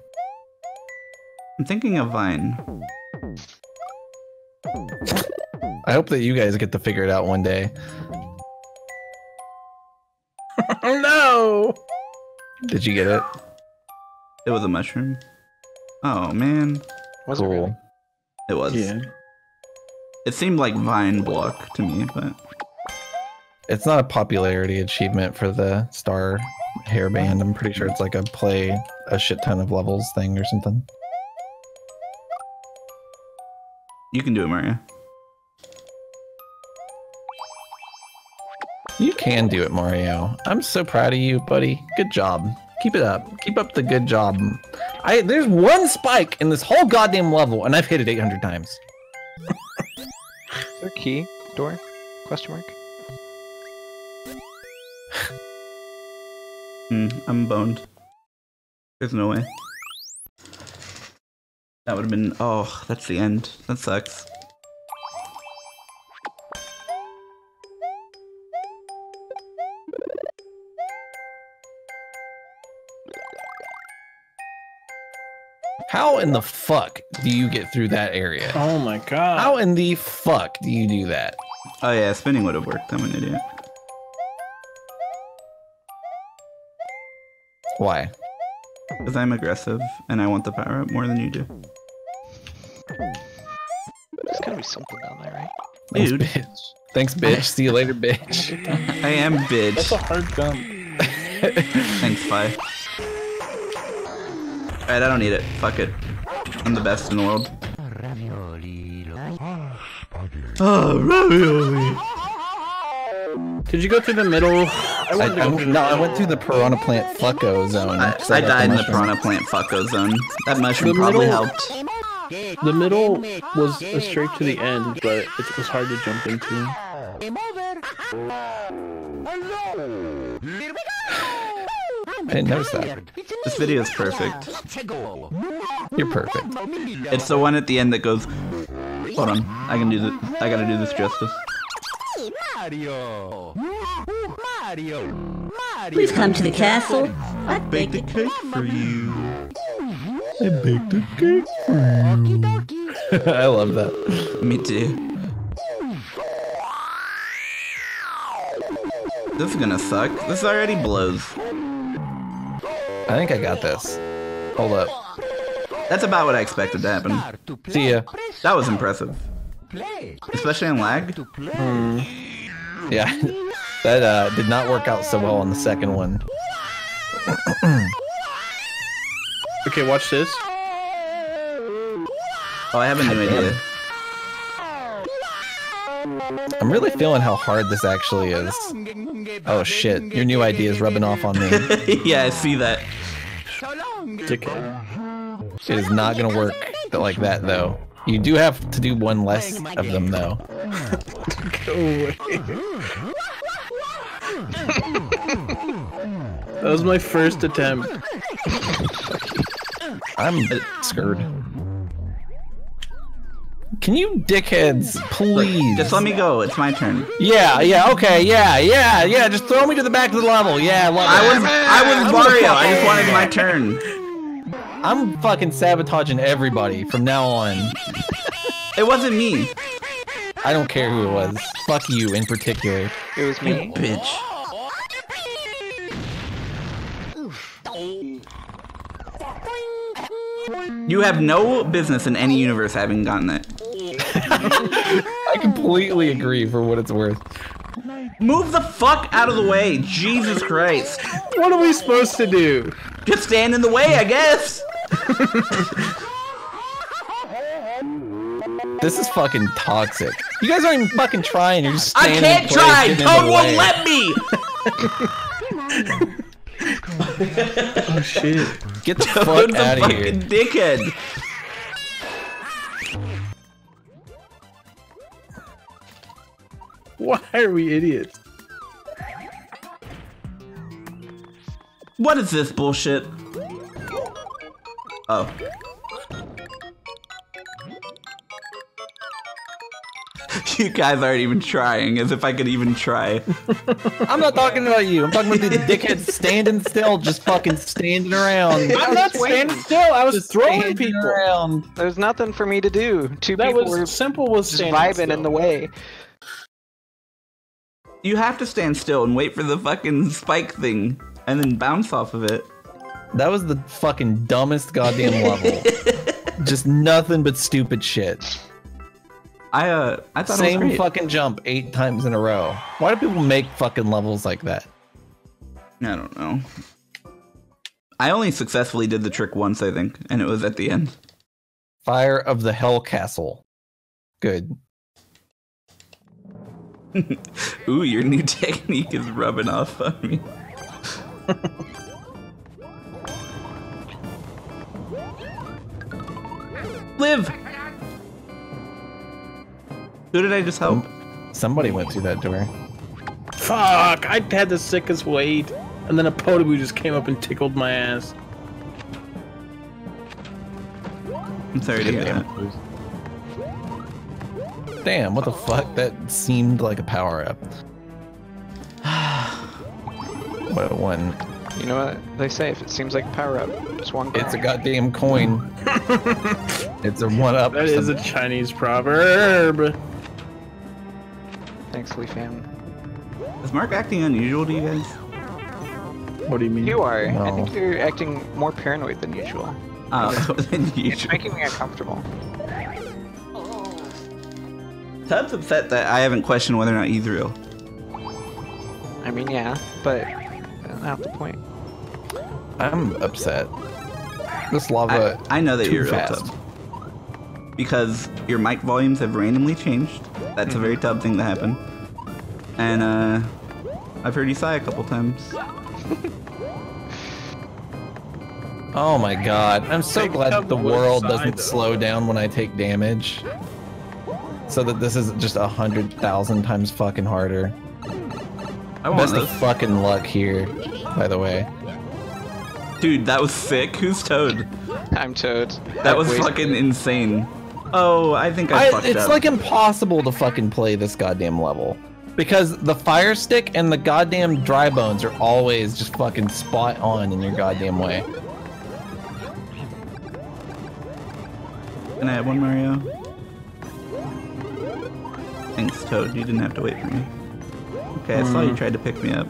I'm thinking of Vine. I hope that you guys get to figure it out one day. Did you get it? It was a mushroom. Oh man, Was it cool. really? it was. Yeah. It seemed like Vine block to me, but It's not a popularity achievement for the star hairband. I'm pretty sure it's like a play a shit ton of levels thing or something. you can do it, Mario. Can do it, Mario. I'm so proud of you, buddy. Good job. Keep it up. Keep up the good job. I there's one spike in this whole goddamn level, and I've hit it 800 times. Is there a key door? Question mark. Hmm, I'm boned. There's no way. That would have been. Oh, that's the end. That sucks. How in the fuck do you get through that area? Oh my god. How in the fuck do you do that? Oh yeah, spinning would have worked. I'm an idiot. Why? Because I'm aggressive and I want the power up more than you do. There's gotta be something down there, right? Thanks, Dude. bitch. Thanks, bitch. See you later, bitch. I am bitch. That's a hard jump. Thanks, bye. Alright, I don't need it. Fuck it. I'm the best in the world. Oh, ravioli. Did you go through the middle? I I, I, no, I went through the piranha plant fucko zone. I, 'cause I got died in the mushroom. piranha plant fucko zone. That mushroom The probably middle- helped. The middle was a straight to the end, but it was hard to jump into. I didn't notice that. This video is perfect. You're perfect. It's the one at the end that goes. Hold on, I can do this. I gotta do this justice. Mario. Mario. Please come to the castle. I baked a cake for you. I baked a cake for you. I love that. Me too. This is gonna suck. This already blows. I think I got this. Hold up. That's about what I expected to happen. See ya. That was impressive. Especially in lag. Yeah, that uh, did not work out so well on the second one. Okay, watch this. Oh, I have a new idea. I'm really feeling how hard this actually is. Oh shit, your new idea is rubbing off on me. yeah, I see that. Dickhead. It is not gonna work like that though. You do have to do one less of them though. Go away. that was my first attempt. I'm scared. Can you dickheads please? Just let me go. It's my turn. Yeah, yeah, okay, yeah, yeah, yeah. Just throw me to the back of the level. Yeah, love I was I was Mario. I just wanted my turn. I'm fucking sabotaging everybody from now on. It wasn't me. I don't care who it was. Fuck you in particular. It was me. Bitch. You have no business in any universe having gotten it. I completely agree for what it's worth. Move the fuck out of the way. Jesus Christ. What are we supposed to do? Just stand in the way, I guess. This is fucking toxic. You guys aren't even fucking trying. You're just I standing can't in place, try. getting in Toad the won't let me. Oh shit. Get the Toad's fuck out of fucking here. dickhead. Why are we idiots? What is this bullshit? Oh. You guys aren't even trying, as if I could even try. I'm not talking about you. I'm talking about the dickhead standing still, just fucking standing around. I'm not standing still. I was Just throwing people. around. There's nothing for me to do. Two That people was were simple. Was just vibing still. in the way. You have to stand still and wait for the fucking spike thing, and then bounce off of it. That was the fucking dumbest goddamn level. just nothing but stupid shit. I uh, I thought it Same was great. fucking jump eight times in a row. Why do people make fucking levels like that? I don't know. I only successfully did the trick once, I think, and it was at the end. Fire of the Hell Castle. Good. Ooh, your new technique is rubbing off on me. Live! Who did I just help? Somebody went through that door. Fuck! I had the sickest wait, and then a Podoboo just came up and tickled my ass. I'm sorry to hear that. Damn, what the fuck? That seemed like a power up. what a one. You know what they say? If it seems like a power up, it's one. It's a goddamn coin. it's a one up. That is a Chinese proverb. Thanks, Lee fam. Is Mark acting unusual to you guys? What do you mean? You are. I think you're acting more paranoid than usual. Oh, than usual. It's making me uncomfortable. Todd's upset that I haven't questioned whether or not he's real. I mean, yeah, but that's not the point. I'm upset. This lava. I, I know that you're real, fast. Tub. Because your mic volumes have randomly changed. That's a very Tub thing to happen. And, uh, I've heard you sigh a couple times. Oh my god. I'm so Big glad that the world sigh, doesn't though. slow down when I take damage. So that this is just a hundred thousand times fucking harder. I want Best of fucking luck here, by the way. Dude, that was sick. Who's Toad? I'm Toad. That was Wait, fucking insane. Oh, I think I, I, fucked it's up. like impossible to fucking play this goddamn level. Because the fire stick and the goddamn dry bones are always just fucking spot on in your goddamn way. Can I have one, Mario? Thanks, Toad. You didn't have to wait for me. Okay, I saw you hmm. tried to pick me up.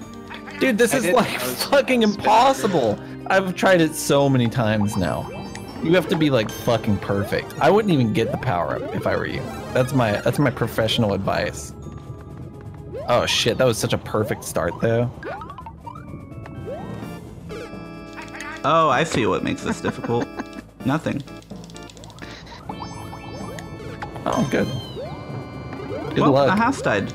Dude, this I is did- like fucking impossible. I've tried it so many times now. You have to be like fucking perfect. I wouldn't even get the power up if I were you. That's my that's my professional advice. Oh shit, that was such a perfect start though. Oh, I see what makes this difficult. Nothing. Oh, good. Good well, luck. a house died.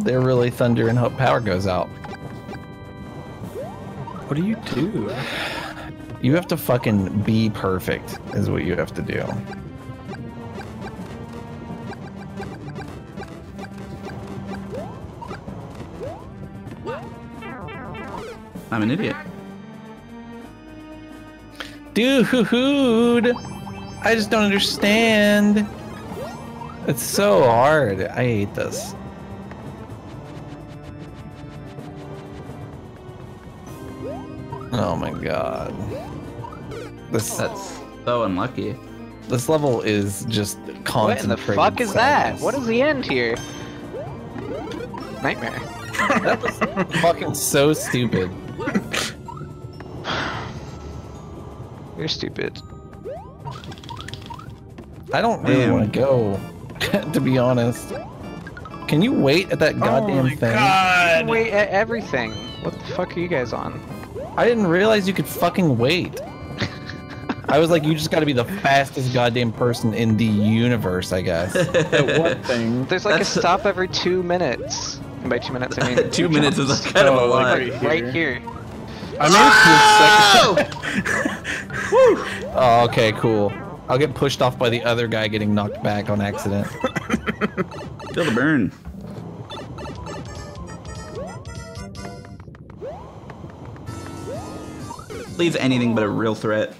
They're really thunder and hope power goes out. What do you do? You have to fucking be perfect, is what you have to do. I'm an idiot. Dude, I just don't understand. It's so hard. I hate this. Oh my god. This That's so unlucky. this level is just What in the concentrated. fuck is that? sadness. What is the end here? Nightmare. That was fucking so stupid? You're stupid. I don't really Damn. want to go, to be honest. Can you wait at that oh goddamn oh my thing? god! Wait at everything. What the fuck are you guys on? I didn't realize you could fucking wait. I was like, you just got to be the fastest goddamn person in the universe, I guess. At thing? There's like That's- a stop every two minutes. And by two minutes, I mean Two minutes is like kind of a Oh, lot. like like right here. I made it to the second. Oh! oh, okay, cool. I'll get pushed off by the other guy getting knocked back on accident. Feel the burn. Leaves anything but a real threat.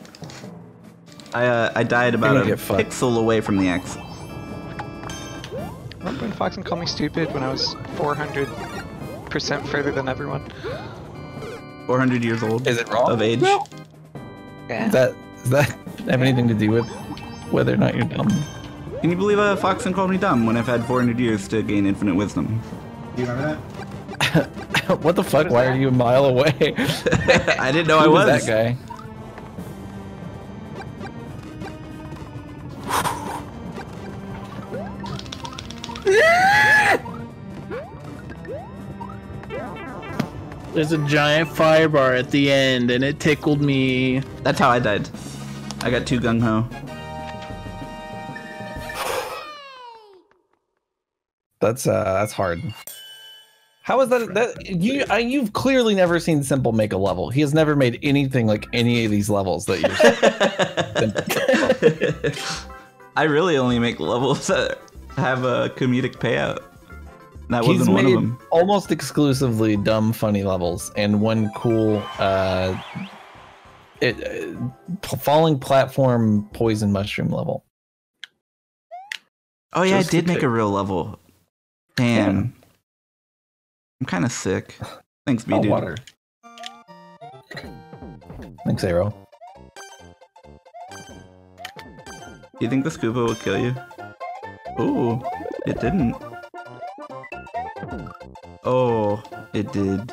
I uh, I died about a pixel away from the X. Remember when Foxen called me stupid when I was 400% further than everyone? 400 years old. Is it wrong? Of age. Yeah. Does that does that have anything to do with whether or not you're dumb? Can you believe a Foxen called me dumb when I've had 400 years to gain infinite wisdom? Do you remember that? what the fuck? Why are you a mile away? I didn't know I Who was. that guy. There's a giant fire bar at the end, and it tickled me. That's how I died. I got too gung ho. That's uh that's hard. How is that that you I, you've clearly never seen Simple make a level. He has never made anything like any of these levels that you're I really only make levels that have a comedic payout. That He's wasn't one of made them. almost exclusively dumb funny levels and one cool uh it uh, falling platform poison mushroom level. Oh yeah, Just I did make take- a real level. Damn. I'm kind of sick. Thanks, B dude. water. Thanks, Arrow. You think the scuba will kill you? Ooh, it didn't. Oh, it did.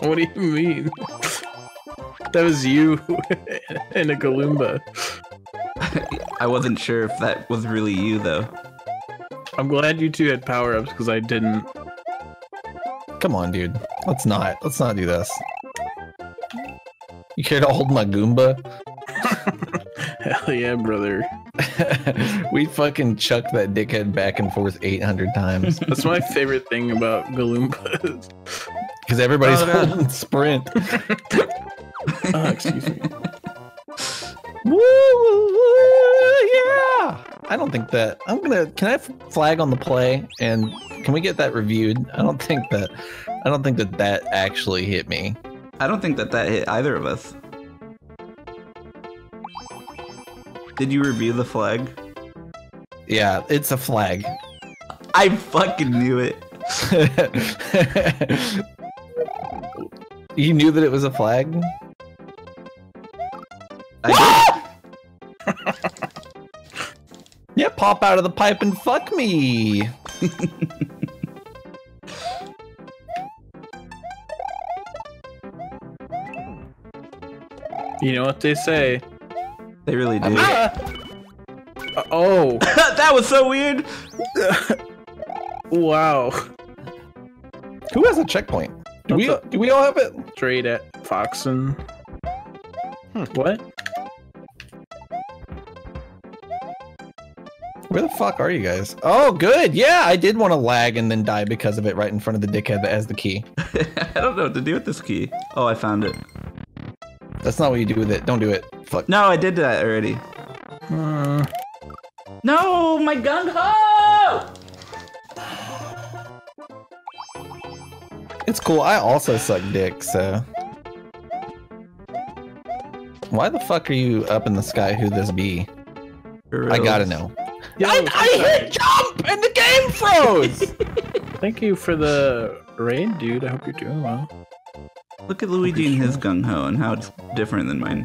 what do you mean? That was you and a Galoomba. I wasn't sure if that was really you though. I'm glad you two had power ups because I didn't. Come on, dude. Let's not. Let's not do this. You care to hold my Goomba? Hell yeah, brother. we fucking chucked that dickhead back and forth 800 times That's my favorite thing about Galoomba. because everybody's Oh, God. holding sprint. oh, excuse me. Woo, woo, woo, yeah. I don't think that. I'm gonna. Can I flag on the play and can we get that reviewed? I don't think that. I don't think that that actually hit me. I don't think that that hit either of us. Did you review the flag? Yeah, it's a flag. I fucking knew it. you knew that it was a flag. I ah! Yeah, pop out of the pipe and fuck me. You know what they say? Did. They really do. Uh, oh, that was so weird. wow. Who has a checkpoint? Do we? What's up? Do we all have it? Trade at Foxen. What? Where the fuck are you guys? Oh, good. Yeah, I did want to lag and then die because of it right in front of the dickhead that has the key. I don't know what to do with this key. Oh, I found it. That's not what you do with it. Don't do it. Fuck. No, I did that already. Uh, No, my gung ho! It's cool. I also suck dick, so. Why the fuck are you up in the sky? Who this be? I gotta know. yo, I, I hit jump and the game froze. Thank you for the raid, dude. I hope you're doing well. Look at Luigi and his gung ho and how it's different than mine.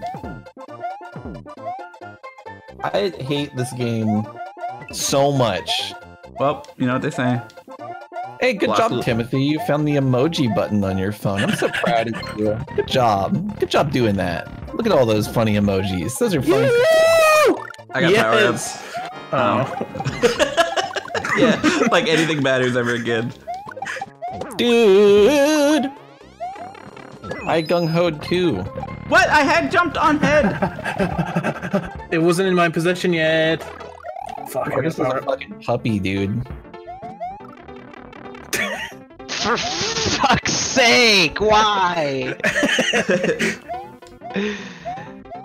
I hate this game so much. Well, you know what they say. Hey, good Block job, Lu- Timothy. You found the emoji button on your phone. I'm so proud of you. Good job. Good job doing that. Look at all those funny emojis. Those are funny. I got power ups. Oh, oh. Yeah, like anything matters ever again. Dude! I gung hoed too. What? I had jumped on head. It wasn't in my possession yet. Fuck, I Marcus is gotta a fucking puppy, dude. For fuck's sake, why?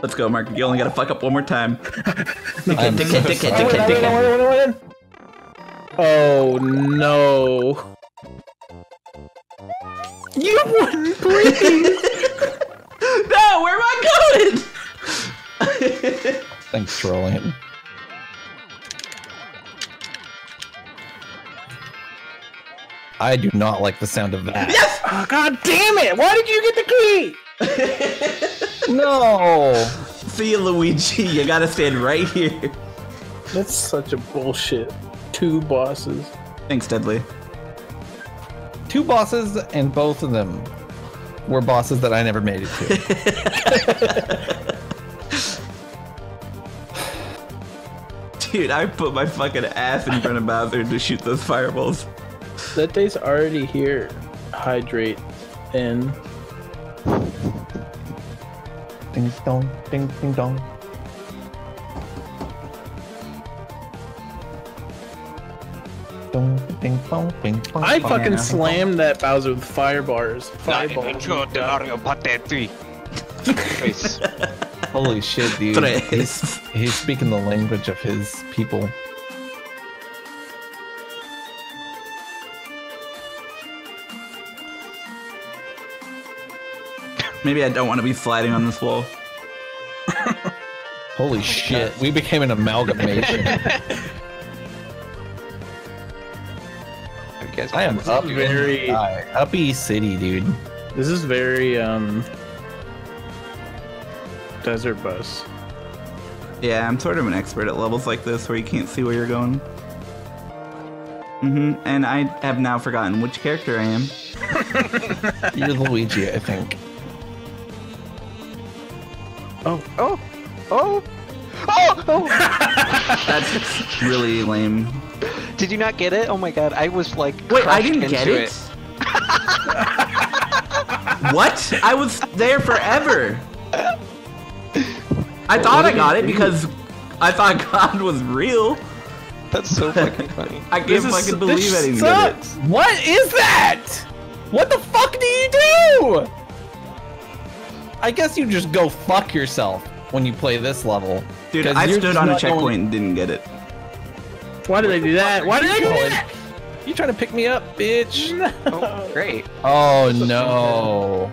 Let's go, Mark. You only gotta fuck up one more time. I'm Ticket, so ticket, sorry. ticket, ticket. Oh no. You wouldn't breathe. Thanks, trolling. I do not like the sound of that. oh, God damn it! Why did you get the key? No. See you, Luigi. You gotta stand right here. That's such a bullshit. Two bosses. Thanks, Deadly. Two bosses, and both of them were bosses that I never made it to. Dude, I put my fucking ass in front of Bowser to shoot those fireballs. That day's already here. Hydrate and ding dong, ding ding dong. Dong, ding dong, ding dong. I fucking yeah. slammed that Bowser with fire bars. Fireballs. Mario Party 3. Nice. Holy shit, dude. Tres. He's, he's speaking the language of his people. Maybe I don't want to be sliding on this wall. Holy shit, we became an amalgamation. You guys I am up very- high. Uppy City, dude. This is very um desert bus. Yeah, I'm sort of an expert at levels like this where you can't see where you're going. hmm and I have now forgotten which character I am. You're Luigi, I think. Oh, oh, oh, oh! That's really lame. Did you not get it? Oh my god, I was like. Wait, I didn't get into it? what? I was there forever. I thought I got it because I thought God was real. That's so fucking funny. I can't This is- fucking believe this I didn't it. sucks. What is that? What the fuck do you do? I guess you just go fuck yourself when you play this level. Dude, I stood on a not going- checkpoint and didn't get it. Why did I do that? Why did I do that? You trying to pick me up, bitch? Oh, great. Oh no.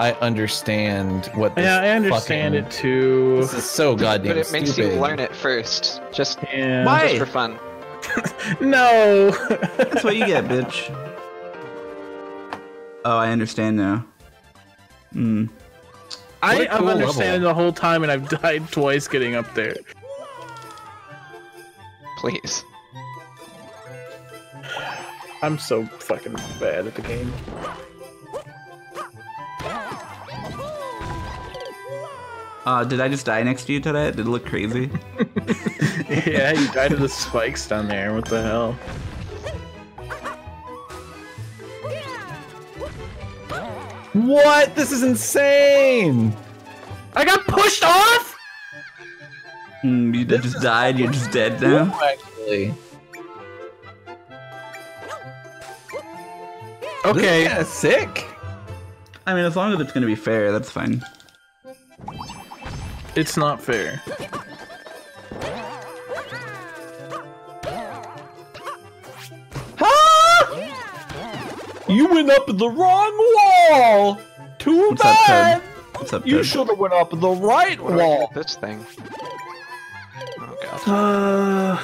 I understand what this Yeah, I understand fucking- it too. This is so goddamn But it makes stupid. you learn it first, just, Yeah. Why? just for fun. No. That's what you get, bitch. Oh, I understand now. Hmm. I, What a I've cool understanding level. the whole time, and I've died twice getting up there. Please. I'm so fucking bad at the game. Uh, did I just die next to you today? Did it look crazy? yeah, you died to the spikes down there. What the hell? What? This is insane. I got pushed off. Hmm, you just died. You're just dead now. Actually. Okay. Yeah, sick. I mean, as long as it's gonna be fair, that's fine. It's not fair. You went up the wrong wall. Too What's bad. Toad? What's up, You should have went up the right What do I wall. this thing? Oh god. Uh,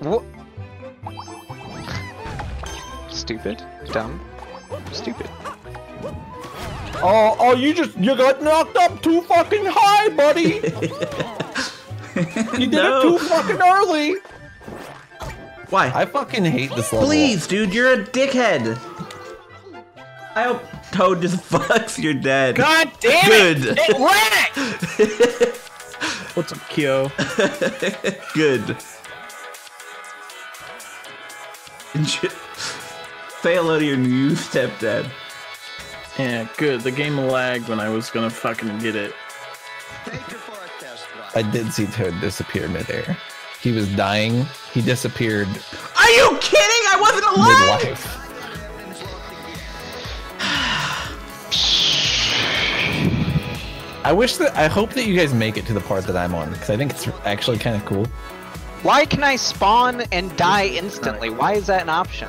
What? Stupid. Dumb. Stupid. Oh, oh, you just you got knocked up too fucking high, buddy. You did No. it too fucking early. Why? I fucking hate this level. Please, dude, you're a dickhead. I hope Toad just fucks your dad. God damn Good. it! It wrecked! What's up, Kyo? Good. And shit- Say hello to your new stepdad. Yeah, good. The game lagged when I was gonna fucking get it. I did see Toad disappear midair. He was dying. He disappeared Are you kidding? I wasn't alive. midlife. I wish that I hope that you guys make it to the part that I'm on because I think it's actually kind of cool. Why can I spawn and die instantly? Why is that an option?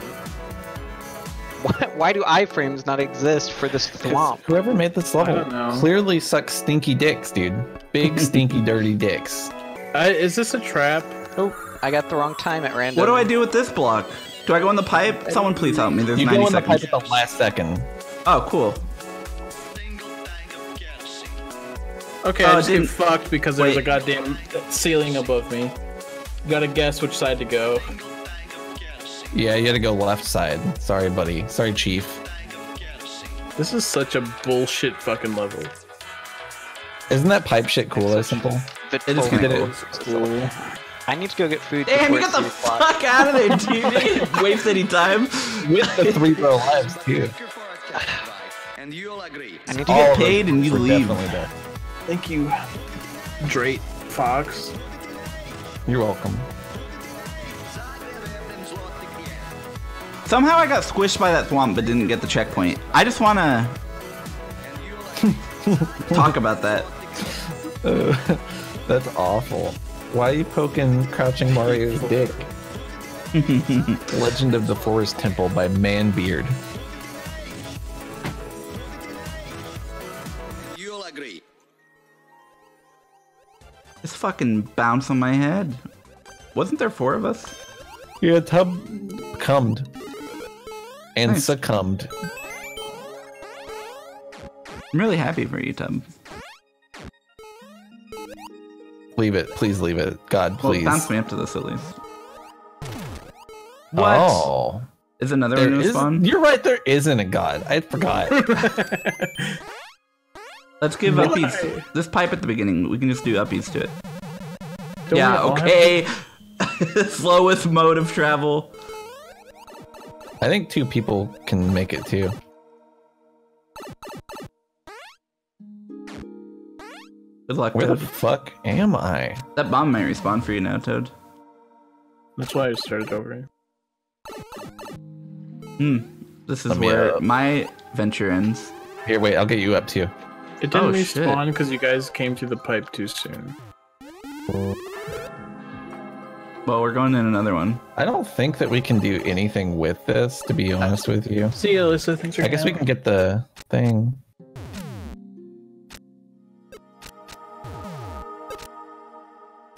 Why, why do iframes not exist for this swamp? Whoever made this level clearly sucks stinky dicks, dude. Big stinky dirty dicks. I, is this a trap? Oh, I got the wrong time at random. What do I do with this block? Do I go in the pipe? Someone please help me. There's You 90 go in the seconds. pipe at the last second. Oh, cool. Okay, Oh, I it just get didn't- fucked because there's a goddamn ceiling above me. Gotta guess which side to go. Yeah, you had to go left side. Sorry, buddy. Sorry, chief. This is such a bullshit fucking level. Isn't that pipe shit cool or simple? Fit It is full- kinda Did cool. Cool. I need to go get food. Damn, you got the three o'clock. fuck out of there, dude. Waste any time. With the three row lives too. and you I need to You get get paid and you were leave. Definitely there. Thank you, Drake Fox. You're welcome. Somehow I got squished by that swamp but didn't get the checkpoint. I just wanna talk about that. Uh, that's awful. Why are you poking Crouching Mario's dick? Legend of the Forest Temple by Manbeard. Just fucking bounce on my head. Wasn't there four of us? Yeah, Tub cummed. And Nice. succumbed. I'm really happy for you, Tub. Leave it. Please leave it. God, Well, please. bounce me up to this at least. What? Oh. Is Oh. another There is- spawn? You're right, there isn't a god. I forgot. Let's give Why? uppies this pipe at the beginning. We can just do uppies to it. Don't yeah, we all have okay. Slowest mode of travel. I think two people can make it too. Good luck, Where the fuck am I? That bomb might respawn for you now, Toad. That's why I started over. Here. Hmm. This is Let where up. my venture ends. Here, wait, I'll get you up too. It didn't Oh, respawn because you guys came through the pipe too soon. Well, we're going in another one. I don't think that we can do anything with this, to be honest with you. See you, Alyssa. Thanks for I guess we can get the thing.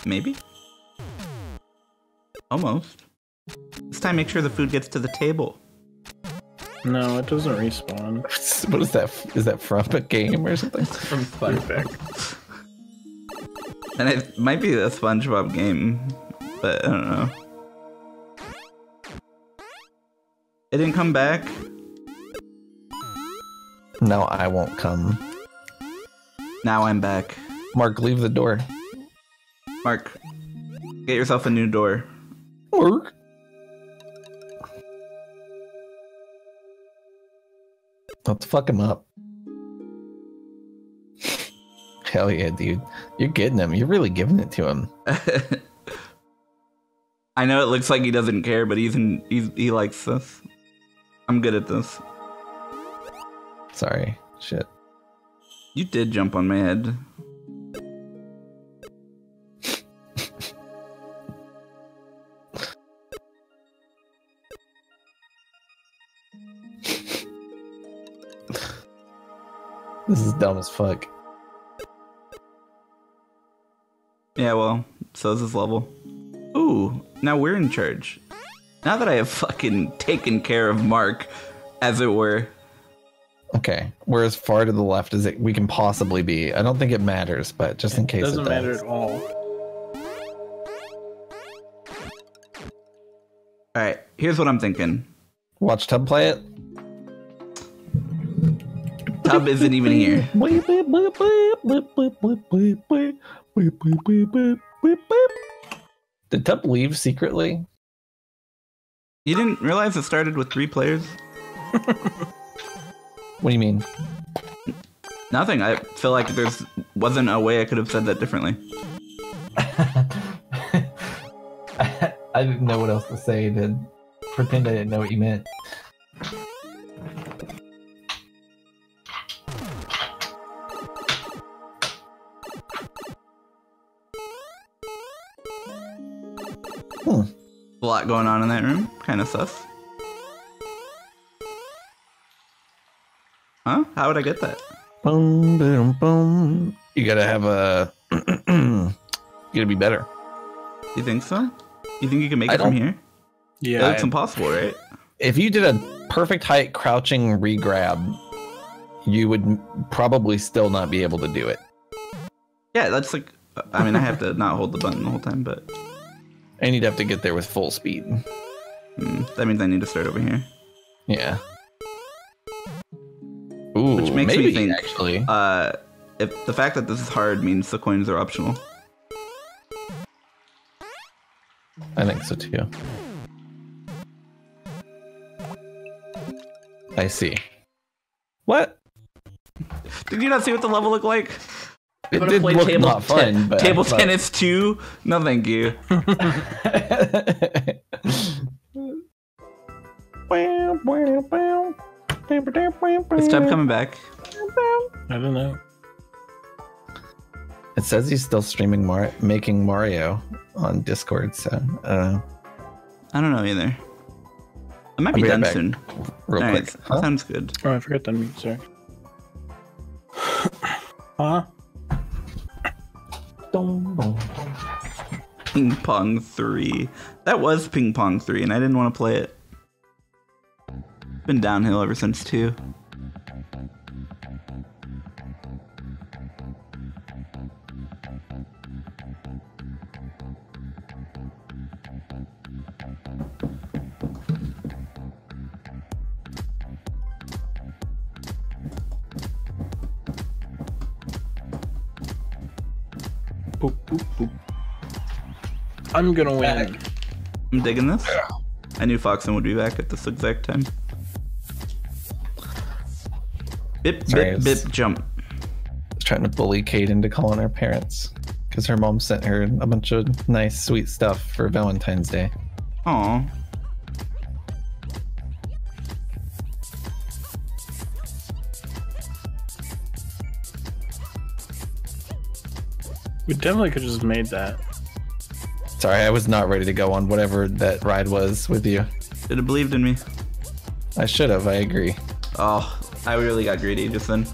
Maybe? Almost. This time, make sure the food gets to the table. No, it doesn't respawn. What is that? Is that from a game or something? From SpongeBob. And it might be a SpongeBob game, but I don't know. It didn't come back. No, I won't come. Now I'm back. Mark, leave the door. Mark, get yourself a new door. Mark. Let's fuck him up. Hell yeah, dude. You're getting him. You're really giving it to him. I know it looks like he doesn't care, but he's in. He's, he likes this. I'm good at this. Sorry. Shit. You did jump on my head. This is dumb as fuck. Yeah, well, so is this level. Ooh, now we're in charge. Now that I have fucking taken care of Mark, as it were. Okay. We're as far to the left as it, we can possibly be. I don't think it matters, but just in case Doesn't it matter at all. Alright, here's what I'm thinking. Watch Tub play it. Tub isn't even here. Did Tub leave secretly? You didn't realize it started with three players? What do you mean? Nothing. I feel like there's wasn't a way I could have said that differently. I didn't know what else to say to pretend I didn't know what you meant. Lot going on in that room. Kind of sus. Huh? How would I get that? Boom, boom, boom. You gotta have a. you gotta be better. You think so? You think you can make I it from here? Yeah. That's looks impossible, right? If you did a perfect height crouching regrab, you would probably still not be able to do it. Yeah, that's like. I mean, I have to not hold the button the whole time, but And you'd have to get there with full speed. mm, that means I need to start over here. Yeah. Ooh, Which makes maybe me think, actually. uh, if the fact that this is hard means the coins are optional. I think so too. I see. What? Did you not see what the level looked like? It Wanna did play look table not fun, ten- but I table tennis two? No, thank you. Is Tub coming back? I don't know. It says he's still streaming Mar- making Mario on Discord, so I don't know. I don't know either. It might I'll be, be done back, soon. real All quick. right, Huh? sounds good. Oh, I forgot that mute. Sorry. huh? Ping Pong 3. That was Ping Pong 3, and I didn't want to play it. Been downhill ever since 2. Boop, boop, boop. I'm gonna win. I'm digging this. I knew Foxen would be back at this exact time. Bip, Sorry, I bip, was- bip, jump. was trying to bully Kate into calling her parents because her mom sent her a bunch of nice, sweet stuff for Valentine's Day. Aw. We definitely could have just made that. Sorry, I was not ready to go on whatever that ride was with you. Should have believed in me. I should have. I agree. Oh, I really got greedy just then.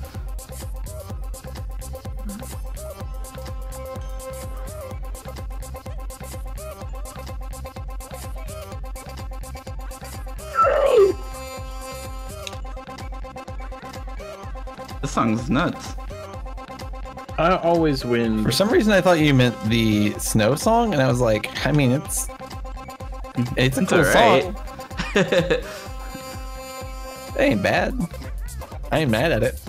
This song's nuts. I always win. For some reason, I thought you meant the snow song, and I was like, I mean, it's it's a It's cool alright. song. It ain't bad. I ain't mad at it.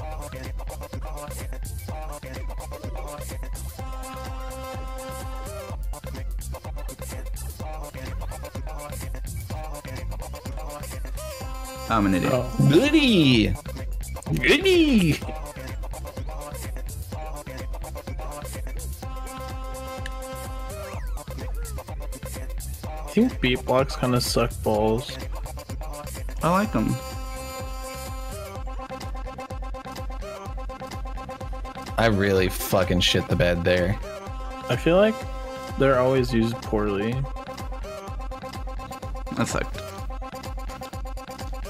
I'm an idiot. Oh, Goody, goody. Think beat blocks kind of suck balls. I like them. I really fucking shit the bed there. I feel like they're always used poorly. That sucked.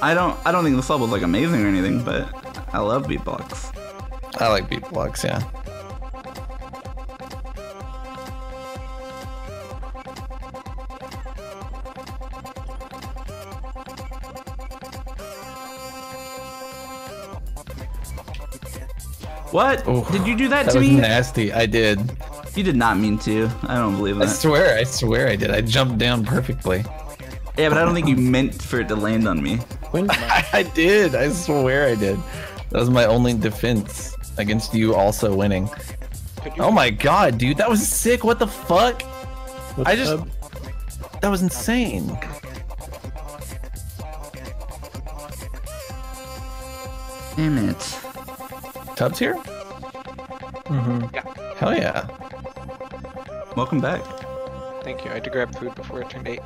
I don't. I don't think this level's like amazing or anything, but I love beat blocks. I like beat blocks, yeah. What? Ooh, did you do that, That to was me? nasty. I did. You did not mean to. I don't believe that. I swear, I swear I did. I jumped down perfectly. yeah, but I don't think you meant for it to land on me. When I did. I swear I did. That was my only defense against you also winning. Oh my god, dude, that was sick. What the fuck? I just that was insane. Damn it. Tub's here? Mm-hmm. Yeah. Hell yeah. Welcome back. Thank you. I had to grab food before it turned eight.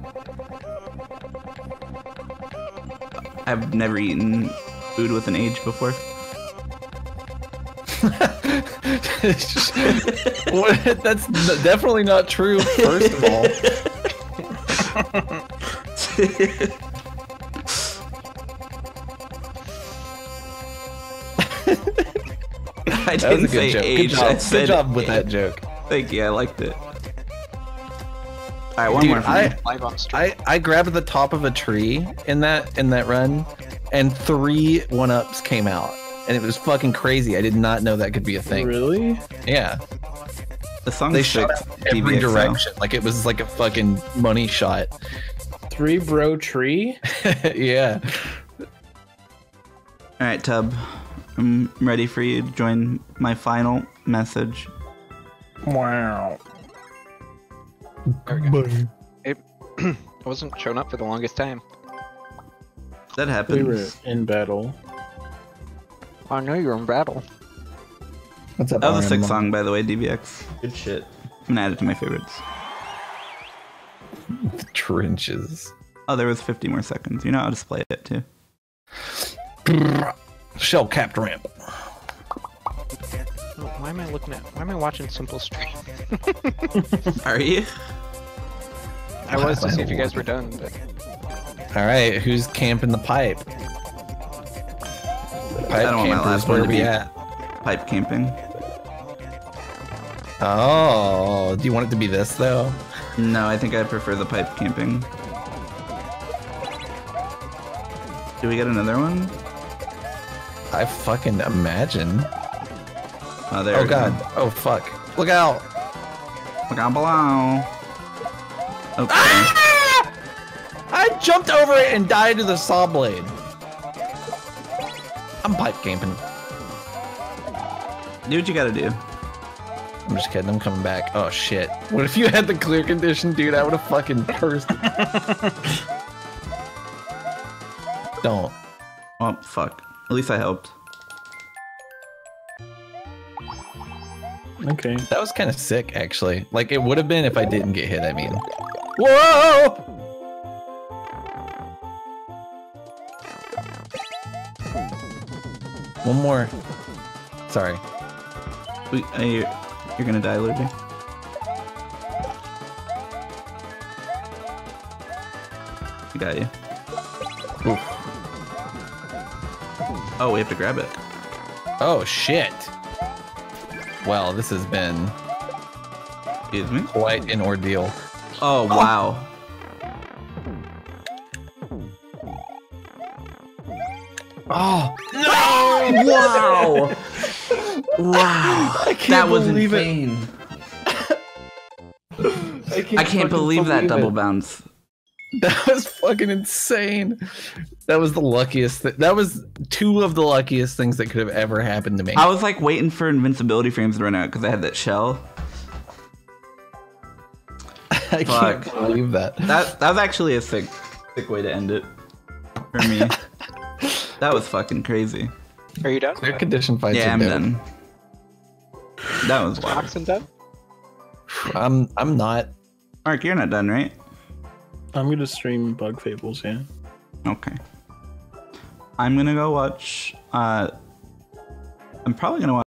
I've never eaten food with an age before. Just- what- that's n- definitely not true, first of all. I that didn't a good say joke. age. Good I job. Good job with age. that joke. Thank you. I liked it. All right, one Dude, more. From I- me. Live on stream. I, I grabbed the top of a tree in that in that run, and three one ups came out, and it was fucking crazy. I did not know that could be a thing. Really? Yeah, The song they shot six every DBXL. direction, like it was like a fucking money shot. Three bro tree? yeah. All right, Tub. I'm ready for you to join my final message. Wow. There we go. It I wasn't showing up for the longest time. That happens. We were in battle. I know you're in battle. What's up? That was a sick song, by the way, DBX. Good shit. I'm gonna add it to my favorites. The Trenches. Oh, there was 50 more seconds. You know, I'll just play it too. Shell capped ramp. Why am I looking at? Why am I watching Simple Stream? Are you? I was to see if you guys were done, but All right, who's camping the pipe? The I pipe don't want my campers, last one where to we be at? pipe camping. Oh, do you want it to be this though? No, I think I prefer the pipe camping. Do we get another one? I fucking imagine. Oh, there Oh we go. god. Oh fuck. Look out. Look out below. Okay. Ah! I jumped over it and died to the saw blade. I'm pipe camping. Do what you gotta do. I'm just kidding. I'm coming back. Oh shit. What if you had the clear condition, dude? I would have fucking cursed. Don't. Oh, fuck. At least I helped. Okay. That was kind of sick, actually. Like it would have been if I didn't get hit. I mean. Whoa! One more. Sorry. We, uh, you're, you're gonna die, Luigi. I got you. Oh, we have to grab it. Oh shit. Well, this has been Excuse me. quite an ordeal. Oh, oh, wow. Oh no! Wow. wow. I can't That was believe it. insane. I can't, I can't fucking believe that double it. bounce. That was fucking insane. That was the luckiest. Th- that was two of the luckiest things that could have ever happened to me. I was like waiting for invincibility frames to run out because I had that shell. I can't believe that. That that was actually a sick sick way to end it for me. that was fucking crazy. are you done? Clear condition fights. yeah, I'm dope. done. That was wild. Foxen done? I'm. I'm not. Mark, you're not done, right? I'm gonna stream Bug Fables, yeah. Okay. I'm gonna go watch. Uh, I'm probably gonna watch.